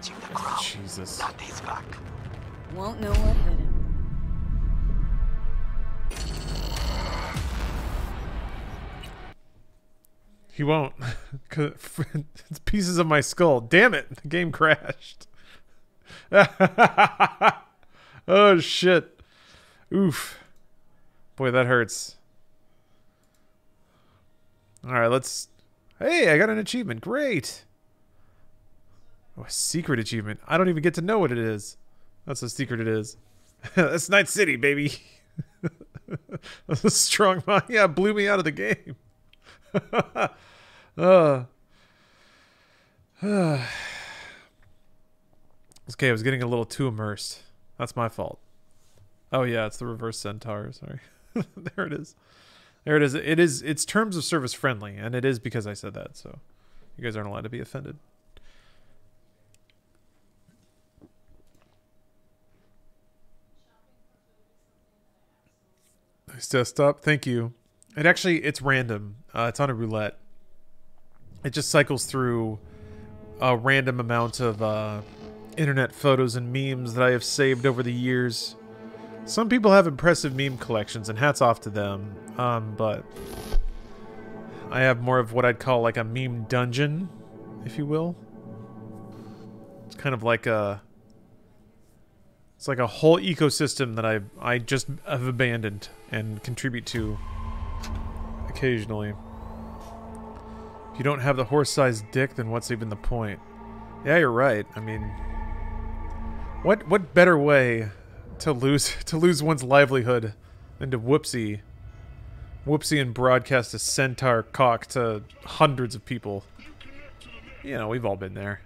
He's watching the crowd. Jesus. Not his back. Won't know what hit him. He won't. it's pieces of my skull. Damn it! The game crashed. oh shit. Oof. Boy, that hurts. All right, let's. Hey, I got an achievement. Great. Oh, a secret achievement. I don't even get to know what it is. That's how secret it is. That's Night City, baby. That's a strong mind. Yeah, blew me out of the game. uh. okay, I was getting a little too immersed. That's my fault. Oh yeah, it's the reverse centaur. Sorry. there it is. There it is. It is. It's terms of service friendly, and it is because I said that. So, you guys aren't allowed to be offended. Nice desktop. Thank you. It actually it's random. Uh, it's on a roulette. It just cycles through a random amount of uh, internet photos and memes that I have saved over the years. Some people have impressive meme collections, and hats off to them. Um, but I have more of what I'd call like a meme dungeon, if you will. It's kind of like a it's like a whole ecosystem that I I just have abandoned and contribute to occasionally. If you don't have the horse-sized dick, then what's even the point? Yeah, you're right. I mean, what what better way to lose to lose one's livelihood than to whoopsie whoopsie and broadcast a centaur cock to hundreds of people? You know, we've all been there.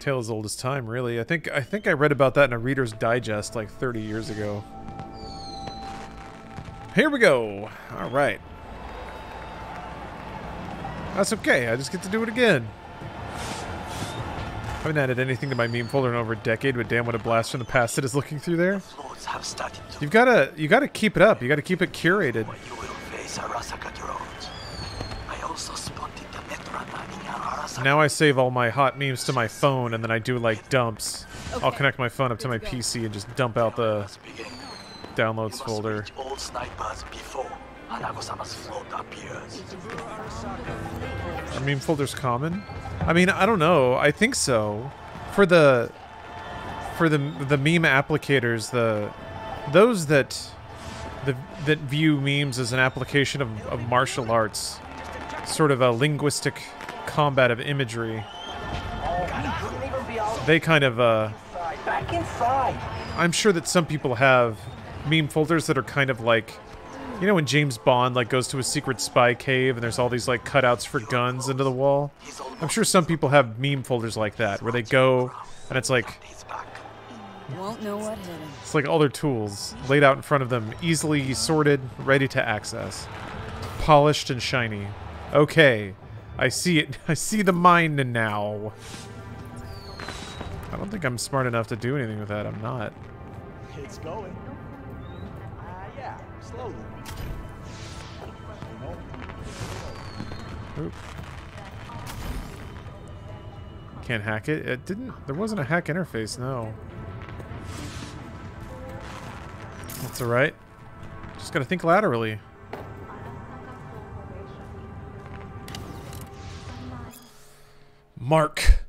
Tale as old as time, really. I think I think I read about that in a Reader's Digest like 30 years ago. Here we go. All right. That's okay. I just get to do it again. I haven't added anything to my meme folder in over a decade, but damn, what a blast from the past it is looking through there. You've gotta, you gotta keep it up. You gotta keep it curated. Now I save all my hot memes to my phone, and then I do like dumps. Okay. I'll connect my phone up to my PC and just dump out the downloads folder. Old snipers before float appears. Are meme folders common? I mean, I don't know. I think so. For the for the the meme applicators, the those that the that view memes as an application of, of martial arts, sort of a linguistic combat of imagery. They kind of uh Back inside. I'm sure that some people have meme folders that are kind of like you know when James Bond like goes to a secret spy cave and there's all these like cutouts for guns into the wall? I'm sure some people have meme folders like that where they go and it's like Won't know what hit him. it's like all their tools laid out in front of them, easily sorted, ready to access. Polished and shiny. Okay. I see it. I see the mind now. I don't think I'm smart enough to do anything with that. I'm not. It's going. Oop. Can't hack it. It didn't. There wasn't a hack interface. No. That's all right. Just gotta think laterally. Mark.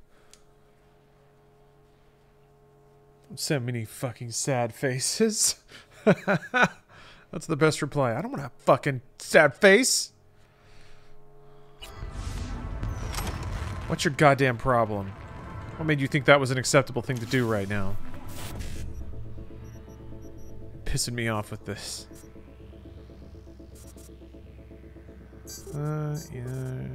So many fucking sad faces. That's the best reply. I don't want a fucking sad face. What's your goddamn problem? What made you think that was an acceptable thing to do right now? Pissing me off with this. Uh, yeah.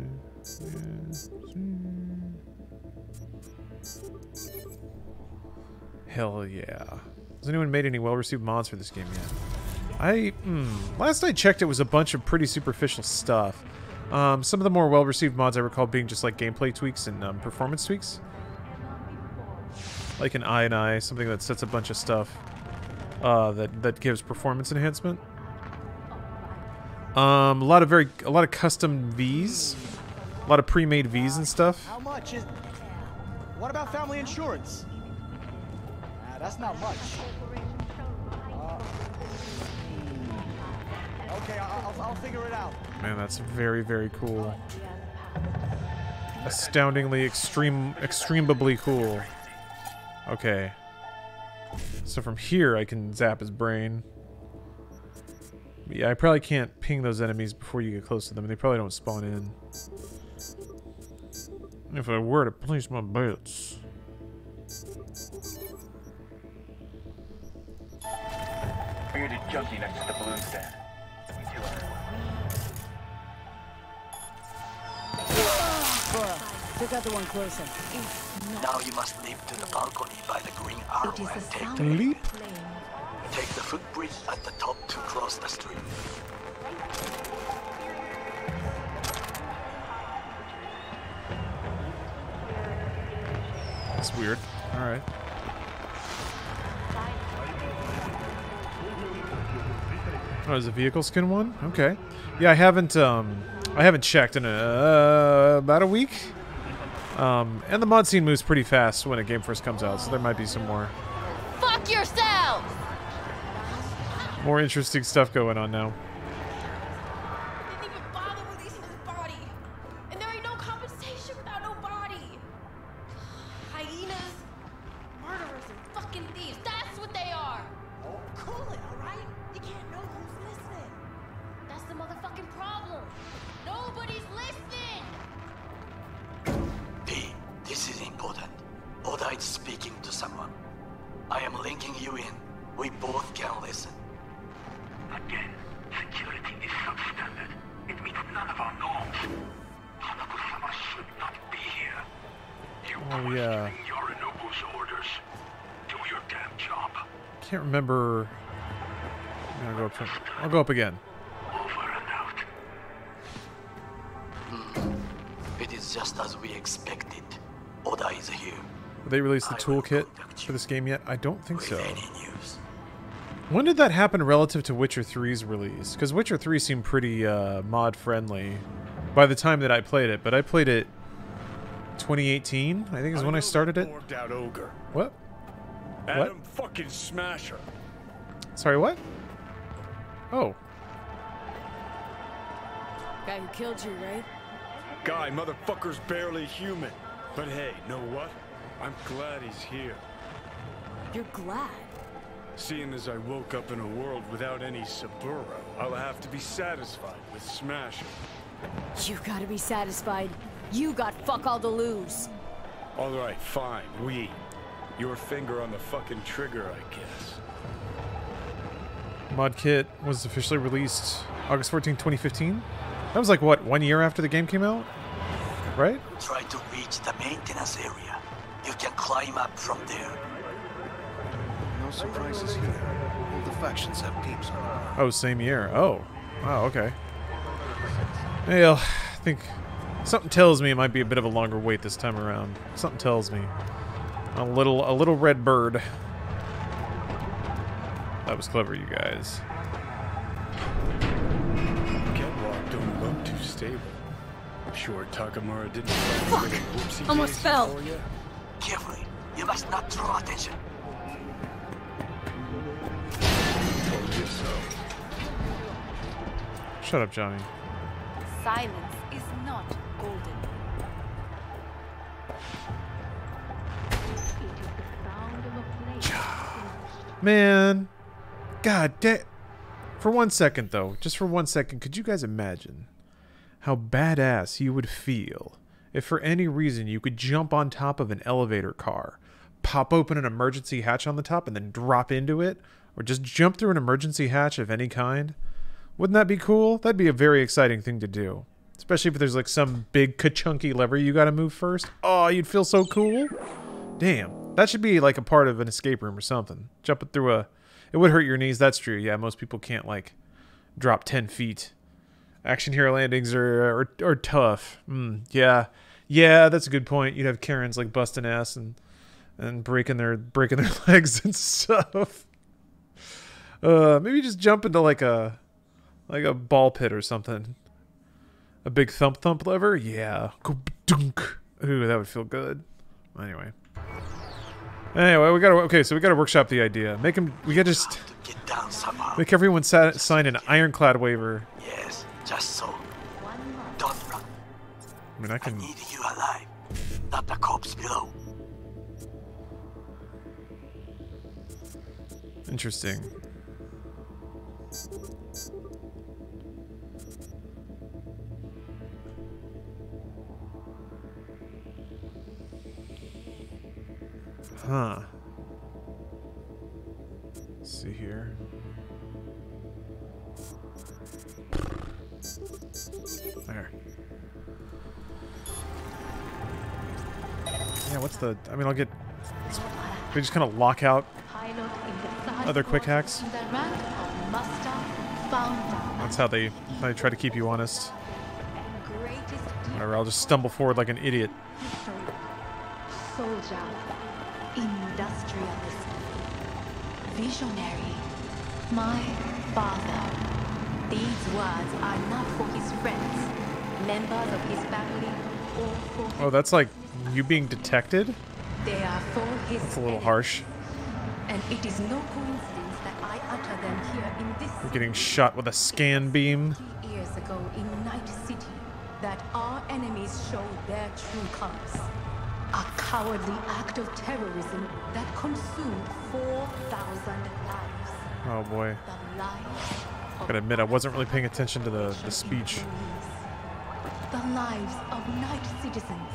Hell yeah. Has anyone made any well-received mods for this game yet? I, hmm, last I checked it was a bunch of pretty superficial stuff. Um, some of the more well-received mods I recall being just like gameplay tweaks and um, performance tweaks. Like an I&I, something that sets a bunch of stuff uh, that that gives performance enhancement. Um, a lot of very, a lot of custom V's, a lot of pre-made V's and stuff. How much is... What about family insurance? Nah, that's not much. Okay, I'll, I'll, I'll figure it out. Man, that's very, very cool. Oh, Astoundingly extreme, extremely cool. Okay. So from here, I can zap his brain. Yeah, I probably can't ping those enemies before you get close to them. They probably don't spawn in. If I were to place my bets. junkie next Cora, check out the one closer. Now you must leap to the balcony by the green arrow and take the Leap? Take the footbridge at the top to cross the street. That's weird. All right. Oh, is a vehicle skin one? Okay. Yeah, I haven't um I haven't checked in a, uh, about a week. Um, and the mod scene moves pretty fast when a game first comes out, so there might be some more Fuck yourselves! more interesting stuff going on now. I'll go up again. It is just as we expected. Oda is here. Have they released the toolkit for this game yet? I don't think so. When did that happen relative to Witcher 3's release? Because Witcher 3 seemed pretty uh, mod friendly by the time that I played it, but I played it 2018, I think is when I started it. Borked out ogre. What? Adam fucking Smasher. Sorry, what? Oh, Guy who killed you, right? Guy, motherfucker's barely human. But hey, know what? I'm glad he's here. You're glad. Seeing as I woke up in a world without any Saburo, I'll have to be satisfied with Smasher. You gotta be satisfied. You got fuck all to lose. Alright, fine, we. Your finger on the fucking trigger, I guess. Mod Kit was officially released August 14, 2015. That was like, what, one year after the game came out? Right? Try to reach the maintenance area. You can climb up from there. No surprises here. All the factions have peeps on Oh, same year. Oh. Wow, okay. Well, I think something tells me it might be a bit of a longer wait this time around. Something tells me. A little a little red bird. That was clever, you guys. Catwalk don't look too stable. Sure, Takemura didn't fuck! Almost fell. for? Carefully. You must not draw attention. Told you so. Shut up, Johnny. Silence is not golden. Man. God damn. For one second, though, just for one second, could you guys imagine how badass you would feel if for any reason you could jump on top of an elevator car, pop open an emergency hatch on the top, and then drop into it? Or just jump through an emergency hatch of any kind? Wouldn't that be cool? That'd be a very exciting thing to do. Especially if there's like some big ka-chunky lever you gotta move first. Oh, you'd feel so cool. Damn. That should be like a part of an escape room or something. Jumping through a... It would hurt your knees, that's true. Yeah, most people can't like drop 10 feet. Action hero landings are, are, are tough. Mm, yeah. Yeah, that's a good point. You'd have Karens like busting ass and and breaking their breaking their legs and stuff. Uh, maybe just jump into like a like a ball pit or something. A big thump thump lever? Yeah. Dunk. Ooh, that would feel good. Anyway. Anyway, we gotta okay, so we gotta workshop the idea. Make him we gotta just Get down somehow. make everyone sa- sign an ironclad waiver. Yes, just so. Don't run. I mean, I can. I Need you alive. Not the corpse below. Interesting. Huh. Let's see here. There. Yeah, what's the... I mean, I'll get... We just kind of lock out other quick hacks. That's how they, they try to keep you honest. Whatever, I'll just stumble forward like an idiot. Soldier, industrialist, visionary, my father. These words are not for his friends, members of his family, or for Oh, that's like you being detected? They are for his That's a little harsh. and it is no coincidence that I utter them here in this You're getting shot with a scan beam. years ago in Night City that our enemies showed their true colors. Cowardly act of terrorism that consumed 4,000 lives. Oh boy. The lives Gotta admit, I wasn't really paying attention to the, the speech. the lives of night citizens.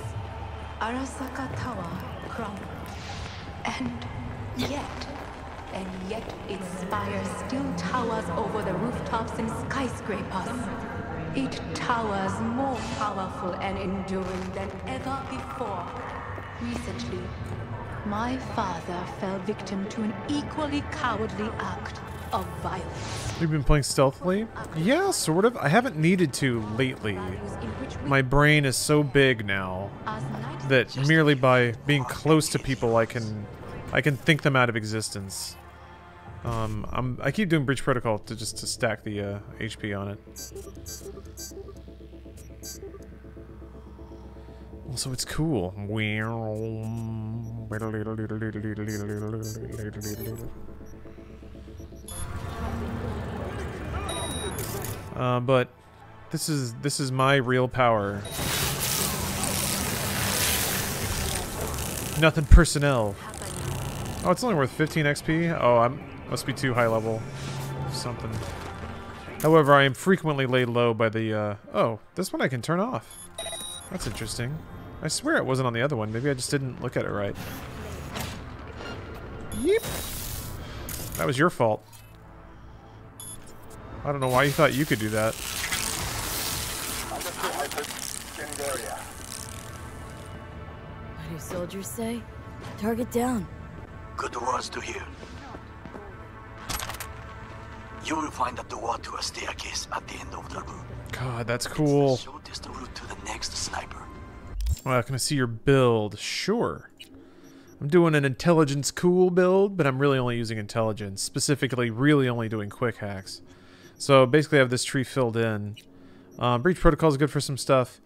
Arasaka Tower crumbled. And yet, and yet its spire still towers over the rooftops and skyscrapers. It towers more powerful and enduring than ever before. Recently, my father fell victim to an equally cowardly act of violence. We've been playing stealthily? Yeah, sort of. I haven't needed to lately. My brain is so big now that merely by being close to people I can I can think them out of existence. Um, I keep doing Breach Protocol to just to stack the uh, HP on it. Also, it's cool. Uh, but this is this is my real power. Nothing personnel. Oh, it's only worth 15 XP. Oh, I must be too high level. Something. However, I am frequently laid low by the. Uh, oh, this one I can turn off. That's interesting. I swear it wasn't on the other one. Maybe I just didn't look at it right. Yep. That was your fault. I don't know why you thought you could do that. What do soldiers say? Target down. Good words to hear. You will find a door to a staircase at the end of the room. God, that's cool. Shortest route to the next sniper. Well, can I see your build? Sure. I'm doing an intelligence cool build, but I'm really only using intelligence. Specifically, really only doing quick hacks. So basically I have this tree filled in. Um, Breach Protocol is good for some stuff.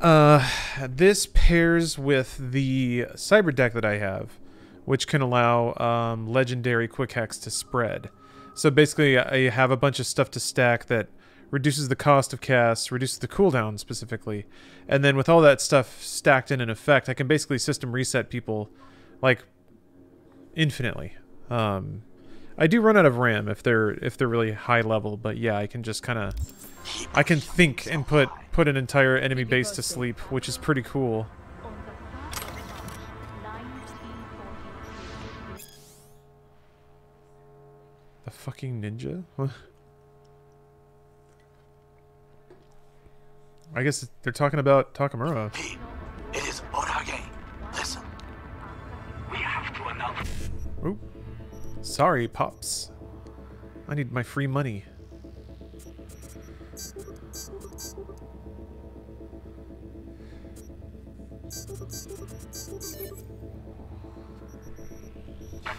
Uh, this pairs with the cyber deck that I have, which can allow um, legendary quick hacks to spread. So basically, I have a bunch of stuff to stack that reduces the cost of casts, reduces the cooldown specifically, and then with all that stuff stacked in an effect, I can basically system reset people like infinitely. Um, I do run out of RAM if they're if they're really high level, but yeah, I can just kind of I can think and put put an entire enemy base to sleep, which is pretty cool. The fucking ninja? I guess they're talking about Takemura. It is Orage. Listen. We have to announce. Oop. Sorry, Pops. I need my free money.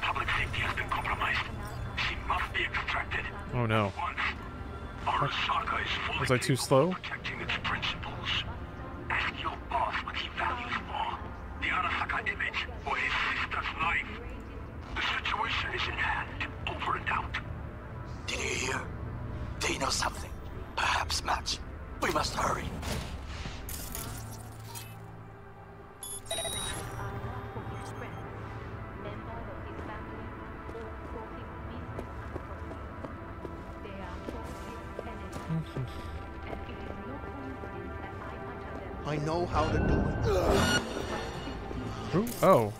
Public safety has been compromised. She must be extracted. Oh no. Once. Arasaka is fully Was I too slow? Life. The situation is in hand. Over and out. Did you hear? They know something. Perhaps much. We must hurry. I know how to do it. Ooh, oh.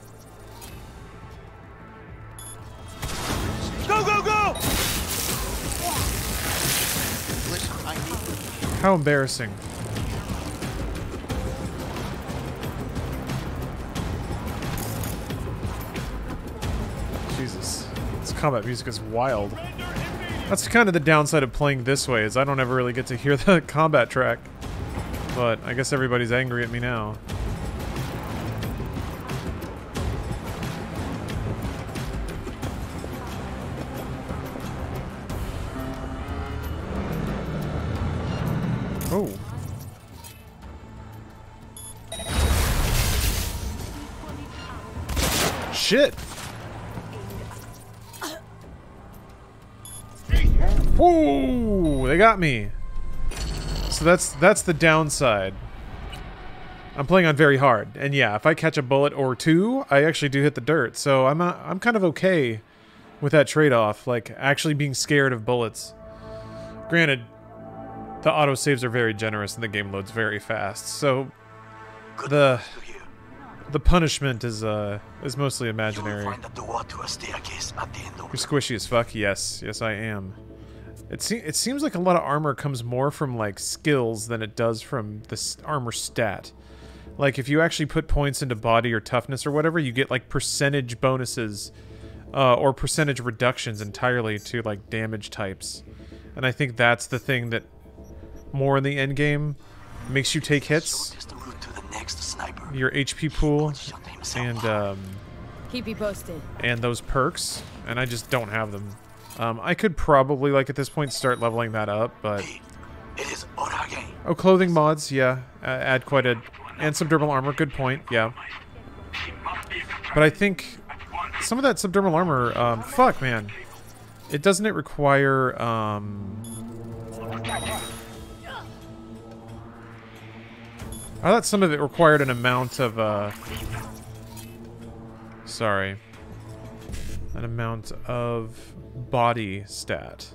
How embarrassing. Jesus. This combat music is wild. That's kind of the downside of playing this way, is I don't ever really get to hear the combat track. But I guess everybody's angry at me now. Got me. So that's that's the downside. I'm playing on very hard, and yeah, if I catch a bullet or two, I actually do hit the dirt. So I'm uh, I'm kind of okay with that trade-off, like actually being scared of bullets. Granted, the auto saves are very generous and the game loads very fast, so the the punishment is uh is mostly imaginary. Find the door to a staircase at the end of You're squishy as fuck. Yes, yes, I am. It se it seems like a lot of armor comes more from like skills than it does from the armor stat. Like if you actually put points into body or toughness or whatever, you get like percentage bonuses uh, or percentage reductions entirely to like damage types. And I think that's the thing that more in the end game makes you take hits. next. Your HP pool and um, Keep you posted. and those perks, and I just don't have them. Um, I could probably, like, at this point, start leveling that up, but... It is Orage. Oh, clothing mods, yeah. Uh, add quite a... And subdermal armor, good point, yeah. But I think some of that subdermal armor, um, fuck, man. It doesn't it require, um... I thought some of it required an amount of, uh... Sorry. An amount of body stat.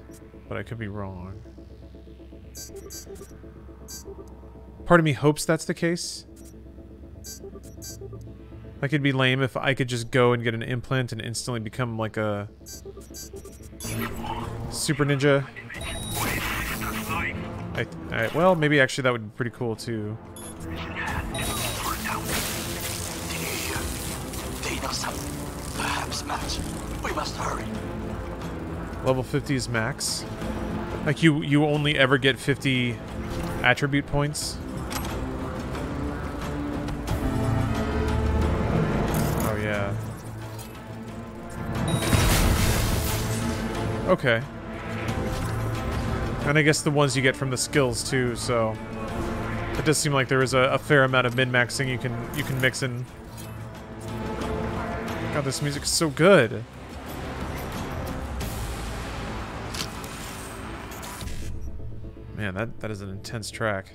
But I could be wrong. Part of me hopes that's the case. Like, it'd be lame if I could just go and get an implant and instantly become like a... Super Ninja. I, I, well, maybe actually that would be pretty cool too. Match. We must hurry. Level 50 is max. Like you, you only ever get 50 attribute points. Oh yeah. Okay. And I guess the ones you get from the skills too, so it does seem like there is a, a fair amount of min-maxing you can you can mix in. God, this music is so good. Man, that, that is an intense track.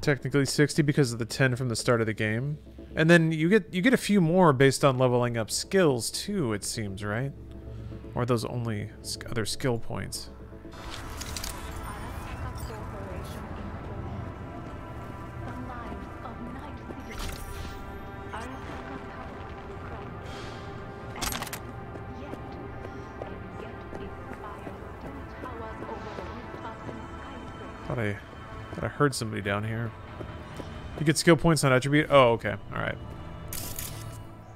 Technically 60 because of the 10 from the start of the game. And then you get you get a few more based on leveling up skills too, it seems, right? Or those only other skill points? Thought I thought I heard somebody down here. You get skill points on attribute. Oh, okay. All right.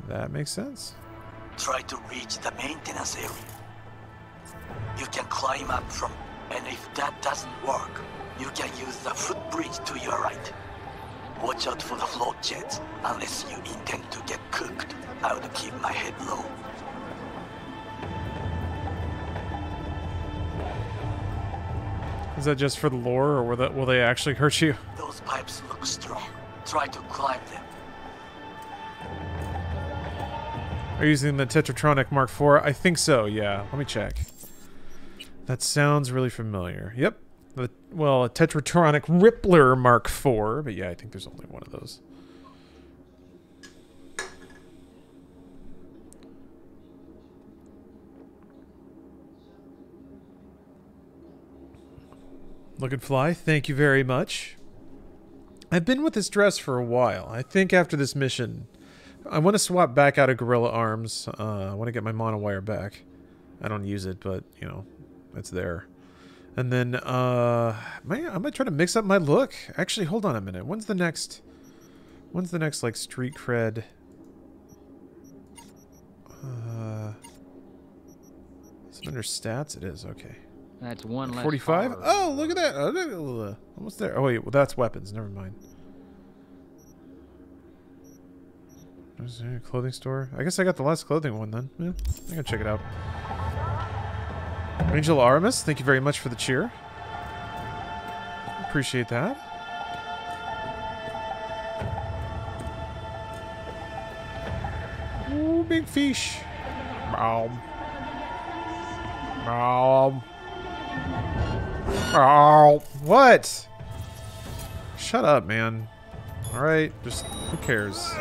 That makes sense. Try to reach the maintenance area. You can climb up from, and if that doesn't work, you can use the footbridge to your right. Watch out for the float jets, unless you intend to get cooked. I would keep my head low. Is that just for the lore, or will, that, will they actually hurt you? Those pipes look strong. Try to climb them. Are you using the Tetratronic Mark IV? I think so, yeah. Let me check. That sounds really familiar. Yep. The, well, a Tetratronic Rippler Mark IV, but yeah, I think there's only one of those. Looking fly, thank you very much. I've been with this dress for a while. I think after this mission, I want to swap back out of Gorilla Arms. Uh, I want to get my monowire back. I don't use it, but, you know, it's there. And then, uh, man, I might try to mix up my look. Actually, hold on a minute. When's the next, when's the next, like, street cred? Uh, is it under stats? It is, okay. That's one less 45? Oh, look at that. Uh, Almost there. Oh, wait, well, that's weapons. Never mind. Is there a clothing store? I guess I got the last clothing one then. Yeah, I can check it out. Angel Aramis, thank you very much for the cheer. Appreciate that. Ooh, big fish. Boom. Boom. Oh, what? Shut up, man. All right, just who cares?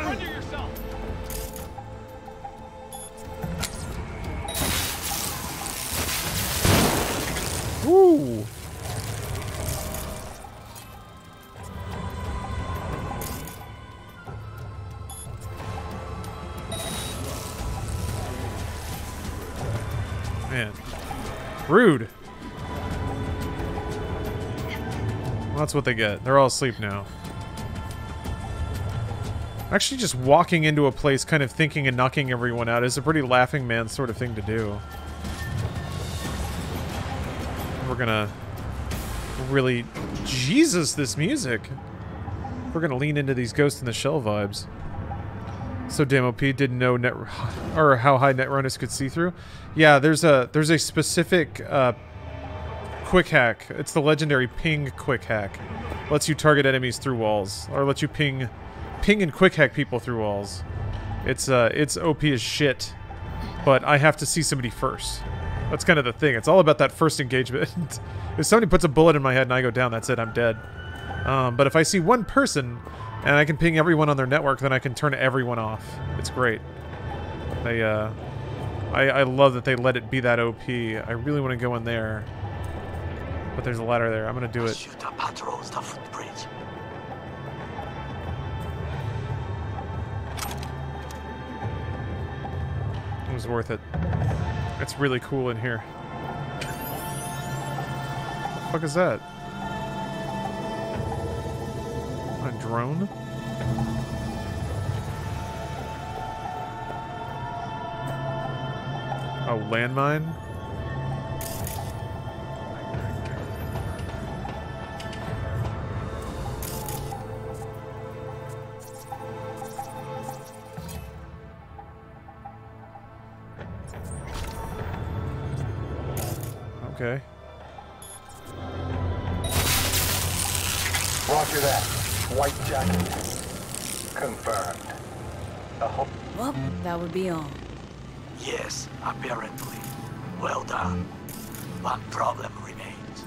Woo! Man. Rude. Well, that's what they get. They're all asleep now. Actually, just walking into a place kind of thinking and knocking everyone out is a pretty laughing man sort of thing to do. We're gonna really... Jesus, this music! We're gonna lean into these Ghost in the Shell vibes. So Demo P didn't know net or how high Netrunners could see through. Yeah, there's a there's a specific uh, quick hack. It's the legendary ping quick hack. Lets you target enemies through walls, or lets you ping, ping and quick hack people through walls. It's uh, it's OP as shit, but I have to see somebody first. That's kind of the thing. It's all about that first engagement. if somebody puts a bullet in my head and I go down, that's it. I'm dead. Um, but if I see one person and I can ping everyone on their network, then I can turn everyone off. It's great. They, uh, I, I love that they let it be that OP. I really want to go in there. But there's a ladder there. I'm gonna do it. Patrols the footbridge. It was worth it. It's really cool in here. What the fuck is that? A drone? A landmine? That would be all. Yes, apparently. Well done. One problem remains.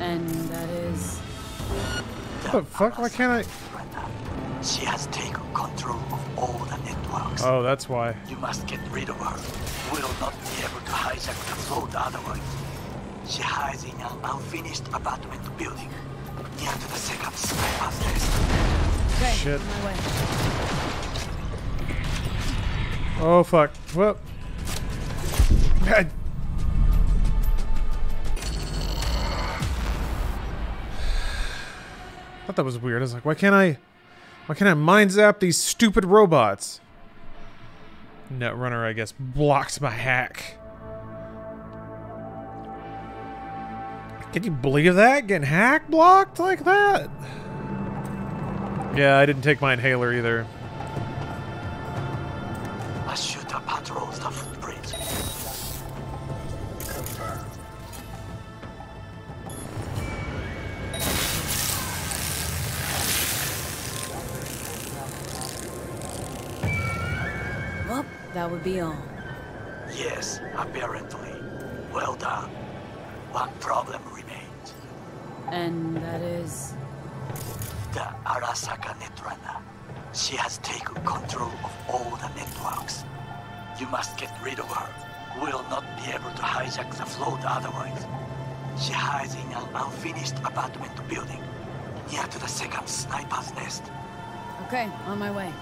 And that is... What the fuck? Why can't I... She has taken control of all the networks. Oh, that's why. You must get rid of her. We'll not be able to hijack the float otherwise. She hides in an unfinished apartment building near to the second sniper's nest. Okay, Shit. Oh, fuck. Whoop. I thought that was weird. I was like, why can't I... Why can't I mind zap these stupid robots? Netrunner, I guess, blocks my hack. Can you believe that? Getting hack blocked like that? Yeah, I didn't take my inhaler either. A shooter patrols the footbridge. Well, that would be all. Yes, apparently. Well done. One problem remains. And that is... The Arasaka Netrunner. She has taken control of all the networks. You must get rid of her. We'll not be able to hijack the float otherwise. She hides in an unfinished apartment building near to the second sniper's nest. Okay, on my way.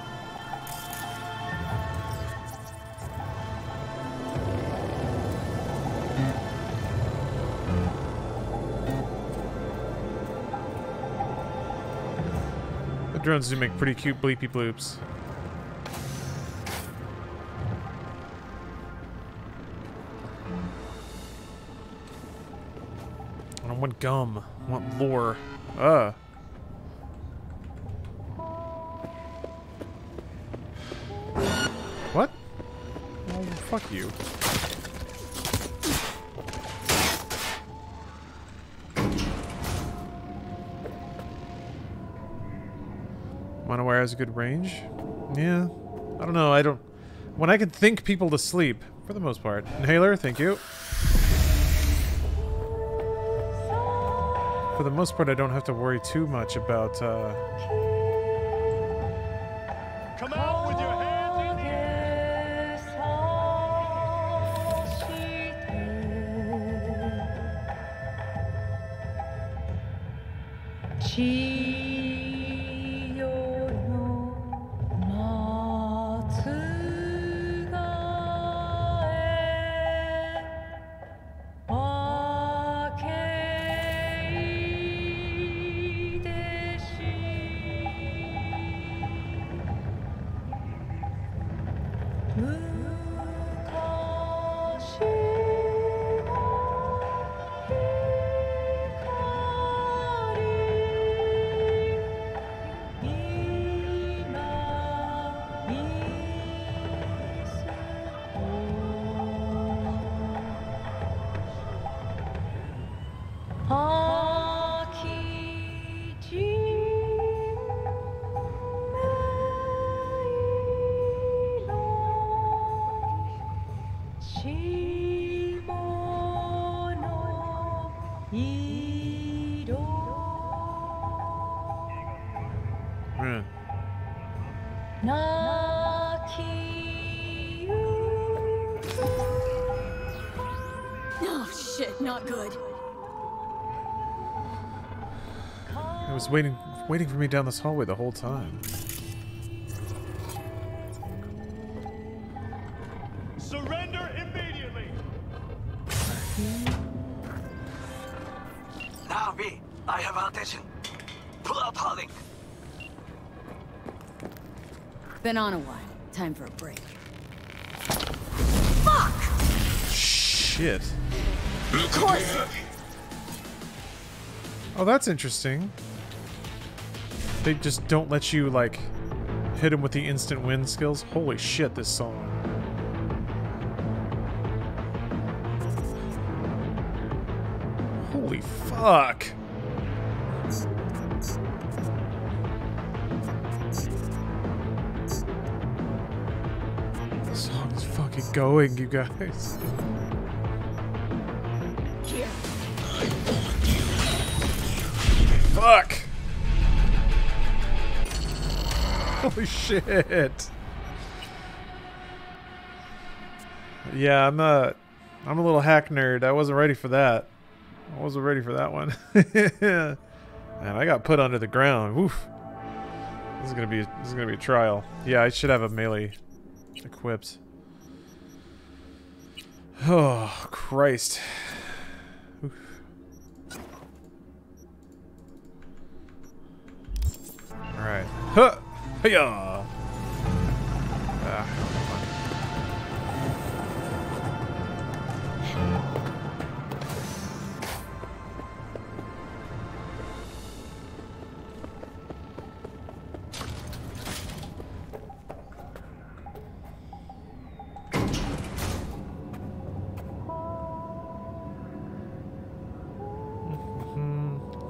Drones do make pretty cute bleepy bloops. I don't want gum. I want lore. Uh. What? Oh, fuck you. Monowire has a good range? Yeah. I don't know, I don't... When I can think people to sleep, for the most part. Inhaler, thank you. For the most part, I don't have to worry too much about, uh... Come out waiting waiting for me down this hallway the whole time. Surrender immediately. Now, V, I have our attention. Pull out Harling. Been on a while. Time for a break. Fuck! Shit. Of course. Oh, that's interesting. They just don't let you, like, hit him with the instant win skills. Holy shit, this song. Holy fuck. This song is fucking going, you guys. Holy oh, shit! Yeah, I'm a, I'm a little hack nerd. I wasn't ready for that. I wasn't ready for that one. Man, I got put under the ground. Oof. This is gonna be this is gonna be a trial. Yeah, I should have a melee equipped. Oh Christ. Hiya! Ah,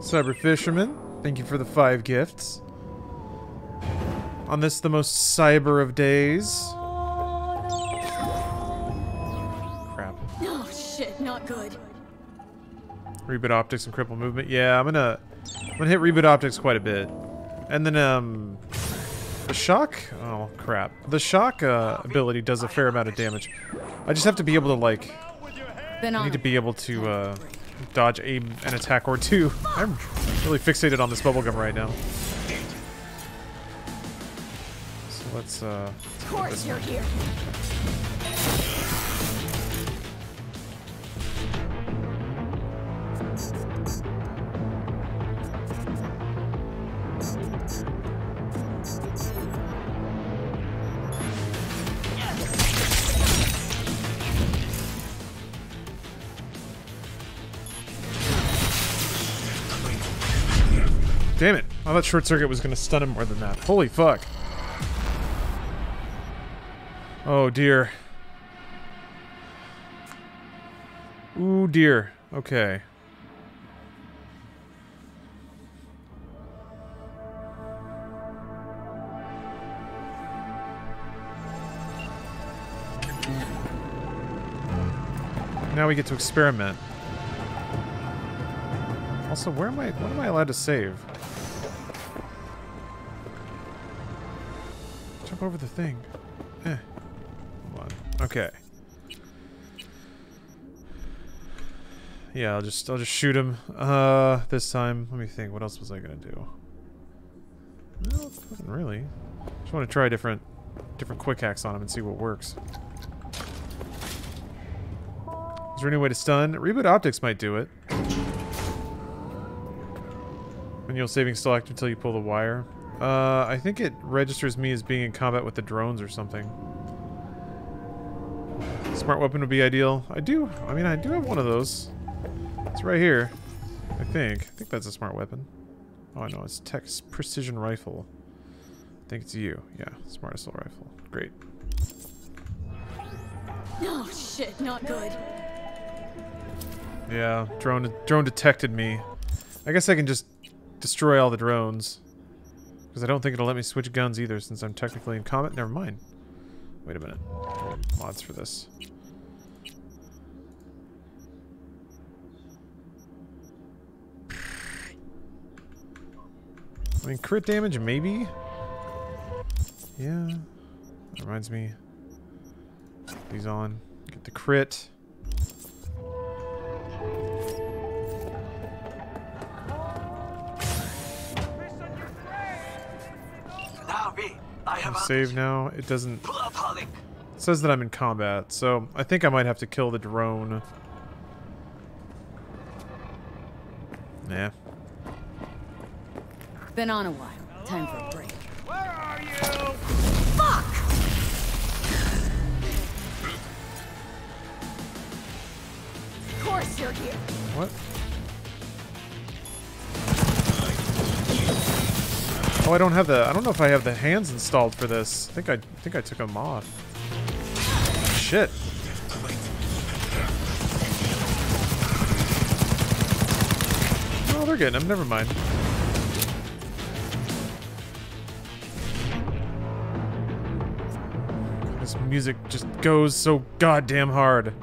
Cyber Fisherman, thank you for the five gifts. On this, the most cyber of days. Crap. Oh shit, not good. Reboot optics and cripple movement. Yeah, I'm gonna, I'm gonna hit reboot optics quite a bit, and then um, the shock. Oh crap! The shock uh, ability does a fair amount of damage. I just have to be able to like. I need to be able to uh, dodge aim an attack or two. I'm really fixated on this bubblegum right now. let's uh. Of course you're here. Damn it. I thought Short Circuit was going to stun him more than that. Holy fuck. Oh, dear. Ooh, dear. Okay. Now we get to experiment. Also, where am I? What am I allowed to save? Jump over the thing. Okay. Yeah, I'll just I'll just shoot him. Uh, this time. Let me think. What else was I gonna do? No, wasn't really. Just want to try different different quick hacks on him and see what works. Is there any way to stun? Reboot optics might do it. Manual saving still active until you pull the wire. Uh, I think it registers me as being in combat with the drones or something. Smart weapon would be ideal. I do. I mean, I do have one of those. It's right here. I think. I think that's a smart weapon. Oh, I know, it's Tech's precision rifle. I think it's you. Yeah, smart assault rifle. Great. Oh shit, not good. Yeah, drone drone detected me. I guess I can just destroy all the drones. Because I don't think it'll let me switch guns either since I'm technically in combat. Never mind. Wait a minute. Mods for this. I mean, crit damage, maybe? Yeah. Reminds me. These on. Get the crit. I have Save now. It doesn't. It says that I'm in combat, so I think I might have to kill the drone. Yeah. Been on a while. Time for a break. Where are you? Fuck! Of course you're here. What? Oh, I don't have the. I don't know if I have the hands installed for this. I think I, I think I took them off. Shit. Oh, they're getting him. Never mind. Music just goes so goddamn hard.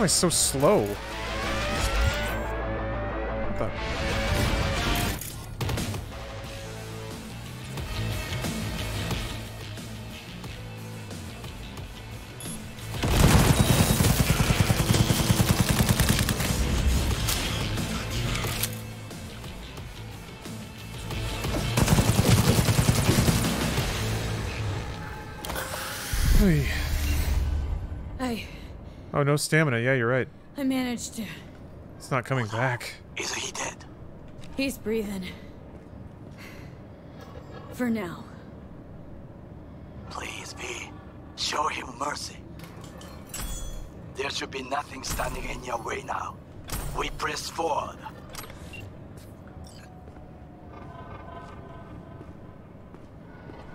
Why am I so slow? Oh, no stamina. Yeah, you're right. I managed to. It's not coming back. Is he dead? He's breathing. For now. Please, be. Show him mercy. There should be nothing standing in your way now. We press forward.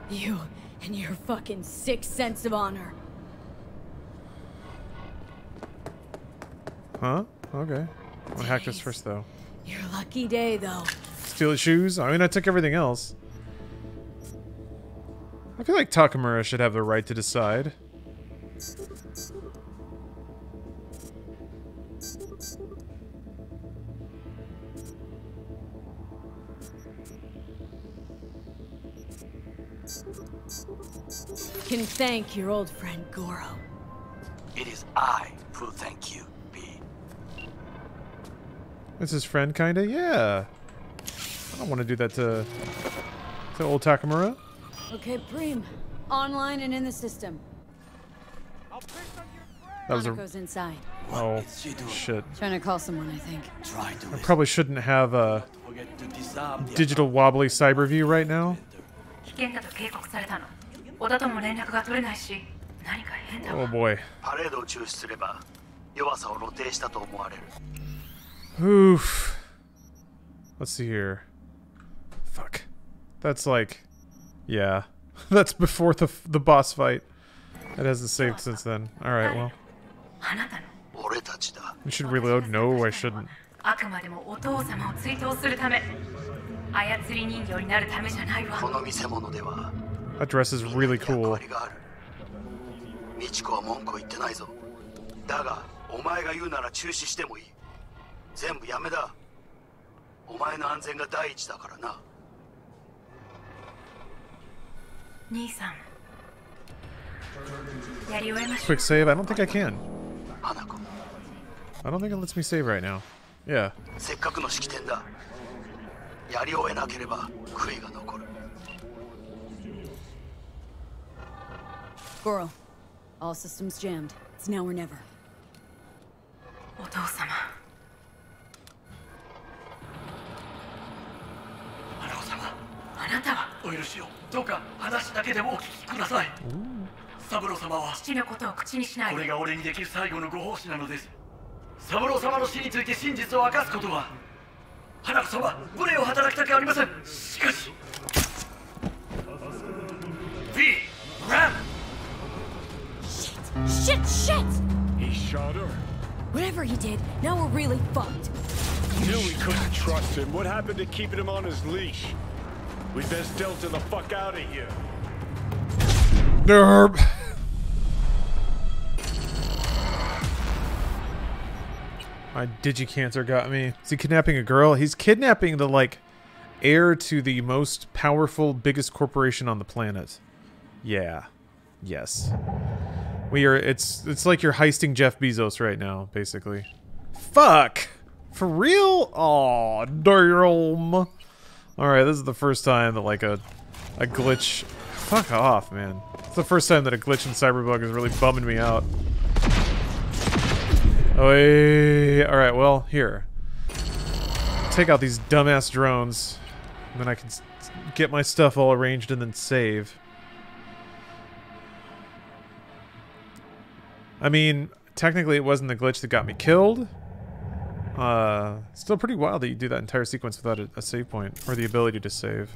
You and your fucking sick sense of honor. Huh? Okay. I'll hack this first, though. Your lucky day, though. Steal his shoes? I mean, I took everything else. I feel like Takemura should have the right to decide. Can thank your old friend Goro. It is I who thank you, V. It's his friend, kinda? Yeah. I don't want to do that to, to old Takemura. Okay, Preem. Online and in the system. That was a... goes inside. Oh, shit. Trying to call someone, I think. I probably shouldn't have a digital wobbly cyber view right now. Oh boy. Oof. Let's see here. Fuck. That's like, yeah. That's before the the boss fight. It hasn't saved since then. All right, well, あなたの 俺たちだ we should reload. No, I shouldn't. あくまでもお父様を追悼するため操り人形になるためじゃないわこの見せ物では That dress is really cool. 美智子は文句を言ってないぞだがお前が言うなら中止してもいい 全部やめだお前の安全が第一だからな兄さんやり終えましょ Quick save. I don't think I can. I don't think it lets me save right now. Yeah. せっかくの式典だやり終えなければ悔いが残る Goro. All systems jammed. It's now or never. うお父様花子様あなたは？お許しをどうか話だけでもお聞きください三郎様は？父のことを口にしないこれが俺にできる最後のご奉仕なのです三郎様の死について真実を明かすことは？花子様無礼を働きたくありませんしかし V! Ram! Shit, shit! He shot her. Whatever he did, now we're really fucked. Knew we couldn't trust him. What happened to keeping him on his leash? We'd best Delta the fuck out of here. Derp. My digicancer got me. Is he kidnapping a girl? He's kidnapping the like heir to the most powerful, biggest corporation on the planet. Yeah. Yes. We are it's it's like you're heisting Jeff Bezos right now, basically. Fuck! For real? Aw, damn. Alright, this is the first time that like a a glitch Fuck off, man. It's the first time that a glitch in Cyberbug is really bumming me out. Oh, alright, well, here. Take out these dumbass drones. And then I can get my stuff all arranged and then save. I mean, technically it wasn't the glitch that got me killed. Uh, still pretty wild that you do that entire sequence without a, a save point, or the ability to save.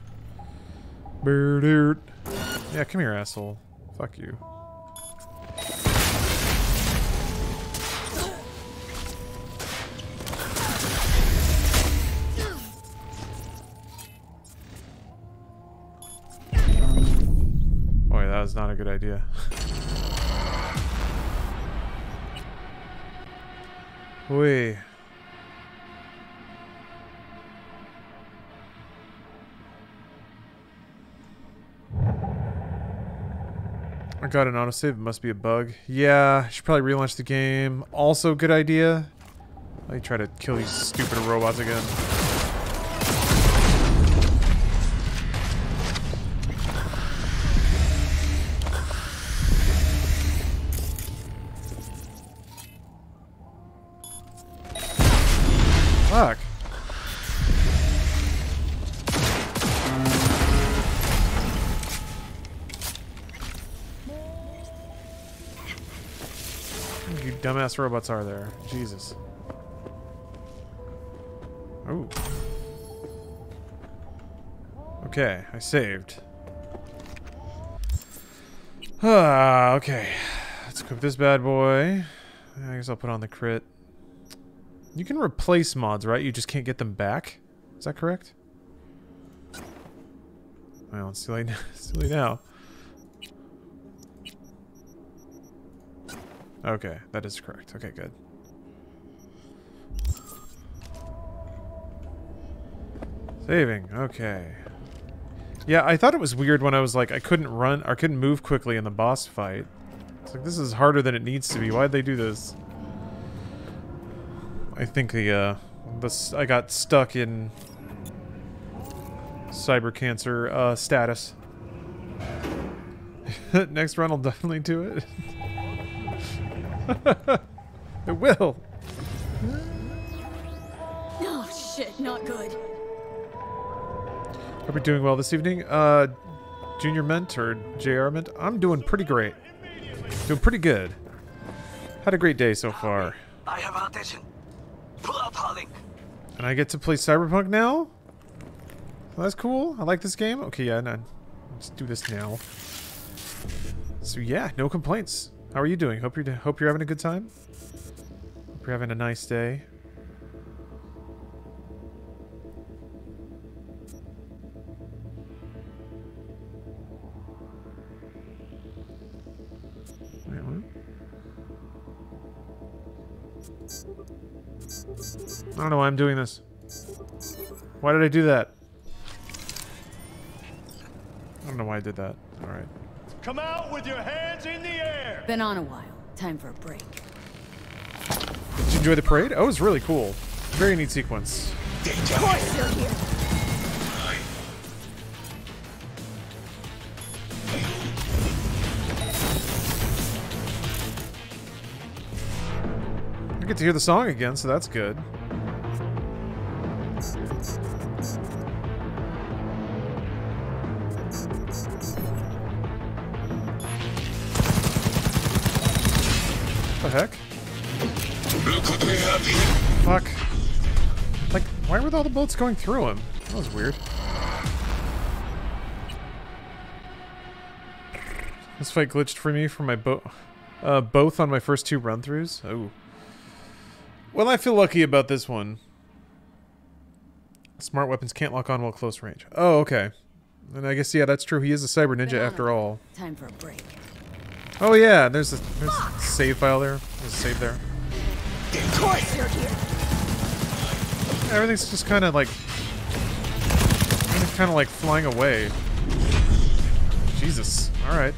Yeah, come here, asshole. Fuck you. Boy, that was not a good idea. Wait. I got an autosave. It must be a bug. Yeah, I should probably relaunch the game. Also, good idea. Me try to kill these stupid robots again. Robots are there. Jesus. Oh. Okay, I saved. Ah, okay. Let's equip this bad boy. I guess I'll put on the crit. You can replace mods, right? You just can't get them back? Is that correct? Well, it's too late, it's too late now. Okay, that is correct. Okay, good. Saving, okay. Yeah, I thought it was weird when I was like, I couldn't run, or couldn't move quickly in the boss fight. It's like, this is harder than it needs to be. Why'd they do this? I think the, uh, this, I got stuck in cyber cancer, uh, status. Next run will definitely do it. it will. Oh shit, not good. Hope you're doing well this evening. Uh, Junior Mint or JR Mint? I'm doing pretty great. Doing pretty good. Had a great day so far. I have attention. Pull out Harling. And I get to play Cyberpunk now? Well, that's cool. I like this game. Okay, yeah, no, let's do this now. So yeah, no complaints. How are you doing? Hope you're hope you're having a good time. Hope you're having a nice day. I don't know why I'm doing this. Why did I do that? I don't know why I did that. Alright. Come out with your hands in the air! Been on a while. Time for a break. Did you enjoy the parade? Oh, it was really cool. Very neat sequence. Of course you're here. I get to hear the song again, so that's good. Fuck. Like, why were all the boats going through him? That was weird. This fight glitched for me for my boat, uh, both on my first two run-throughs. Oh. Well, I feel lucky about this one. Smart weapons can't lock on while close range. Oh, okay. And I guess, yeah, that's true. He is a cyber ninja after all. Time for a break. Oh, yeah, there's a, there's a save file there. There's a save there. Of course you're here. Everything's just kind of like... Kind of like flying away. Jesus. Alright.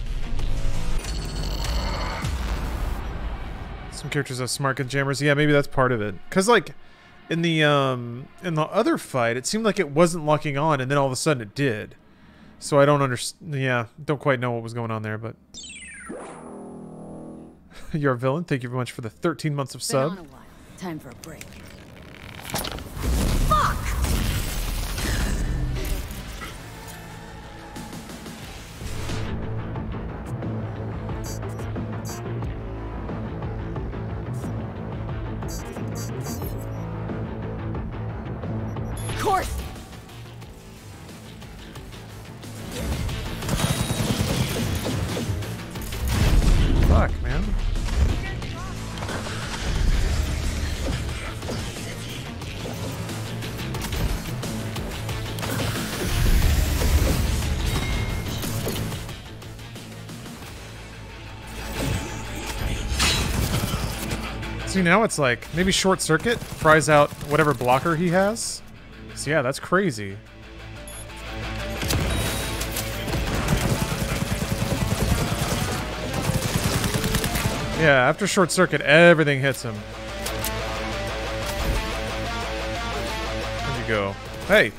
Some characters have smart gun jammers. Yeah, maybe that's part of it. Because, like, in the, um... In the other fight, it seemed like it wasn't locking on, and then all of a sudden it did. So I don't understand... Yeah, don't quite know what was going on there, but... You're a villain. Thank you very much for the 13 months of sub. on a while. Time for a break. Of See, now it's like, maybe short circuit fries out whatever blocker he has. So yeah, that's crazy. Yeah, after short circuit, everything hits him. Where'd you go? Hey!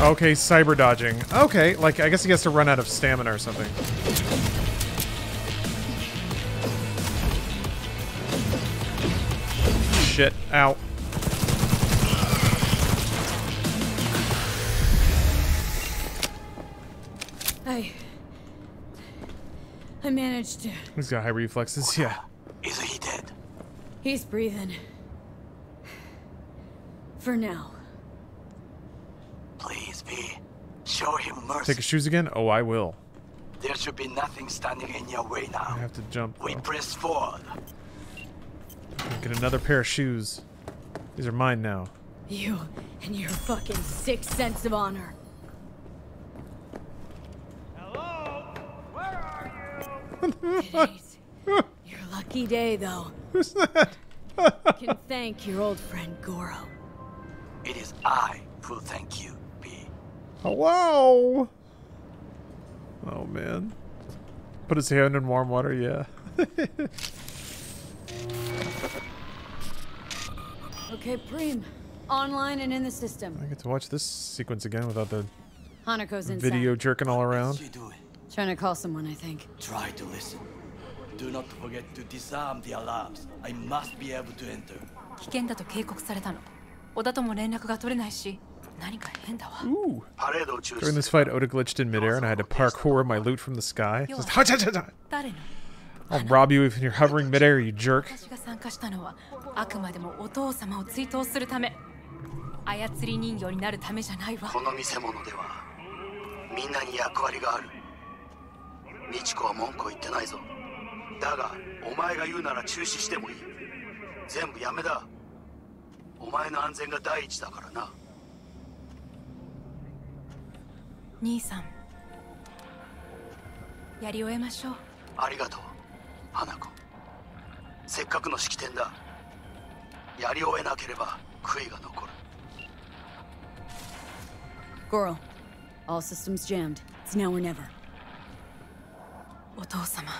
Okay, cyber dodging. Okay, like, I guess he has to run out of stamina or something. Shit. Ow. I. I managed to. He's got high reflexes, yeah. Is he dead? He's breathing. For now. Please, V. Show him mercy. Take his shoes again? Oh, I will. There should be nothing standing in your way now. I have to jump. We press forward. Get another pair of shoes. These are mine now. You and your fucking sick sense of honor. Hello? Where are you? Today's your lucky day, though. Who's that? You can thank your old friend Goro. It is I who thank you, V. Hello? Oh, man. Put his hand in warm water, yeah. Okay, Preem. Online and in the system. I get to watch this sequence again without the Hanako's inside. video jerking all around. Trying to call someone, I think. Try to listen. Do not forget to disarm the alarms. I must be able to enter. 危険だと警告されたの小田とも連絡が取れないし何か変だわ During this fight, Oda glitched in midair and I had to parkour my loot from the sky. 要 Just- は誰の I'll rob you if you're hovering midair, you jerk. 私が参加したのはあくまでもお父様を追悼するため。操り人形になるためじゃないわ。この見せ物ではみんなに役割がある。美智子は文句を言ってないぞ。だがお前が言うなら中止してもいい。全部やめだ。お前の安全が第一だからな。兄さんやり終えましょう。ありがとう花子せっかくの式典だやり終えなければ悔いが残る Goro, all systems jammed. It's now or never. お父様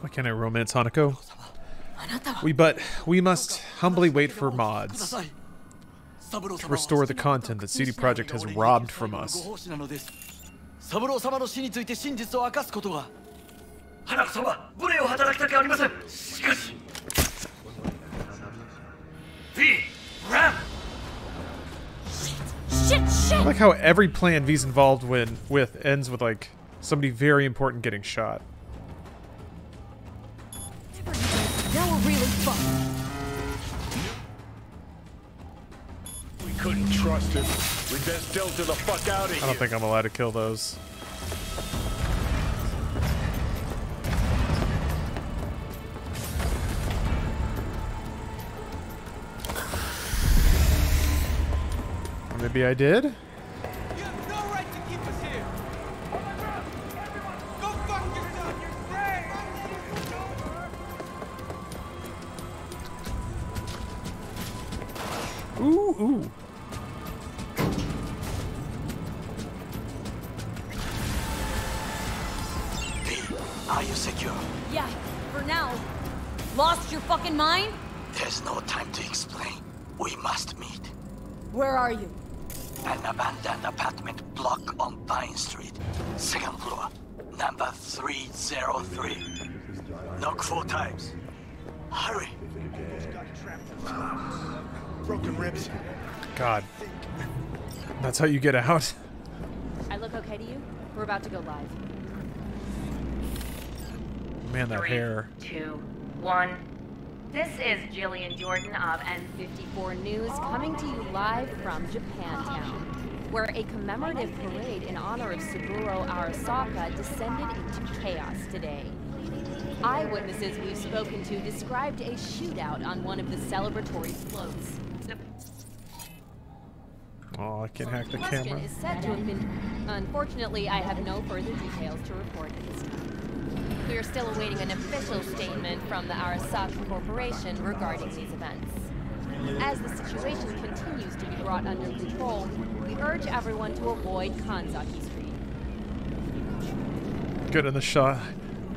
Why can't I romance Hanako? We but we must humbly wait for mods to restore the content that CD Projekt has robbed from us. 奉仕なのです三郎様の死について真実を明かすことが花子様無礼を働きたくありませんしかし V! Ram! Shit, shit! I like how every plan V's involved with, with ends with like somebody very important getting shot. Now we're really fucked. Couldn't trust him. We best delta the fuck out of I don't think I'm allowed to kill those. Maybe I did? Ooh, ooh. Are you secure? Yeah, for now. Lost your fucking mind? There's no time to explain. We must meet. Where are you? An abandoned apartment block on Pine Street. Second floor. Number 303. Knock four times. Hurry. Broken ribs. God. That's how you get out? I look okay to you? We're about to go live. Man, that hair. Two, one. This is Jillian Jordan of N54 News coming to you live from Japantown, where a commemorative parade in honor of Saburo Arasaka descended into chaos today. Eyewitnesses we've spoken to described a shootout on one of the celebratory floats. Oh, I can hack the camera. is said to have been. Unfortunately, I have no further details to report at this time. We are still awaiting an official statement from the Arasaka Corporation regarding these events. As the situation continues to be brought under control, we urge everyone to avoid Kanzaki Street. Get in the shot.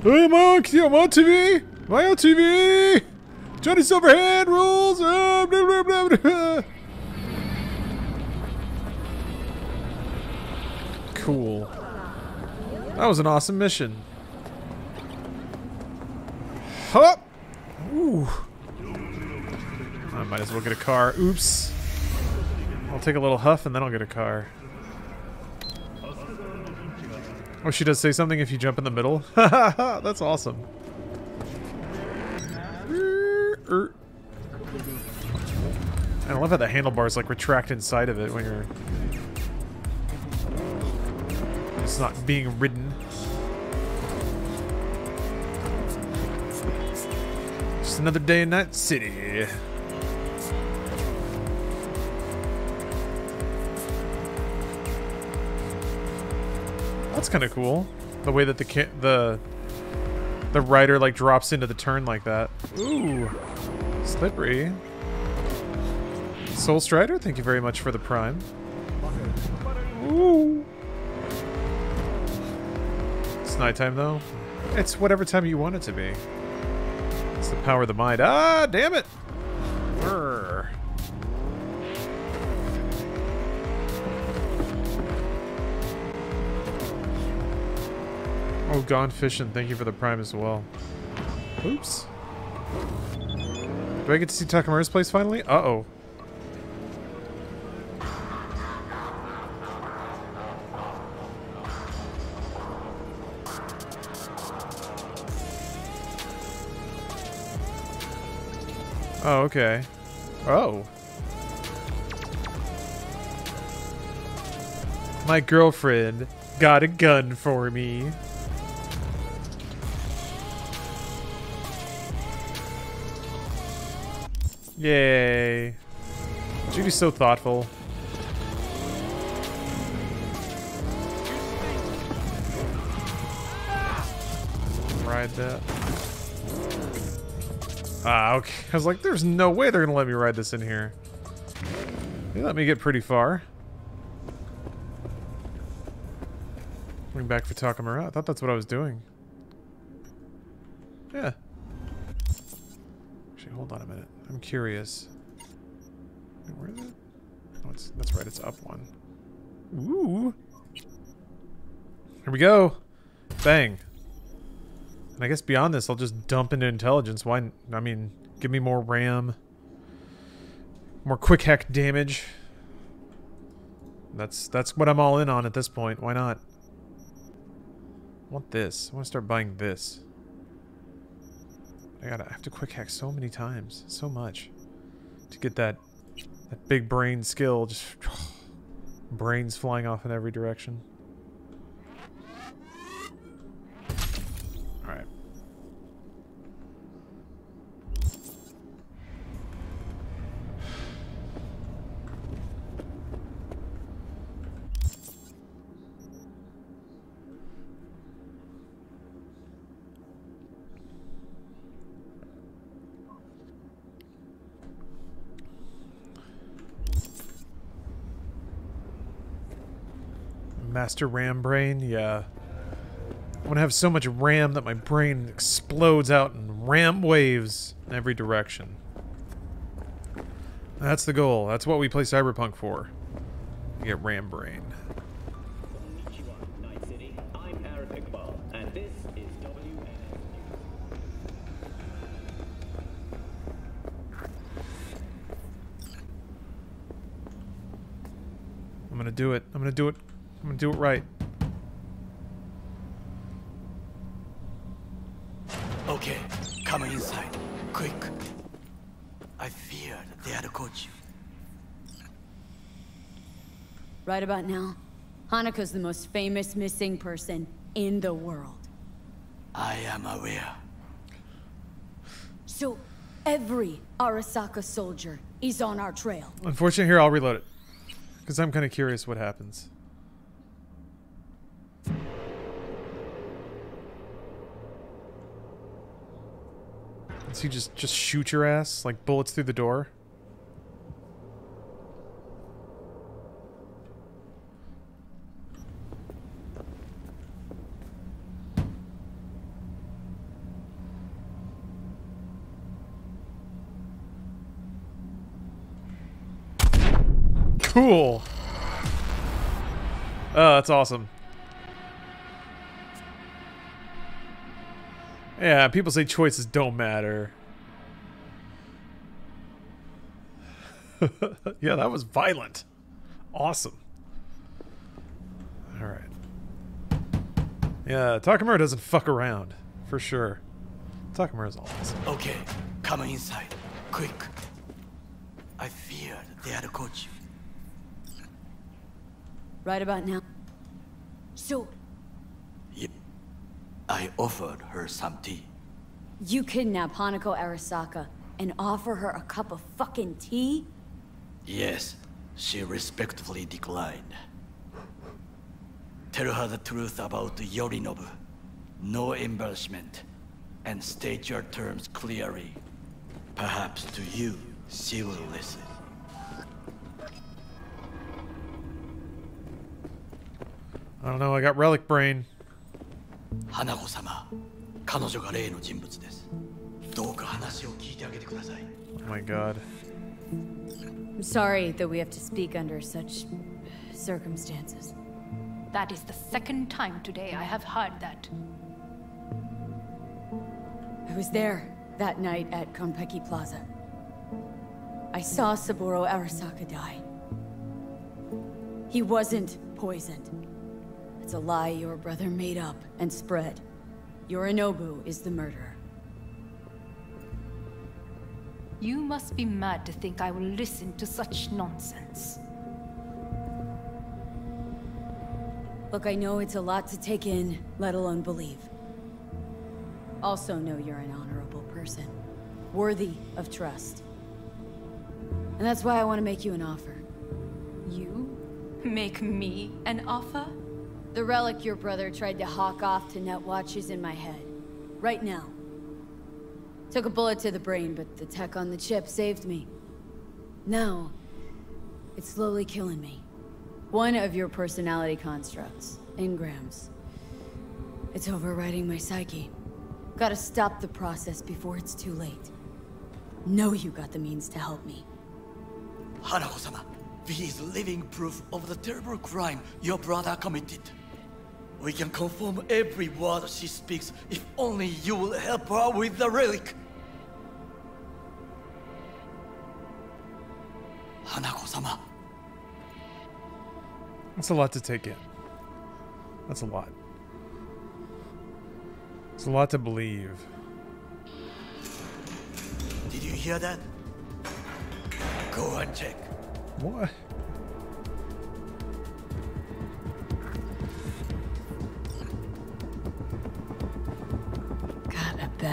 Hey, I'm on, I'm on TV! On TV? Johnny Silverhand rules! Uh, blah, blah, blah. Cool. That was an awesome mission. Huh! Ooh. I might as well get a car. Oops. I'll take a little huff and then I'll get a car. Oh, she does say something if you jump in the middle? That's awesome. I love how the handlebars like retract inside of it when you're it's not being ridden. Just another day in Night City. That's kind of cool. The way that the the the rider like drops into the turn like that. Ooh, slippery. Soul Strider, thank you very much for the prime. Ooh. It's nighttime though. It's whatever time you want it to be. It's the power of the mind. Ah, damn it! Brr. Oh, gone fishing. Thank you for the prime as well. Oops. Do I get to see Takemura's place finally? Uh-oh. Okay. Oh. My girlfriend got a gun for me. Yay. Judy's so thoughtful. Ride that. Ah, okay. I was like, there's no way they're gonna let me ride this in here. They let me get pretty far. Going back for Takemura. I thought that's what I was doing. Yeah. Actually, hold on a minute. I'm curious. Where is it? Oh, it's, that's right. It's up one. Ooh. Here we go. Bang. And I guess beyond this, I'll just dump into intelligence. Why? I mean, give me more RAM. More quick hack damage. That's that's what I'm all in on at this point. Why not? I want this. I want to start buying this. I gotta I have to quick hack so many times, so much, to get that that big brain skill. Just brains flying off in every direction. All right. RAM brain, yeah. I want to have so much RAM that my brain explodes out in RAM waves in every direction. That's the goal. That's what we play Cyberpunk for. Get RAM brain. I'm gonna do it. I'm gonna do it. I'm gonna do it right. Okay, come inside. Quick. I feared they had caught you. Right about now, Hanako's the most famous missing person in the world. I am aware. So, every Arasaka soldier is on our trail. Unfortunately, here I'll reload it because I'm kind of curious what happens. Does he just just shoot your ass like bullets through the door? Cool. Oh, that's awesome. Yeah, people say choices don't matter. yeah, that was violent. Awesome. All right. Yeah, Takemura doesn't fuck around, for sure. Takemura's awesome. Okay, come inside. Quick. I feared they had caught you. Right about now. So, Yep. I offered her some tea. you kidnap Hanako Arasaka and offer her a cup of fucking tea? Yes, she respectfully declined. Tell her the truth about Yorinobu. No embellishment. And state your terms clearly. Perhaps to you, she will listen. I don't know, I got relic brain. 花子様、彼女が例の人物です。どうか話を聞いてあげてください。 Oh my god. I'm sorry that we have to speak under such circumstances. That is the second time today I have heard that. I was there that night at Konpeki Plaza. I saw Saburo Arasaka die. He wasn't poisoned. It's a lie your brother made up and spread. Yorinobu is the murderer. You must be mad to think I will listen to such nonsense. Look, I know it's a lot to take in, let alone believe. Also know you're an honorable person, worthy of trust. And that's why I want to make you an offer. You? Make me an offer? The relic your brother tried to hawk off to Netwatch is in my head. Right now. Took a bullet to the brain, but the tech on the chip saved me. Now, it's slowly killing me. One of your personality constructs, engrams. It's overriding my psyche. Gotta stop the process before it's too late. Know you got the means to help me. Hanako-sama, V is living proof of the terrible crime your brother committed. We can confirm every word she speaks if only you will help her with the relic. Hanako-sama. That's a lot to take in. That's a lot. It's a lot to believe. Did you hear that? Go and check. What?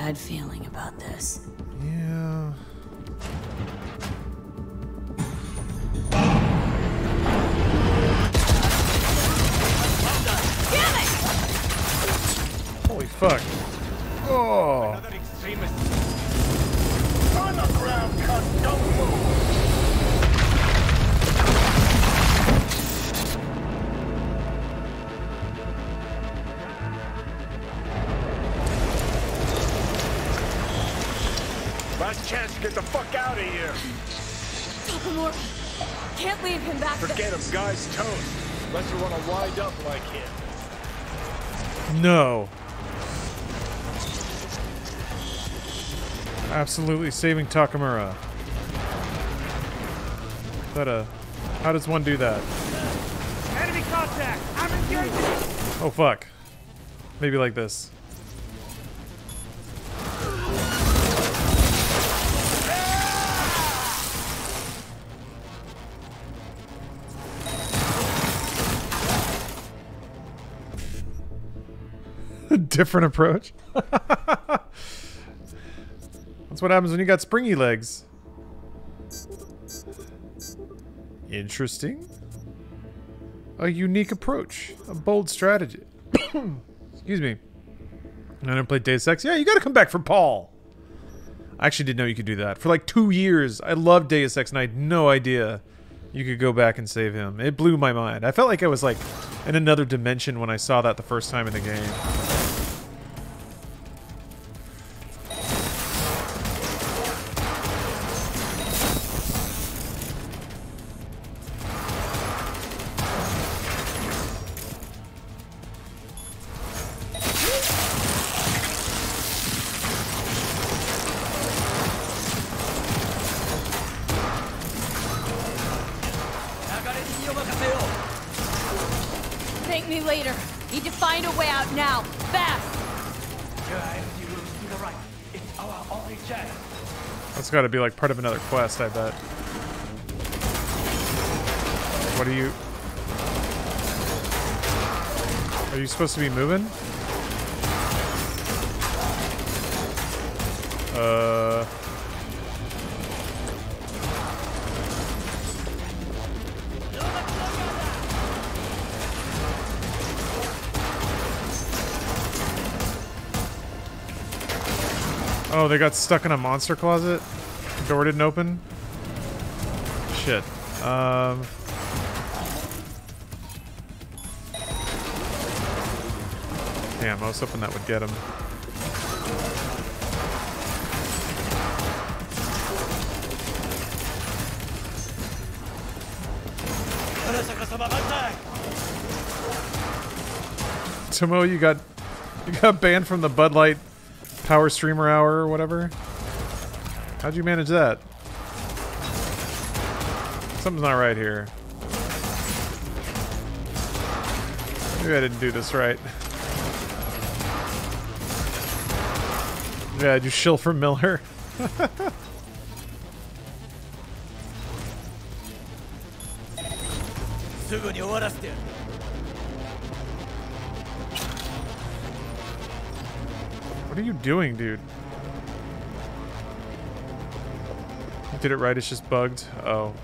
Bad feeling about this. Unless you want to wind up like him. No. Absolutely saving Takemura. Is that a... How does one do that? Enemy contact! I'm engaging! Oh fuck. Maybe like this. Different approach. That's what happens when you got springy legs. Interesting. A unique approach. A bold strategy. Excuse me. I never played Deus Ex. Yeah, you gotta come back for Paul. I actually didn't know you could do that. For like two years, I loved Deus Ex and I had no idea you could go back and save him. It blew my mind. I felt like I was like in another dimension when I saw that the first time in the game. Got to be like part of another quest, I bet. What are you? Are you supposed to be moving? Uh. Oh, they got stuck in a monster closet? Door didn't open? Shit. Um... Damn, I was hoping that would get him. Tomo, you got you got banned from the Bud Light power streamer hour or whatever. How'd you manage that? Something's not right here. Maybe I didn't do this right. Yeah, you shill for Miller. what are you doing, dude? Did it right, it's just bugged. Oh.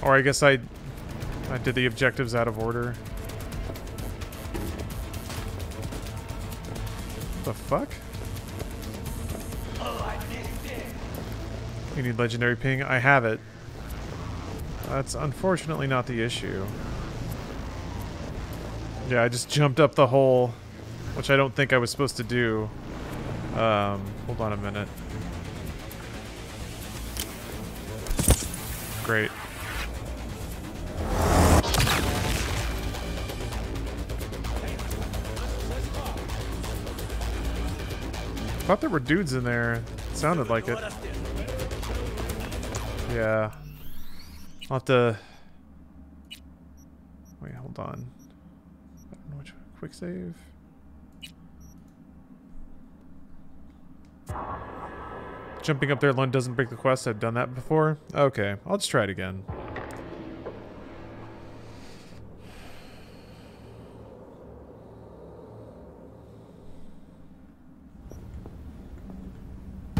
Or I guess I I did the objectives out of order. The fuck? You need legendary ping? I have it. That's unfortunately not the issue. Yeah, I just jumped up the hole, which I don't think I was supposed to do. Um, hold on a minute. Great. Thought there were dudes in there. Sounded like it. Yeah. I'll have to... Wait, hold on. I don't know which... Quick save? Jumping up there alone doesn't break the quest. I've done that before. Okay, I'll just try it again.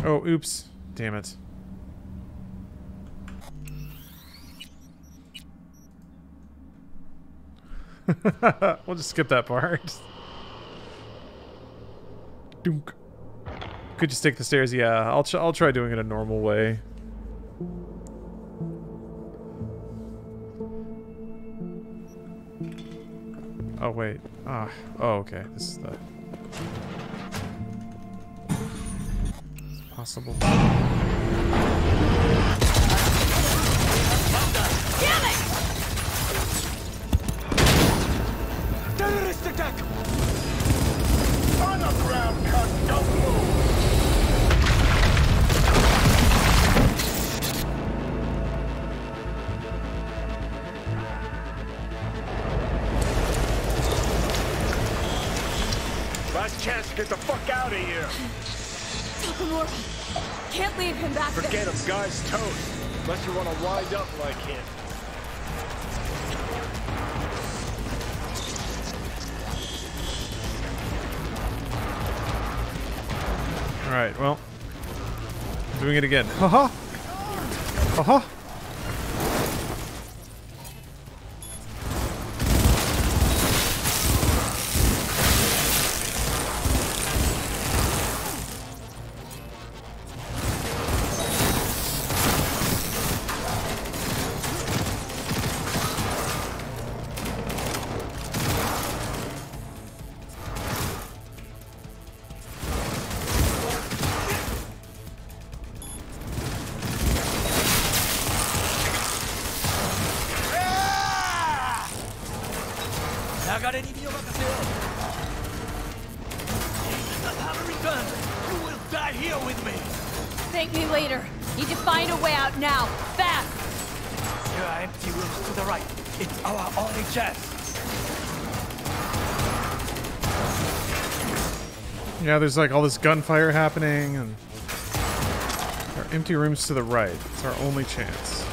Oh, oops. Damn it. we'll just skip that part. Dunk. Could just take the stairs? Yeah, I'll ch I'll try doing it a normal way. Oh wait. Ah. Oh okay. This is the It's possible. Terrorist attack! On the ground, cunt! Don't move! Last chance to get the fuck out of here. Takemura, can't leave him back there. Forget him, guy's toast. Unless you want to wind up like him. Alright, well. Doing it again. Haha! Haha! There's like all this gunfire happening, and there are empty rooms to the right. It's our only chance.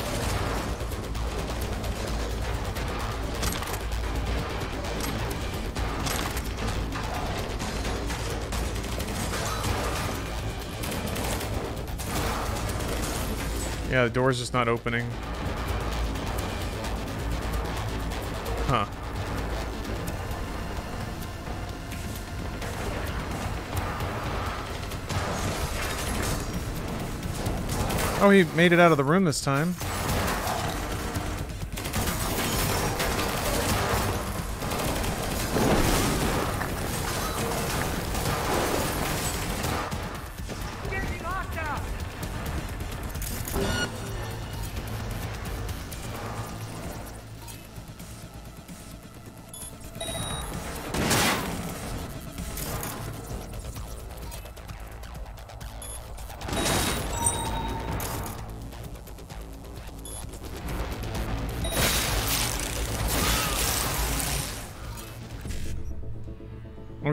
Yeah, the door's just not opening. Oh, he made it out of the room this time.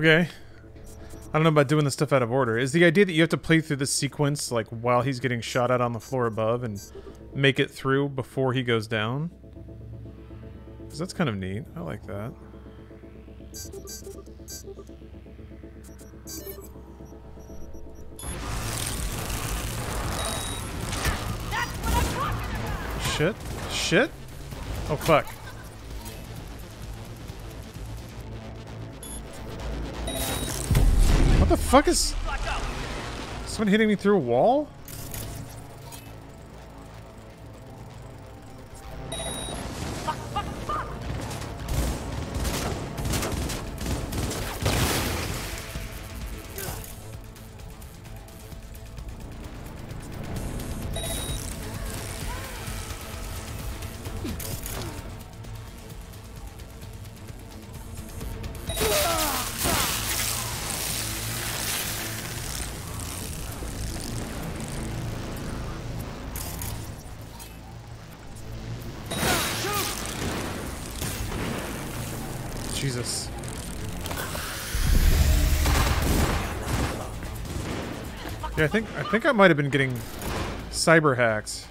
Okay. I don't know about doing this stuff out of order. Is the idea that you have to play through this sequence like while he's getting shot at on the floor above and make it through before he goes down? Because that's kind of neat. I like that. Shit. Shit. Oh, fuck. Fuck is... Someone hitting me through a wall? I think I might have been getting cyber hacks.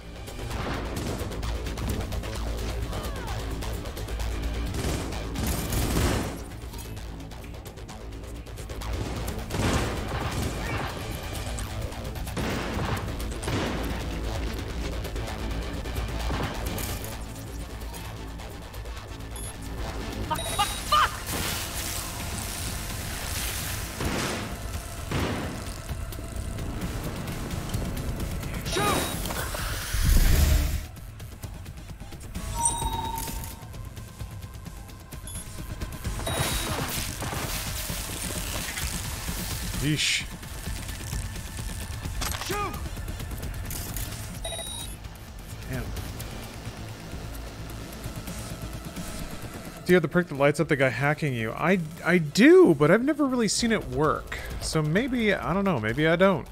Do you have the perk that lights up the guy hacking you? I I do, but I've never really seen it work. So maybe I don't know. Maybe I don't.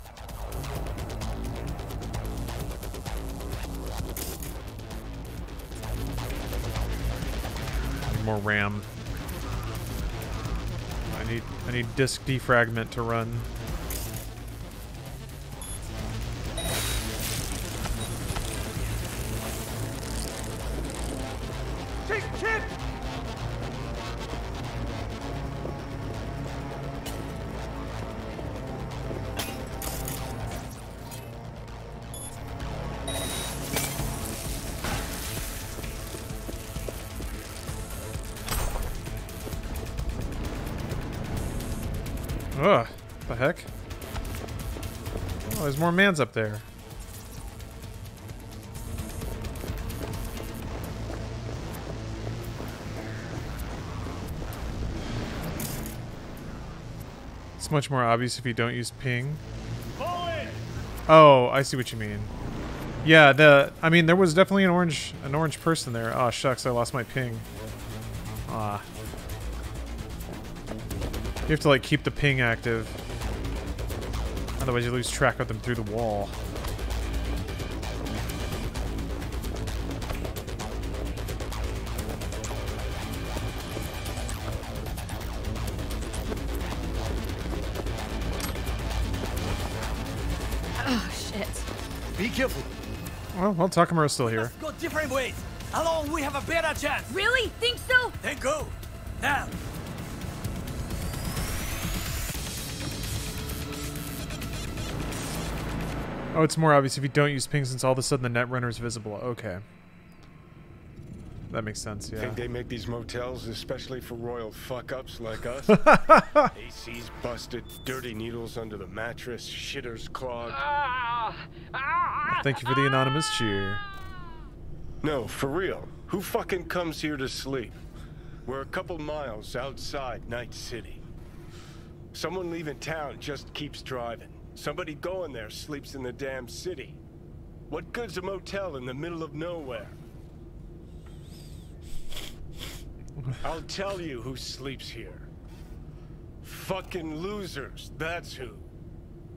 Need More RAM. I need I need disk defragment to run. More mans up there. It's much more obvious if you don't use ping. Oh, I see what you mean. Yeah, the I mean there was definitely an orange an orange person there. Oh shucks, I lost my ping. Ah. You have to like keep the ping active. Otherwise you lose track of them through the wall. Oh, shit. Be careful. Well, well Takemura's still here. Go different ways. Alone, we have a better chance. Really? Think so? Then go. Now. Oh, it's more obvious if you don't use ping since all of a sudden the net runner is visible. Okay. That makes sense, yeah. Think they make these motels especially for royal fuck-ups like us? AC's busted, dirty needles under the mattress, shitters clogged. Ah, Thank you for the anonymous cheer. No, for real. Who fucking comes here to sleep? We're a couple miles outside Night City. Someone leaving town just keeps driving. Somebody going there sleeps in the damn city. What good's a motel in the middle of nowhere? I'll tell you who sleeps here. Fucking losers, that's who.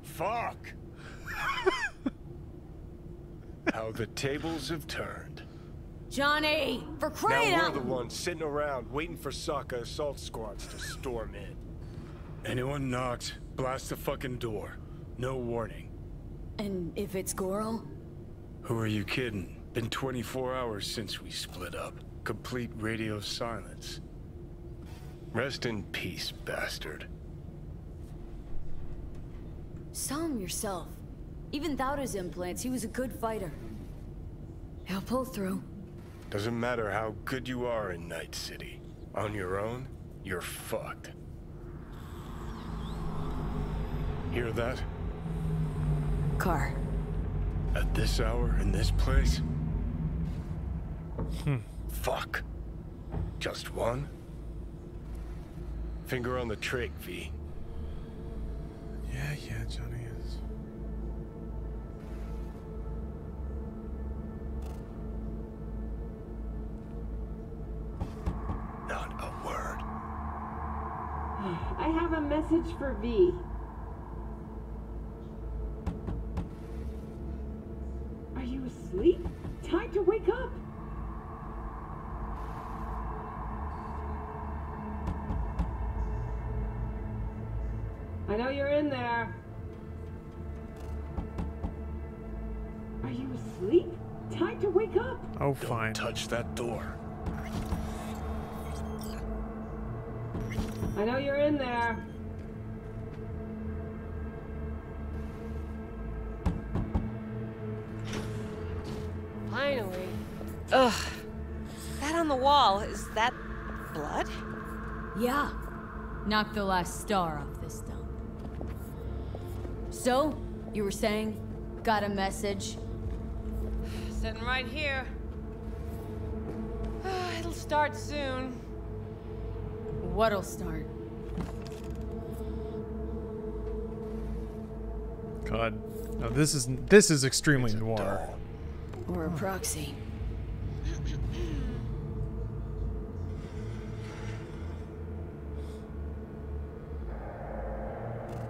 Fuck! How the tables have turned. Johnny, for crying out! now we're the ones sitting around waiting for Sokka assault squads to storm in. Anyone knocks, blast the fucking door. No warning. And if it's Goro? Who are you kidding? Been 24 hours since we split up. Complete radio silence. Rest in peace, bastard. Saw him yourself. Even without his implants, he was a good fighter. He'll pull through. Doesn't matter how good you are in Night City. On your own, you're fucked. Hear that? Car. At this hour, in this place? Hmm. Fuck. Just one? Finger on the trig, V. Yeah, yeah, Johnny is. Not a word. I have a message for V. up! Oh, fine. Touch that door. I know you're in there. Finally. Ugh. That on the wall, is that blood? Yeah. Knocked the last star off this dump. So, you were saying? Got a message? Sitting right here. It'll start soon. What'll start? God, no, this is this is extremely noir. Or a proxy?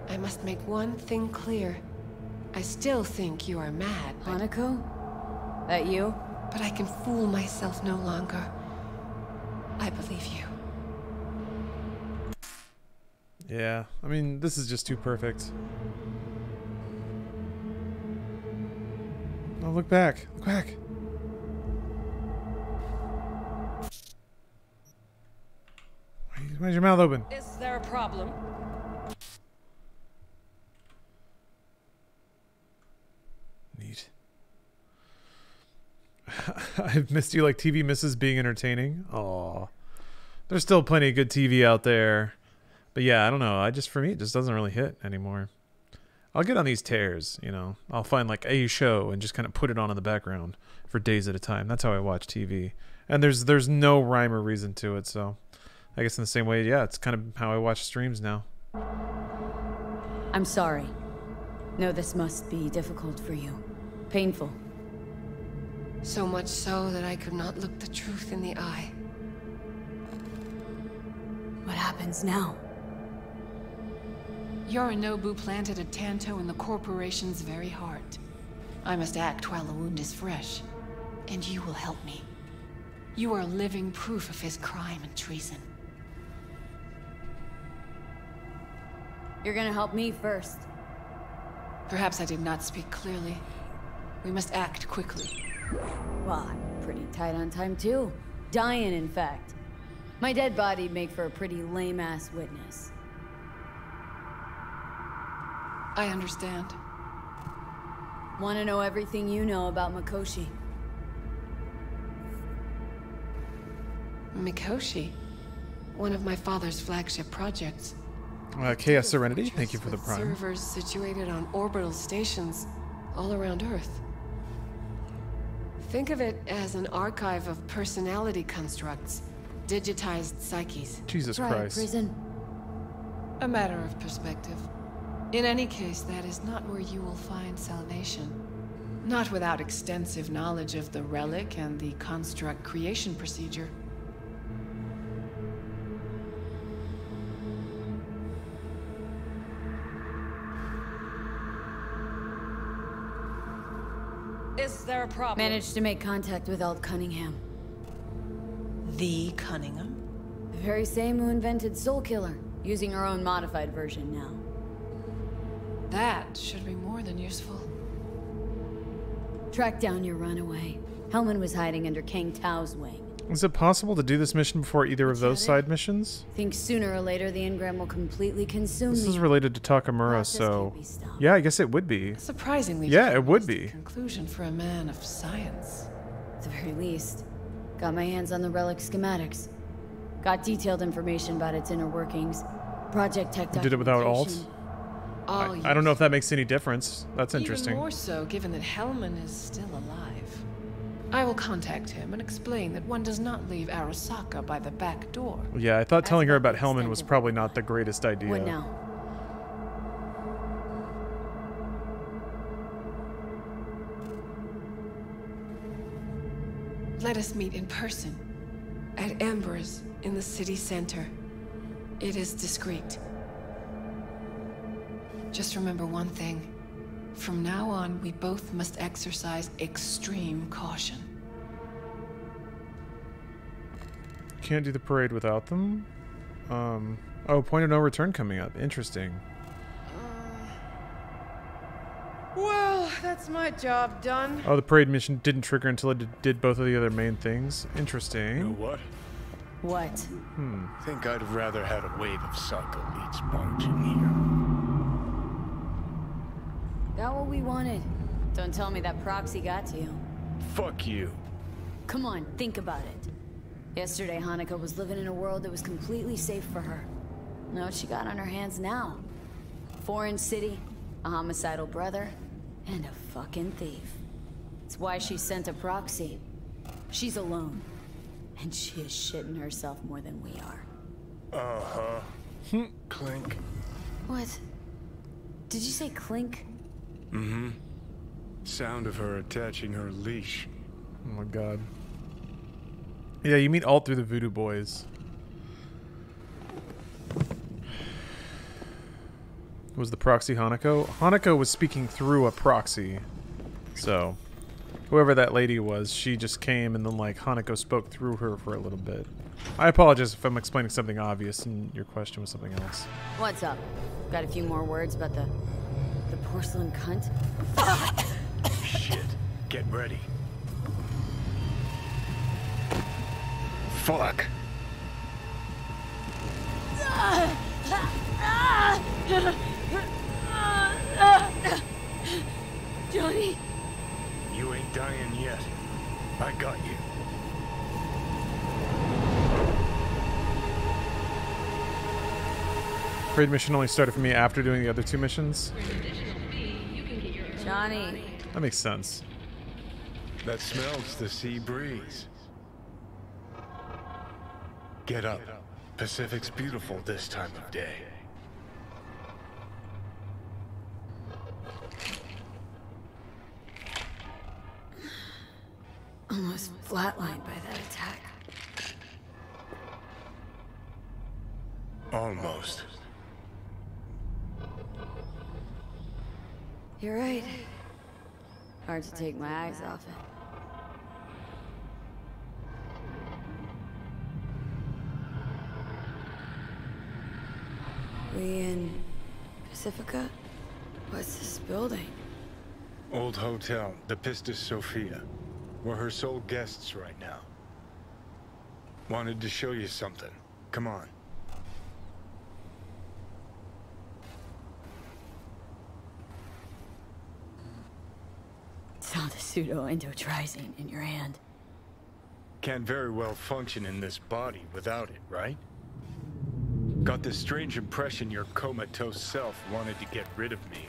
I must make one thing clear. I still think you are mad, but... Hanako? That you? But I can fool myself no longer. I believe you. Yeah, I mean, this is just too perfect. Oh, look back. Look back. Why is your mouth open? Is there a problem? Neat. I've missed you like TV misses being entertaining. Aw. There's still plenty of good TV out there. But yeah, I don't know. I just, for me, it just doesn't really hit anymore. I'll get on these tears, you know. I'll find like a show and just kind of put it on in the background for days at a time. That's how I watch TV. And there's there's no rhyme or reason to it, so I guess in the same way, yeah, it's kind of how I watch streams now. I'm sorry. No, this must be difficult for you. Painful. So much so that I could not look the truth in the eye. What happens now? Yorinobu planted a Tanto in the corporation's very heart. I must act while the wound is fresh. And you will help me. You are living proof of his crime and treason. You're gonna help me first. Perhaps I did not speak clearly. We must act quickly. Well, I'm pretty tight on time too. Dying, in fact. My dead body'd make for a pretty lame-ass witness. I understand. Want to know everything you know about Mikoshi? Mikoshi? One of my father's flagship projects. Uh, Chaos Serenity, thank you for the With prime. Servers situated on orbital stations all around Earth. Think of it as an archive of personality constructs, digitized psyches. Jesus Right, Christ. prison. A matter of perspective. In any case, that is not where you will find salvation. Not without extensive knowledge of the relic and the construct creation procedure. Is there a problem? Managed to make contact with Alt Cunningham. The Cunningham? The very same who invented Soulkiller. Using her own modified version now. That should be more than useful. Track down your runaway. Hellman was hiding under Kang Tao's wing. Is it possible to do this mission before either of those side missions? Think sooner or later the engram will completely consume This me. is related to Takemura, so yeah, I guess it would be. Surprisingly, Yeah, it would be. conclusion for a man of science. At the very least, got my hands on the relic schematics. Got detailed information about its inner workings. Project tech did it without alt. Oh, I, I don't know if that makes any difference. That's interesting. Even more so, given that Hellman is still alive. I will contact him and explain that one does not leave Arasaka by the back door. Yeah, I thought telling her about Hellman was probably not the greatest idea. What now? Let us meet in person. At Embers, in the city center. It is discreet. Just remember one thing. From now on, we both must exercise extreme caution. Can't do the parade without them. Um. Oh, point of no return coming up. Interesting. Well, that's my job done. Oh, the parade mission didn't trigger until it did- did both of the other main things. Interesting. You know what? What? Hmm. Think I'd rather had a wave of Sokka meets March in here. Got what we wanted. Don't tell me that proxy got to you. Fuck you. Come on, think about it. Yesterday, Hanako was living in a world that was completely safe for her. Know what she got on her hands now? Foreign city, a homicidal brother, and a fucking thief. It's why she sent a proxy. She's alone. And she is shitting herself more than we are. Uh-huh. Clink. What? Did you say clink? Mm-hmm. Sound of her attaching her leash. Oh my god. Yeah, you meet all through the Voodoo Boys. Was the proxy Hanako? Hanako was speaking through a proxy. So, whoever that lady was, she just came and then like Hanako spoke through her for a little bit. I apologize if I'm explaining something obvious and your question was something else. What's up? Got a few more words about the... the porcelain cunt? Shit. Get ready. Fuck. Johnny! You ain't dying yet. I got you. Parade mission only started for me after doing the other two missions. Johnny. That makes sense. That smells the sea breeze. Get up. Pacific's beautiful this time of day. Almost flatlined by that attack. Almost. You're right. Hard to take my eyes off it. We in Pacifica? What's this building? Old hotel, the Pistis Sophia. We're her sole guests right now. Wanted to show you something. Come on. Saw the pseudo-endotrizine in your hand. Can't very well function in this body without it, right? Got this strange impression your comatose self wanted to get rid of me.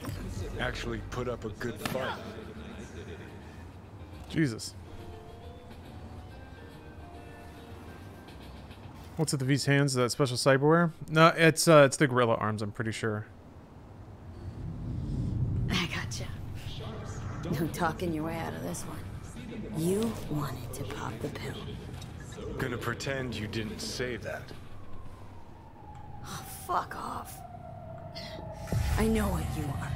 Actually put up a good fight. Jesus. What's at the V's hands? Is that special cyberware? No, it's uh, it's the gorilla arms. I'm pretty sure. I gotcha. No talking your way out of this one. You wanted to pop the pill. Gonna pretend you didn't say that. Oh, fuck off. I know what you are.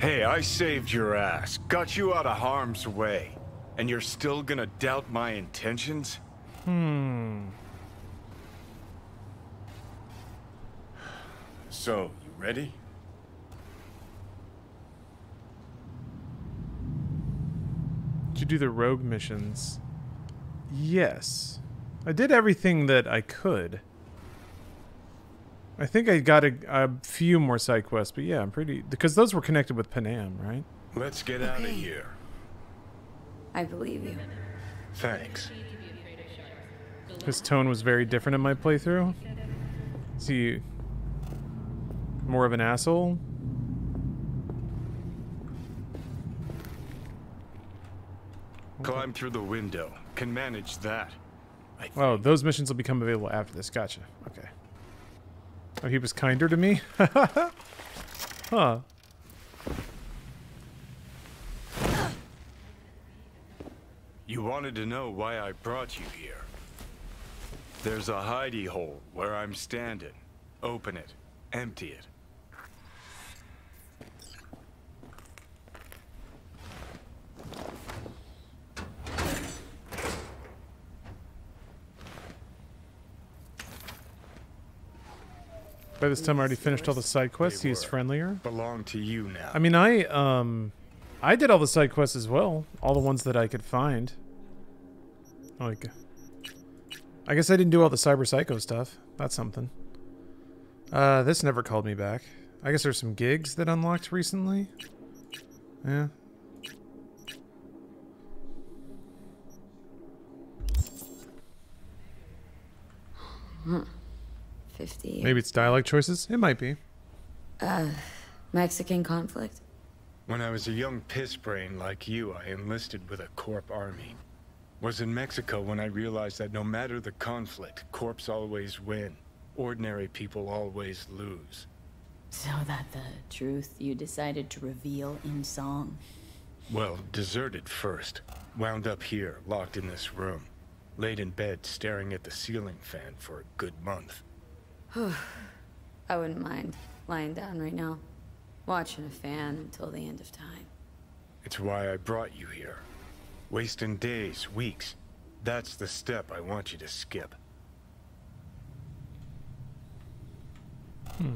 Hey, I saved your ass. Got you out of harm's way. And you're still gonna doubt my intentions? Hmm. So, you ready? Did you do the rogue missions? Yes. I did everything that I could. I think I got a, a few more side quests, but yeah, I'm pretty... Because those were connected with Panam, right? Let's get out of here. I believe you. Thanks. His tone was very different in my playthrough. Is he more of an asshole? Climb through the window. Can manage that. Oh, those missions will become available after this. Gotcha. Okay. Oh, he was kinder to me? huh. You wanted to know why I brought you here. There's a hidey hole where I'm standing. Open it. Empty it. By this time, I already finished all the side quests. He's friendlier. Belong to you now. I mean, I um, I did all the side quests as well. All the ones that I could find. Like, I guess I didn't do all the Cyber Psycho stuff. That's something. Uh, this never called me back. I guess there's some gigs that unlocked recently. Yeah. Hmm. 50. Maybe it's dialect choices. It might be. Uh, Mexican conflict? When I was a young piss brain like you, I enlisted with a Corp army. Was in Mexico when I realized that no matter the conflict, Corps always win. Ordinary people always lose. So that the truth you decided to reveal in song? Well, deserted first. Wound up here, locked in this room. Laid in bed, staring at the ceiling fan for a good month. I wouldn't mind lying down right now, watching a fan until the end of time. It's why I brought you here. Wasting days, weeks. That's the step I want you to skip. Hmm.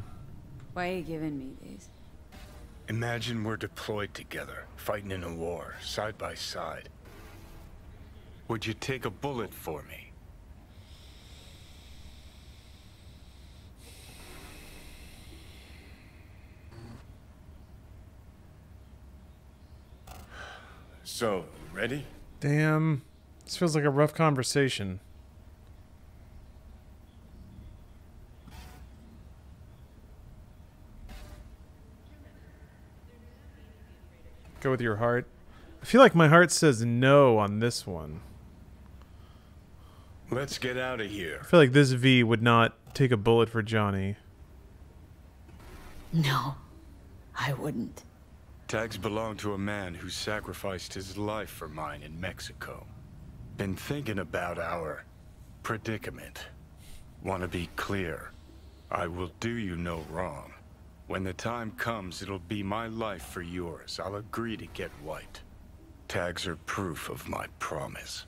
Why are you giving me these? Imagine we're deployed together, fighting in a war, side by side. Would you take a bullet for me? So, ready? Damn. This feels like a rough conversation. Go with your heart. I feel like my heart says no on this one. Let's get out of here. I feel like this V would not take a bullet for Johnny. No, I wouldn't. Tags belong to a man who sacrificed his life for mine in Mexico. Been thinking about our predicament. Want to be clear. I will do you no wrong. When the time comes, it'll be my life for yours. I'll agree to get wiped. Tags are proof of my promise.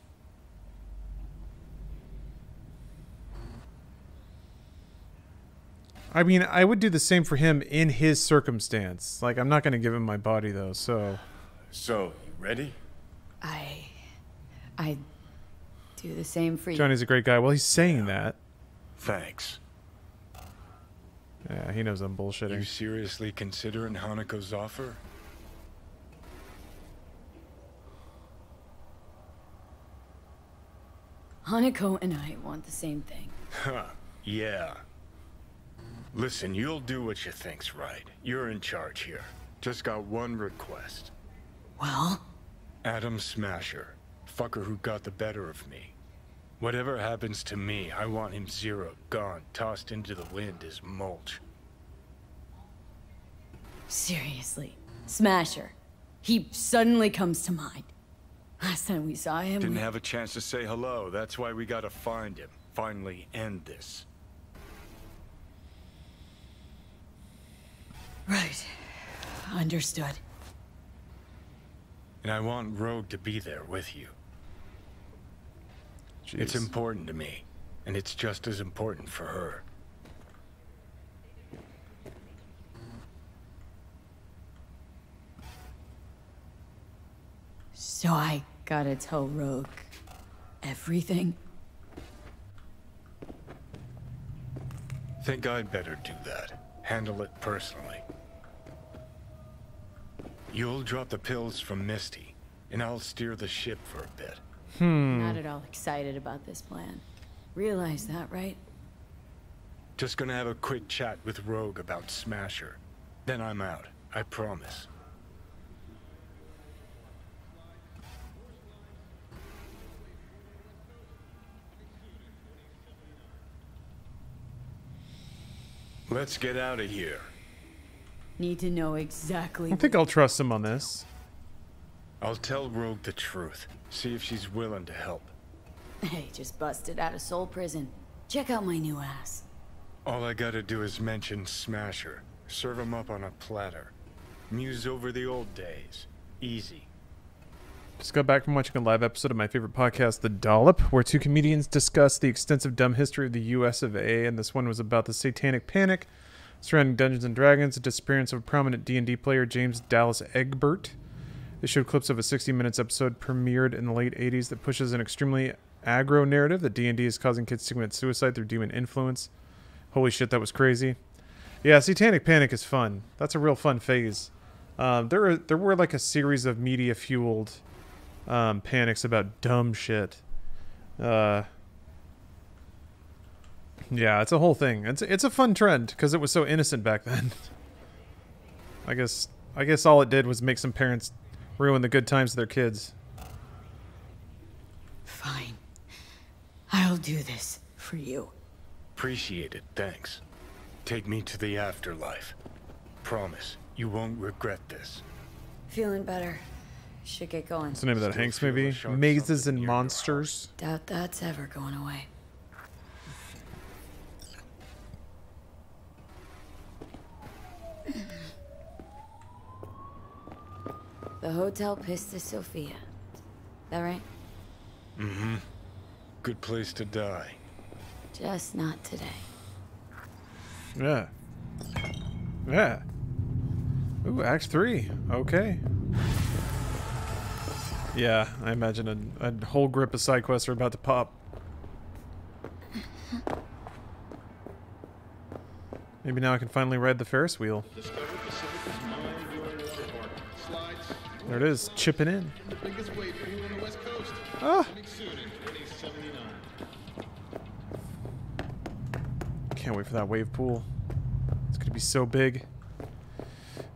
I mean, I would do the same for him in his circumstance. Like, I'm not going to give him my body, though, so... So, you ready? I... I do the same for you. Johnny's a great guy. Well, he's saying that. Thanks. Yeah, he knows I'm bullshitting. You seriously considering Hanako's offer? Hanako and I want the same thing. Huh, yeah. Listen, you'll do what you think's right. You're in charge here. Just got one request. Well? Adam Smasher. Fucker who got the better of me. Whatever happens to me, I want him zero, gone, tossed into the wind as mulch. Seriously. Smasher. He suddenly comes to mind. Last time we saw him, Didn't we- have a chance to say hello. That's why we gotta find him. Finally end this. Right. Understood. And I want Rogue to be there with you. Jeez. It's important to me, and it's just as important for her. So I gotta tell Rogue everything? Think I'd better do that. Handle it personally. You'll drop the pills from Misty, and I'll steer the ship for a bit. Hmm. Not at all excited about this plan. Realize that, right? Just gonna have a quick chat with Rogue about Smasher. Then I'm out. I promise. Let's get out of here. Need to know exactly. I think I'll trust him on this. I'll tell Rogue the truth. See if she's willing to help. Hey, just busted out of soul prison. Check out my new ass. All I gotta do is mention Smasher. Serve him up on a platter. Muse over the old days. Easy. Just got back from watching a live episode of my favorite podcast, The Dollop, where two comedians discuss the extensive dumb history of the U.S. of A. And this one was about the Satanic Panic surrounding Dungeons and Dragons, the disappearance of a prominent D&D player, James Dallas Egbert. They showed clips of a 60 minutes episode premiered in the late 80s that pushes an extremely aggro narrative that D&D is causing kids to commit suicide through demon influence. Holy shit, that was crazy. Yeah, Satanic Panic is fun. That's a real fun phase. Um, there, were, there were like a series of media fueled um, panics about dumb shit. Uh, yeah, it's a whole thing. It's it's a fun trend because it was so innocent back then. I guess I guess all it did was make some parents ruin the good times of their kids. Fine. I'll do this for you. Appreciate it, thanks. Take me to the afterlife. Promise, you won't regret this. Feeling better. Should get going. What's the name of that Hanks movie? Mazes and Monsters. Doubt that's ever going away. The Hotel Pistis Sophia. That right? Mm-hmm. Good place to die. Just not today. Yeah. Yeah. Ooh, Act 3. Okay. Yeah, I imagine a, a whole grip of side quests are about to pop. Maybe now I can finally ride the Ferris wheel. There it is, chipping in. Ah! Can't wait for that wave pool. It's gonna be so big.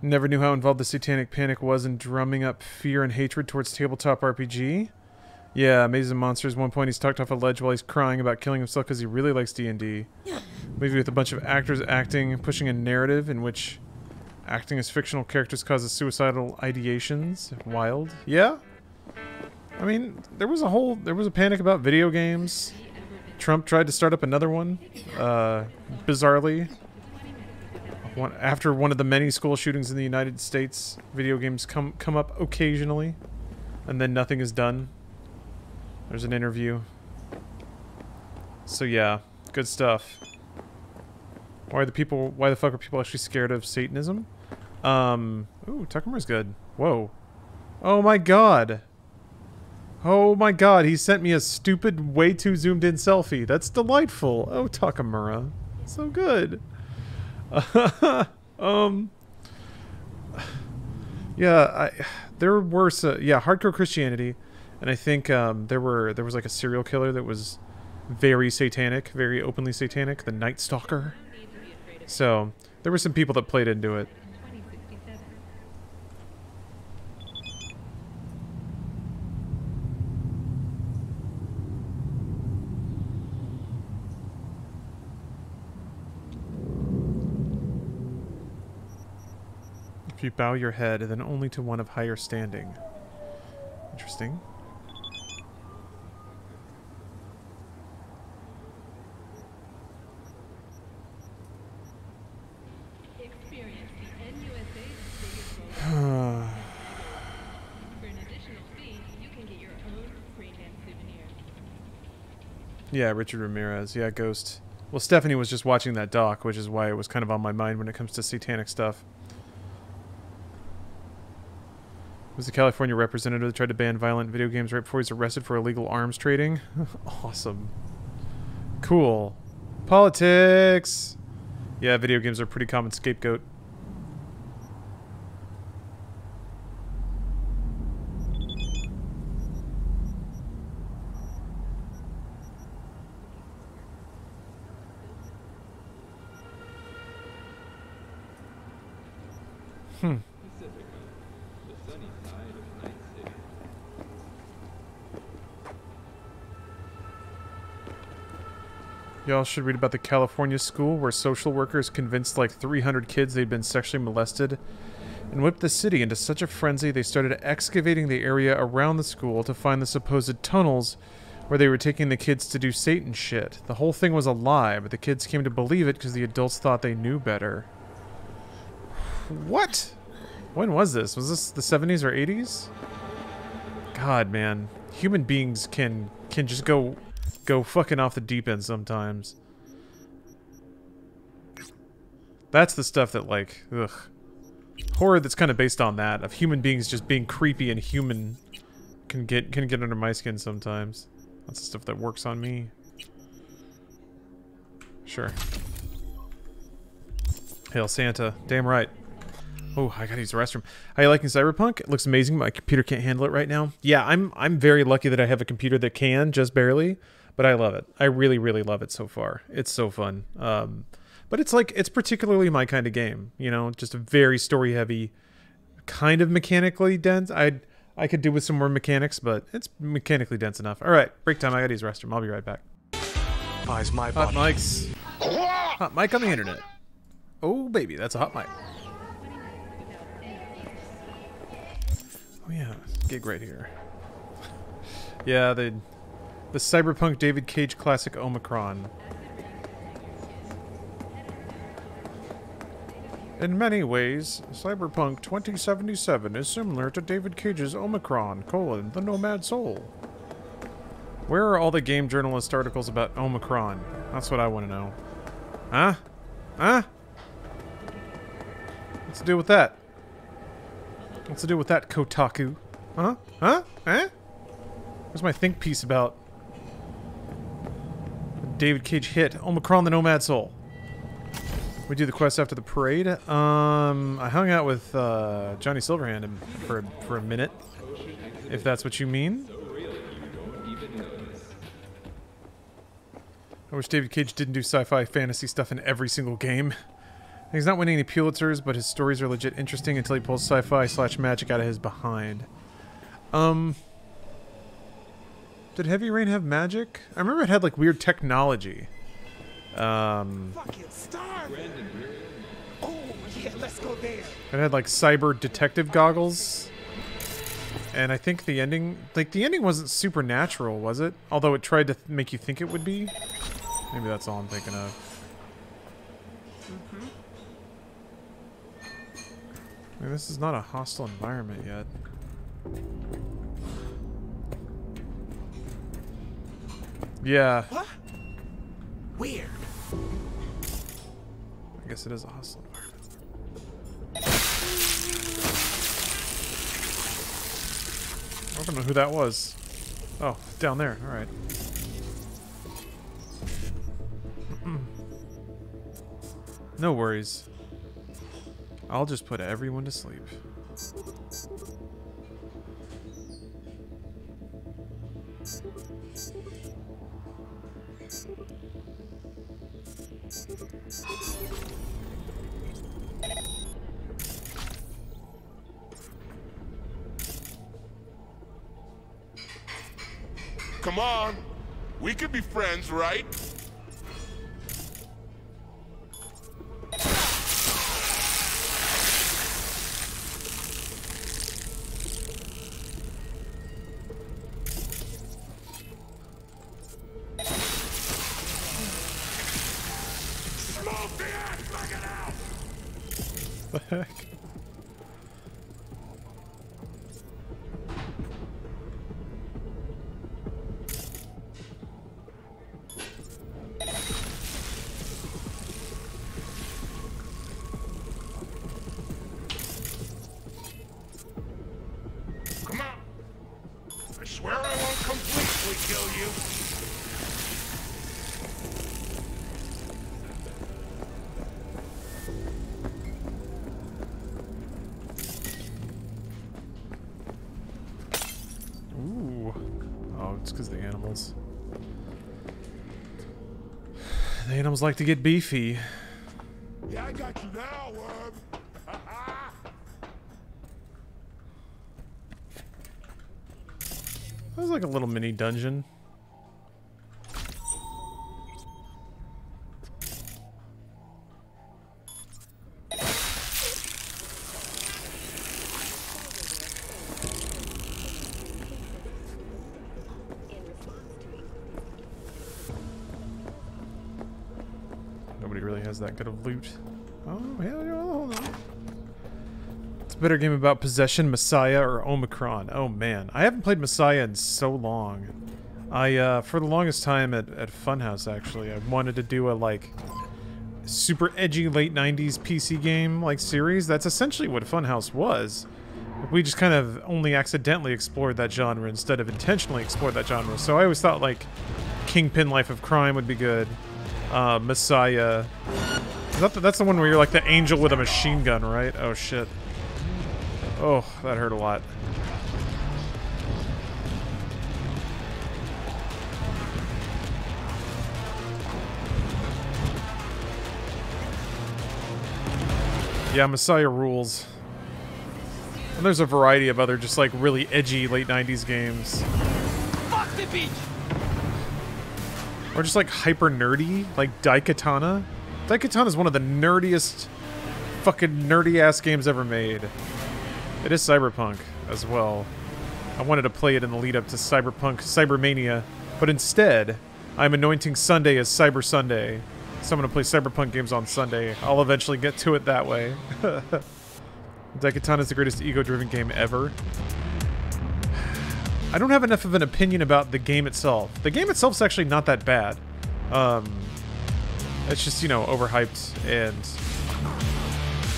Never knew how involved the Satanic Panic was in drumming up fear and hatred towards tabletop RPG. Yeah, Mazes and Monsters. One point he's tucked off a ledge while he's crying about killing himself because he really likes D&D. Movie with a bunch of actors acting, pushing a narrative in which acting as fictional characters causes suicidal ideations. Wild. Yeah. I mean, there was a whole there was a panic about video games. Trump tried to start up another one. Uh, bizarrely, one, after one of the many school shootings in the United States, video games come come up occasionally, and then nothing is done. There's an interview. So yeah, good stuff. Why the people? Why the fuck are people actually scared of Satanism? Um. Ooh, Takemura's good. Whoa. Oh my god. Oh my god, he sent me a stupid, way too zoomed in selfie. That's delightful. Oh, Takemura. So good. um. Yeah, I. There were so, yeah hardcore Christianity, and I think um, there were there was like a serial killer that was very satanic, very openly satanic, the Night Stalker. So there were some people that played into it. If you bow your head, then only to one of higher standing. Interesting. yeah, Richard Ramirez. Yeah, Ghost. Well, Stephanie was just watching that doc, which is why it was kind of on my mind when it comes to satanic stuff. was the California representative that tried to ban violent video games right before he was arrested for illegal arms trading. awesome. Cool. Politics. Yeah, video games are a pretty common scapegoat. Hmm. Y'all should read about the California school where social workers convinced like 300 kids they'd been sexually molested and whipped the city into such a frenzy they started excavating the area around the school to find the supposed tunnels where they were taking the kids to do Satan shit. The whole thing was a lie, but the kids came to believe it because the adults thought they knew better. What? When was this? Was this the 70s or 80s? God, man. Human beings can can just go go fucking off the deep end sometimes. That's the stuff that like ugh. Horror that's kind of based on that of human beings just being creepy and human can get can get under my skin sometimes. That's the stuff that works on me. Sure. Hail Santa. Damn right. Oh, I gotta use the restroom. How you liking Cyberpunk? It looks amazing. My computer can't handle it right now. Yeah, I'm I'm very lucky that I have a computer that can, just barely. But I love it. I really, really love it so far. It's so fun. Um, but it's like it's particularly my kind of game. You know, just a very story heavy, kind of mechanically dense. I I could do with some more mechanics, but it's mechanically dense enough. All right, break time. I gotta use restroom. I'll be right back. Buys my Hot mics. Hot mic on the internet. Oh baby, that's a hot mic. Oh yeah, gig right here. Yeah, the the Cyberpunk David Cage classic Omikron. In many ways, Cyberpunk 2077 is similar to David Cage's Omikron, colon, the Nomad Soul. Where are all the game journalist articles about Omikron? That's what I want to know. Huh? Huh? What's to do with that? What's to do with that, Kotaku? Huh? Huh? Eh? Where's my think piece about David Cage hit Omikron the Nomad Soul? We do the quest after the parade. Um, I hung out with uh, Johnny Silverhand for for a minute, if that's what you mean. I wish David Cage didn't do sci-fi fantasy stuff in every single game. He's not winning any Pulitzers, but his stories are legit interesting until he pulls sci-fi slash magic out of his behind. Um, did Heavy Rain have magic? I remember it had like weird technology. Um, Fucking starving. Oh, yeah, let's go there. it had like cyber detective goggles. And I think the ending, like the ending wasn't supernatural, was it? Although it tried to make you think it would be. Maybe that's all I'm thinking of. I mean, this is not a hostile environment yet. Yeah, What? Weird. I guess it is a hostile environment. I don't know who that was. Oh, down there. All right. no worries. I'll just put everyone to sleep. Come on. We could be friends, right? Like to get beefy. Yeah, I got you now, worm. That was like a little mini dungeon. That good of loot. Oh, yeah, yeah, hold on. It's a better game about Possession, Messiah, or Omikron. Oh man, I haven't played Messiah in so long. I, uh, for the longest time at, at Funhaus, actually, I wanted to do a, like, super edgy late 90s PC game, like, series. That's essentially what Funhaus was. We just kind of only accidentally explored that genre instead of intentionally explored that genre. So I always thought, like, Kingpin Life of Crime would be good. Uh, Messiah. That the, that's the one where you're like the angel with a machine gun, right? Oh, shit. Oh, that hurt a lot. Yeah, Messiah rules. And there's a variety of other just like really edgy late 90s games. Fuck the beach! Or just like hyper nerdy, like Daikatana. Daikatana is one of the nerdiest fucking nerdy ass games ever made. It is Cyberpunk as well. I wanted to play it in the lead up to Cyberpunk Cybermania, but instead, I'm anointing Sunday as Cyber Sunday. So I'm gonna play Cyberpunk games on Sunday. I'll eventually get to it that way. Daikatana is the greatest ego-driven game ever. I don't have enough of an opinion about the game itself. The game itself's actually not that bad. Um, it's just, you know, overhyped and...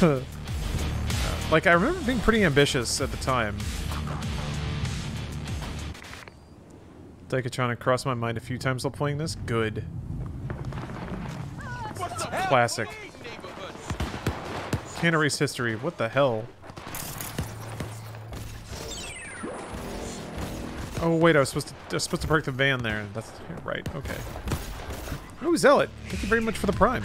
like, I remember being pretty ambitious at the time. Daikatana crossed my mind a few times while playing this. Good. Classic. Can't erase history. What the hell? Oh wait, I was supposed to I was supposed to park the van there. That's right. Okay. Oh, Zealot. Thank you very much for the prime.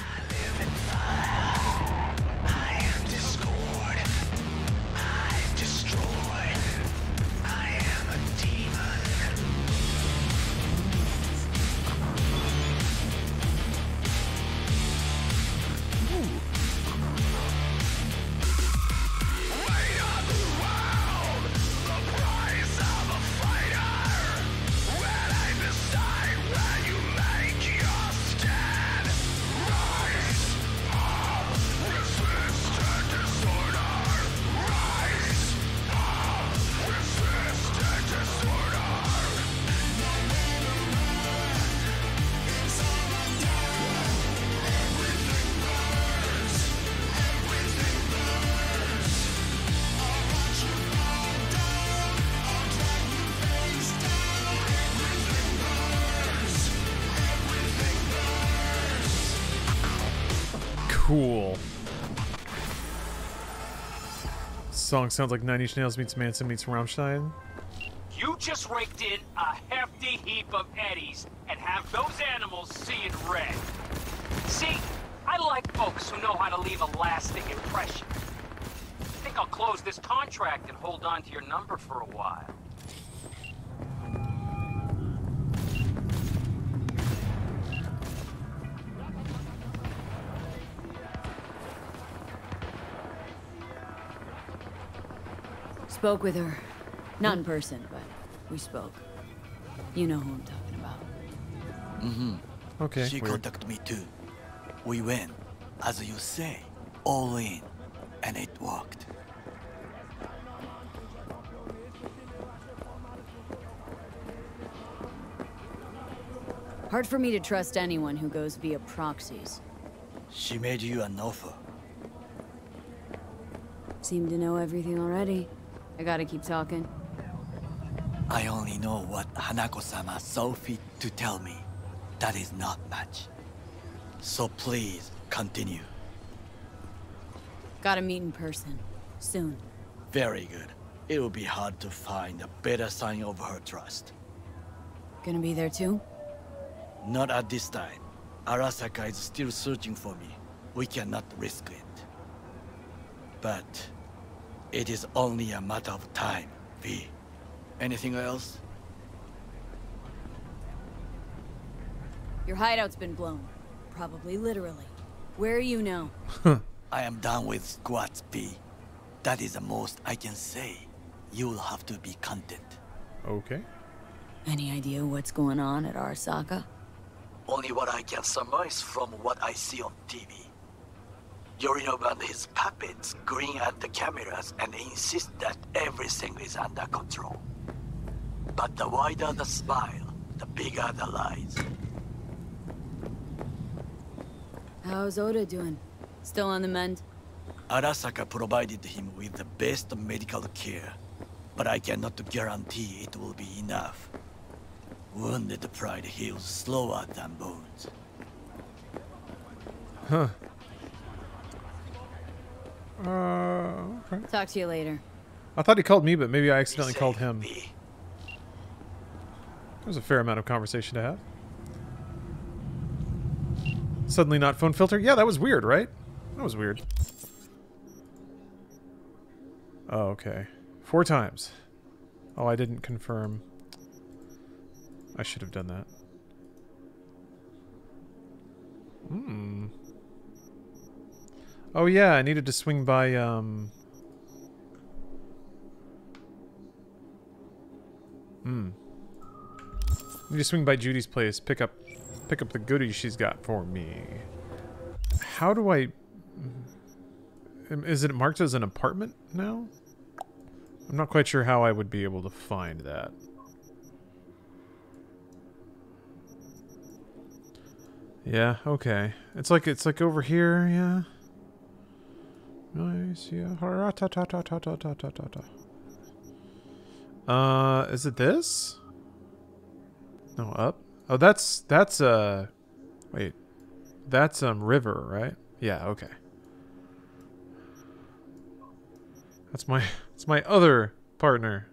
Song sounds like Nine Inch Nails meets Manson meets Rammstein. You just raked in a hefty heap of eddies and have those animals seeing red. See, I like folks who know how to leave a lasting impression. I think I'll close this contract and hold on to your number for a while. Spoke with her. Not in person, but we spoke. You know who I'm talking about. Mm-hmm. Okay, She weird. contacted me too. We went, as you say, all in, and it worked. Hard for me to trust anyone who goes via proxies. She made you an offer. Seem to know everything already. I gotta keep talking. I only know what Hanako-sama saw fit to tell me. That is not much. So please, continue. Gotta meet in person. Soon. Very good. It will be hard to find a better sign of her trust. Gonna be there too? Not at this time. Arasaka is still searching for me. We cannot risk it. But it is only a matter of time, V. Anything else? Your hideout's been blown. Probably literally. Where are you now? I am done with squats, V. That is the most I can say. You'll have to be content. Okay. Any idea what's going on at Arasaka? Only what I can surmise from what I see on TV. Yorinobu and his puppets grin at the cameras and insist that everything is under control. But the wider the smile, the bigger the lies. How's Oda doing? Still on the mend? Arasaka provided him with the best medical care, but I cannot guarantee it will be enough. Wounded pride heals slower than bones. Huh. Uh, okay. Talk to you later. I thought he called me, but maybe I accidentally called him. There's a fair amount of conversation to have. Suddenly not phone filter? Yeah, that was weird, right? That was weird. Oh, okay. Four times. Oh, I didn't confirm. I should have done that. Hmm. Oh yeah, I needed to swing by, um... Hmm. Need to swing by Judy's place, pick up pick up the goodies she's got for me. How do I... Is it marked as an apartment now? I'm not quite sure how I would be able to find that. Yeah, okay. It's like it's like over here, yeah. Nice, yeah. Uh, is it this? No, up. Oh, that's that's uh, wait, that's um river, right? Yeah, okay. That's my that's my other partner.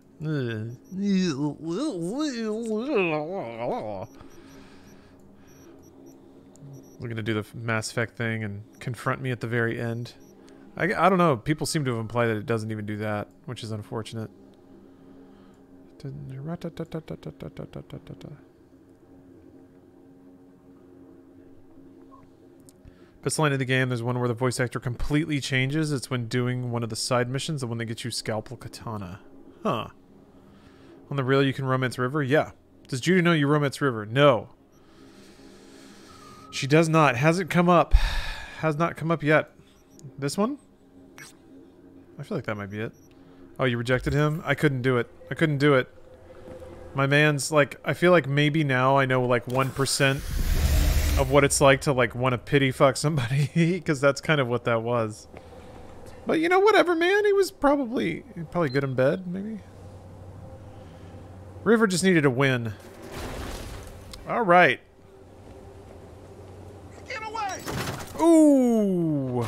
We're gonna do the Mass Effect thing and confront me at the very end. I, I don't know. People seem to have implied that it doesn't even do that, which is unfortunate. Best line of the game, there's one where the voice actor completely changes. It's when doing one of the side missions, the one that gets you Scalpel Katana. Huh. On the rail, you can romance River? Yeah. Does Judy know you romance River? No. She does not. Hasn't come up. Has not come up yet. This one? I feel like that might be it. Oh, you rejected him? I couldn't do it. I couldn't do it. My man's like, I feel like maybe now I know like 1% of what it's like to like want to pity fuck somebody because that's kind of what that was. But you know, whatever, man. He was probably probably good in bed, maybe. River just needed a win. All right. Get away! Ooh.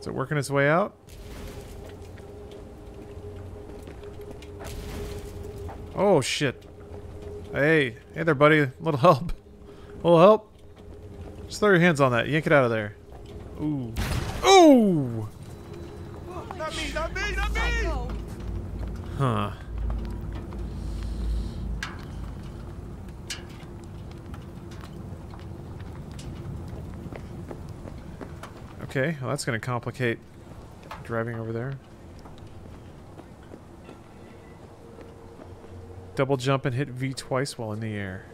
Is it working its way out? Oh, shit. Hey. Hey there, buddy. A little help. A little help. Just throw your hands on that. Yank it out of there. Ooh. Ooh! Not me, not me, not me! Huh. Okay, well that's going to complicate driving over there. Double jump and hit V twice while in the air.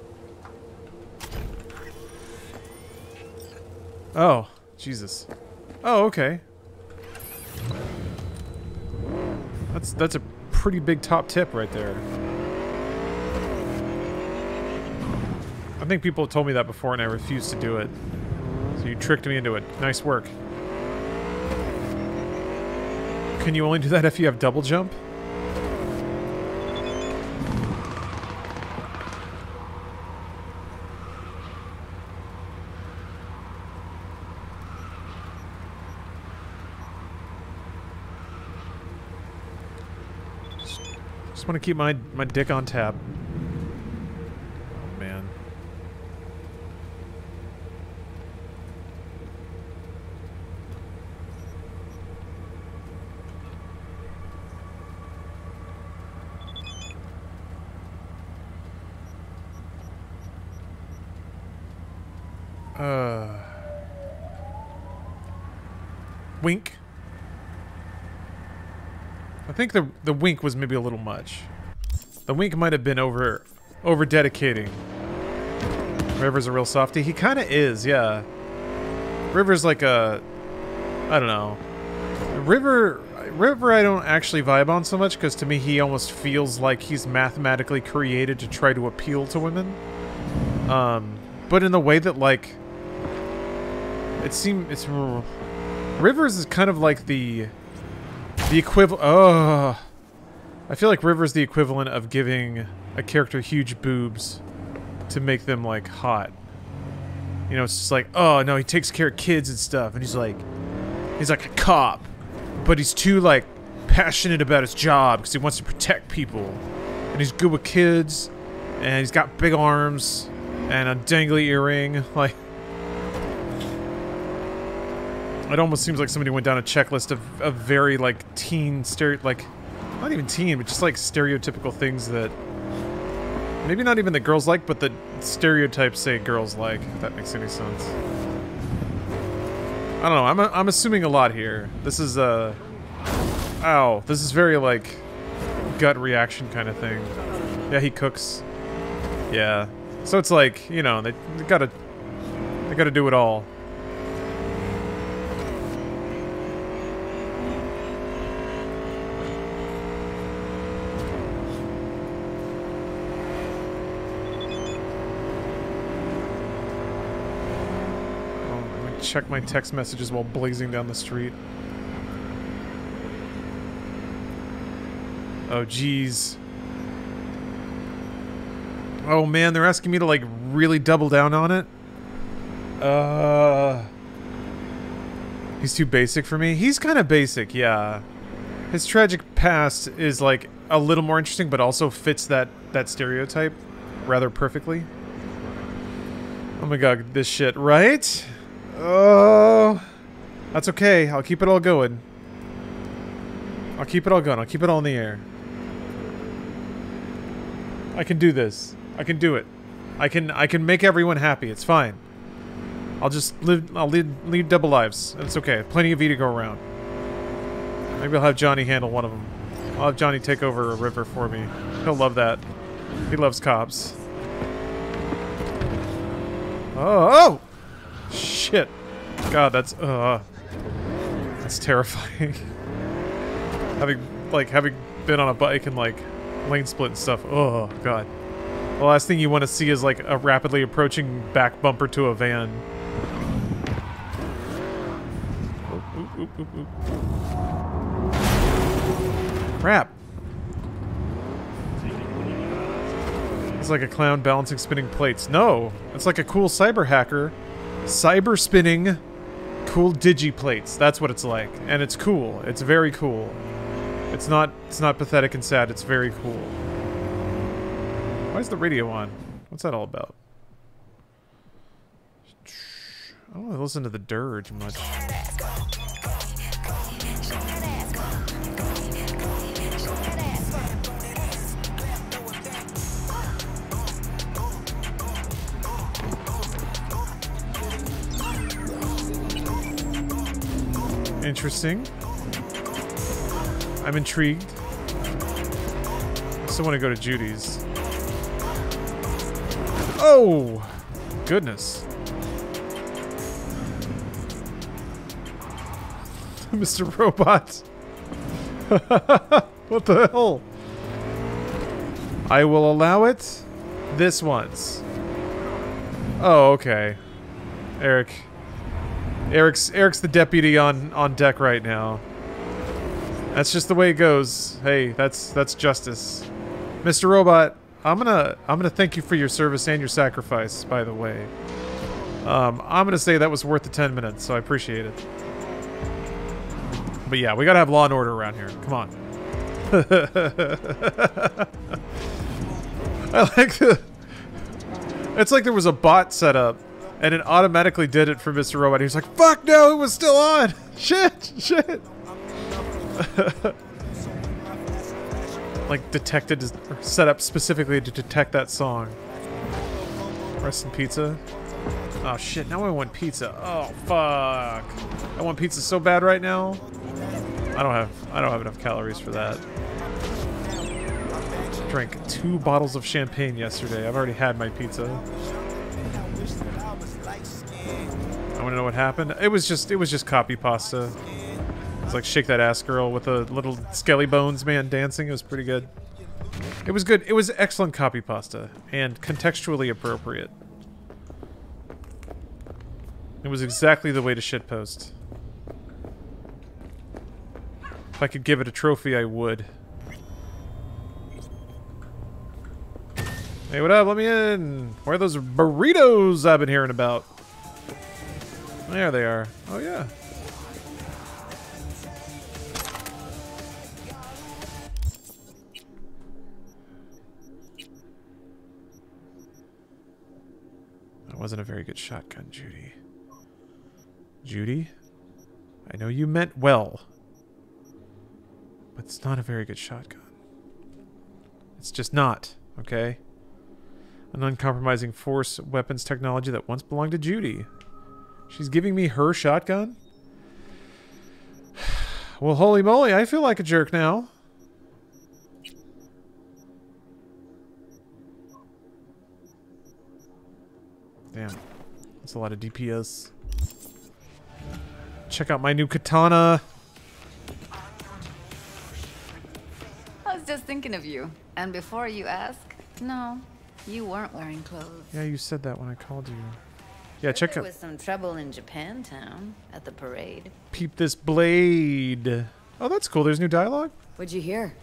Oh, Jesus. Oh, okay. That's that's a pretty big top tip right there. I think people have told me that before and I refused to do it. So you tricked me into it. Nice work. Can you only do that if you have double jump? Just want to keep my my dick on tap. Oh man. Uh. Wink. I think the the wink was maybe a little much. The wink might have been over over dedicating. River's a real softy. He kind of is, yeah. River's like a I don't know. River River I don't actually vibe on so much because to me he almost feels like he's mathematically created to try to appeal to women. Um, but in the way that like it seems it's Rivers is kind of like the the equivalent. Oh, I feel like Rivers the equivalent of giving a character huge boobs to make them like hot. You know, it's just like, oh no, he takes care of kids and stuff, and he's like, he's like a cop, but he's too like passionate about his job because he wants to protect people, and he's good with kids, and he's got big arms and a dangly earring, like. It almost seems like somebody went down a checklist of, of very like teen stereo like not even teen, but just like stereotypical things that maybe not even that girls like, but the stereotypes say girls like, if that makes any sense. I don't know, I'm, I'm assuming a lot here. This is uh Ow. This is very like gut reaction kind of thing. Yeah, he cooks. Yeah. So it's like, you know, they, they gotta they gotta do it all. Check my text messages while blazing down the street. Oh, jeez. Oh, man, they're asking me to, like, really double down on it? Uh... He's too basic for me? He's kind of basic, yeah. His tragic past is, like, a little more interesting, but also fits that, that stereotype rather perfectly. Oh my god, this shit, right? Oh, that's okay. I'll keep it all going. I'll keep it all going. I'll keep it all in the air. I can do this. I can do it. I can I can make everyone happy. It's fine. I'll just live I'll lead lead double lives. It's okay. Plenty of E to go around. Maybe I'll have Johnny handle one of them. I'll have Johnny take over a river for me. He'll love that. He loves cops. Oh! oh! Shit. God, that's uh that's terrifying. having like having been on a bike and like lane split and stuff. Oh god. The last thing you want to see is like a rapidly approaching back bumper to a van. Crap. It's like a clown balancing spinning plates. No, it's like a cool cyber hacker cyber spinning cool digi plates. That's what it's like. And it's cool. It's very cool. It's not it's not pathetic and sad. It's very cool. Why is the radio on? What's that all about? I don't really listen to the dirge much. Interesting. I'm intrigued. I still want to go to Judy's. Oh! Goodness. Mr. Robot. what the hell? I will allow it this once. Oh, okay. Eric. Eric's Eric's the deputy on on deck right now. That's just the way it goes. Hey, that's that's justice. Mr. Robot, I'm gonna I'm gonna thank you for your service and your sacrifice, by the way. Um, I'm gonna say that was worth the 10 minutes, so I appreciate it. But yeah, we gotta have law and order around here. Come on. I like the. It's like there was a bot set up, and it automatically did it for Mr. Robot. He was like, "Fuck no, it was still on. Shit, shit." like detected, or set up specifically to detect that song. Rest in pizza. Oh shit! Now I want pizza. Oh fuck! I want pizza so bad right now. I don't have I don't have enough calories for that. Drank two bottles of champagne yesterday. I've already had my pizza. I want to know what happened. It was just it was just copy pasta. It's like shake that ass girl with a little skelly bones man dancing. It was pretty good. It was good. It was excellent copy pasta and contextually appropriate. It was exactly the way to shitpost. If I could give it a trophy, I would. Hey, what up? Let me in. Where are those burritos I've been hearing about? There they are. Oh, yeah. That wasn't a very good shotgun, Judy. Judy? I know you meant well. But it's not a very good shotgun. It's just not, okay? An uncompromising force weapons technology that once belonged to Judy. She's giving me her shotgun? Well, holy moly, I feel like a jerk now. Damn. That's a lot of DPS. Check out my new katana. I was just thinking of you. And before you ask, no, you weren't wearing clothes. Yeah, you said that when I called you. Yeah, check there out. was some trouble in Japantown at the parade. Peep this blade. Oh, that's cool. There's new dialogue. What'd you hear?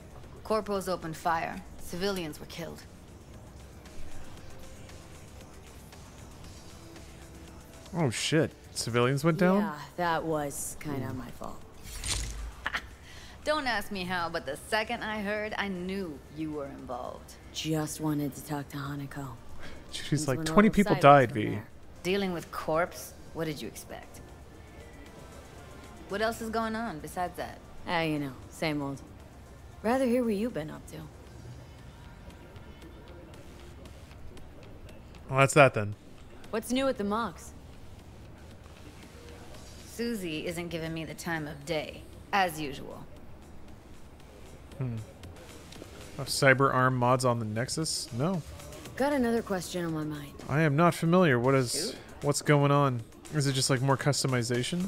Corporals opened fire. Civilians were killed. Oh shit! Civilians went down. Yeah, that was kind of my fault. Don't ask me how, but the second I heard, I knew you were involved. Just wanted to talk to Hanako. She's Things like 20 people died, V. there. Dealing with corpse? What did you expect? What else is going on besides that? Ah, you know, same old. Rather hear what you've been up to. Well, that's that then. What's new at the Mox? Susie isn't giving me the time of day, as usual. Hmm. Have cyber arm mods on the Nexus? No. Got another question on my mind. I am not familiar. What is what's going on? Is it just like more customization?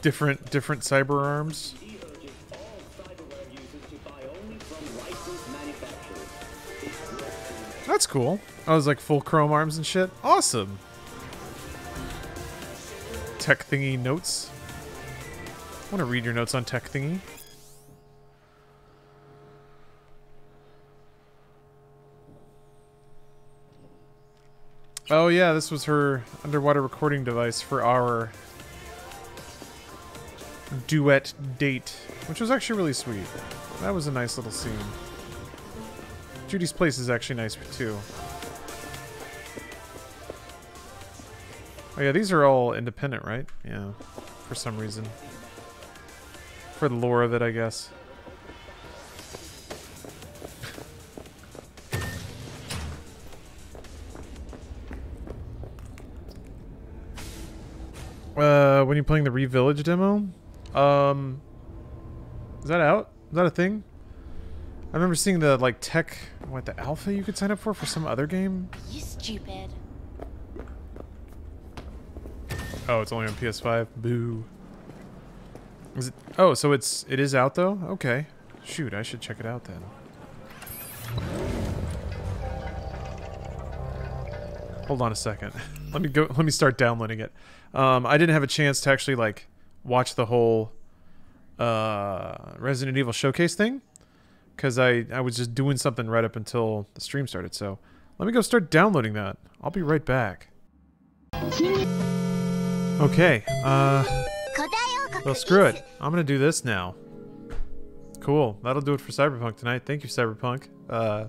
Different different cyber arms? That's cool. I was like full chrome arms and shit. Awesome. Tech thingy notes. I want to read your notes on tech thingy. Oh yeah, this was her underwater recording device for our duet date, which was actually really sweet. That was a nice little scene. Judy's place is actually nice too. Oh yeah, these are all independent, right? Yeah, for some reason. For the lore of it, I guess. Uh, when you're playing the Re-Village demo? Um, is that out? Is that a thing? I remember seeing the, like, tech, what, the alpha you could sign up for for some other game? You stupid. Oh, it's only on PS5? Boo. Is it? Oh, so it's, it is out though? Okay. Shoot, I should check it out then. Hold on a second. Let me go. Let me start downloading it. Um, I didn't have a chance to actually like watch the whole uh, Resident Evil showcase thing because I I was just doing something right up until the stream started. So let me go start downloading that. I'll be right back. Okay. Uh. Well, screw it. I'm gonna do this now. Cool. That'll do it for Cyberpunk tonight. Thank you, Cyberpunk. Uh.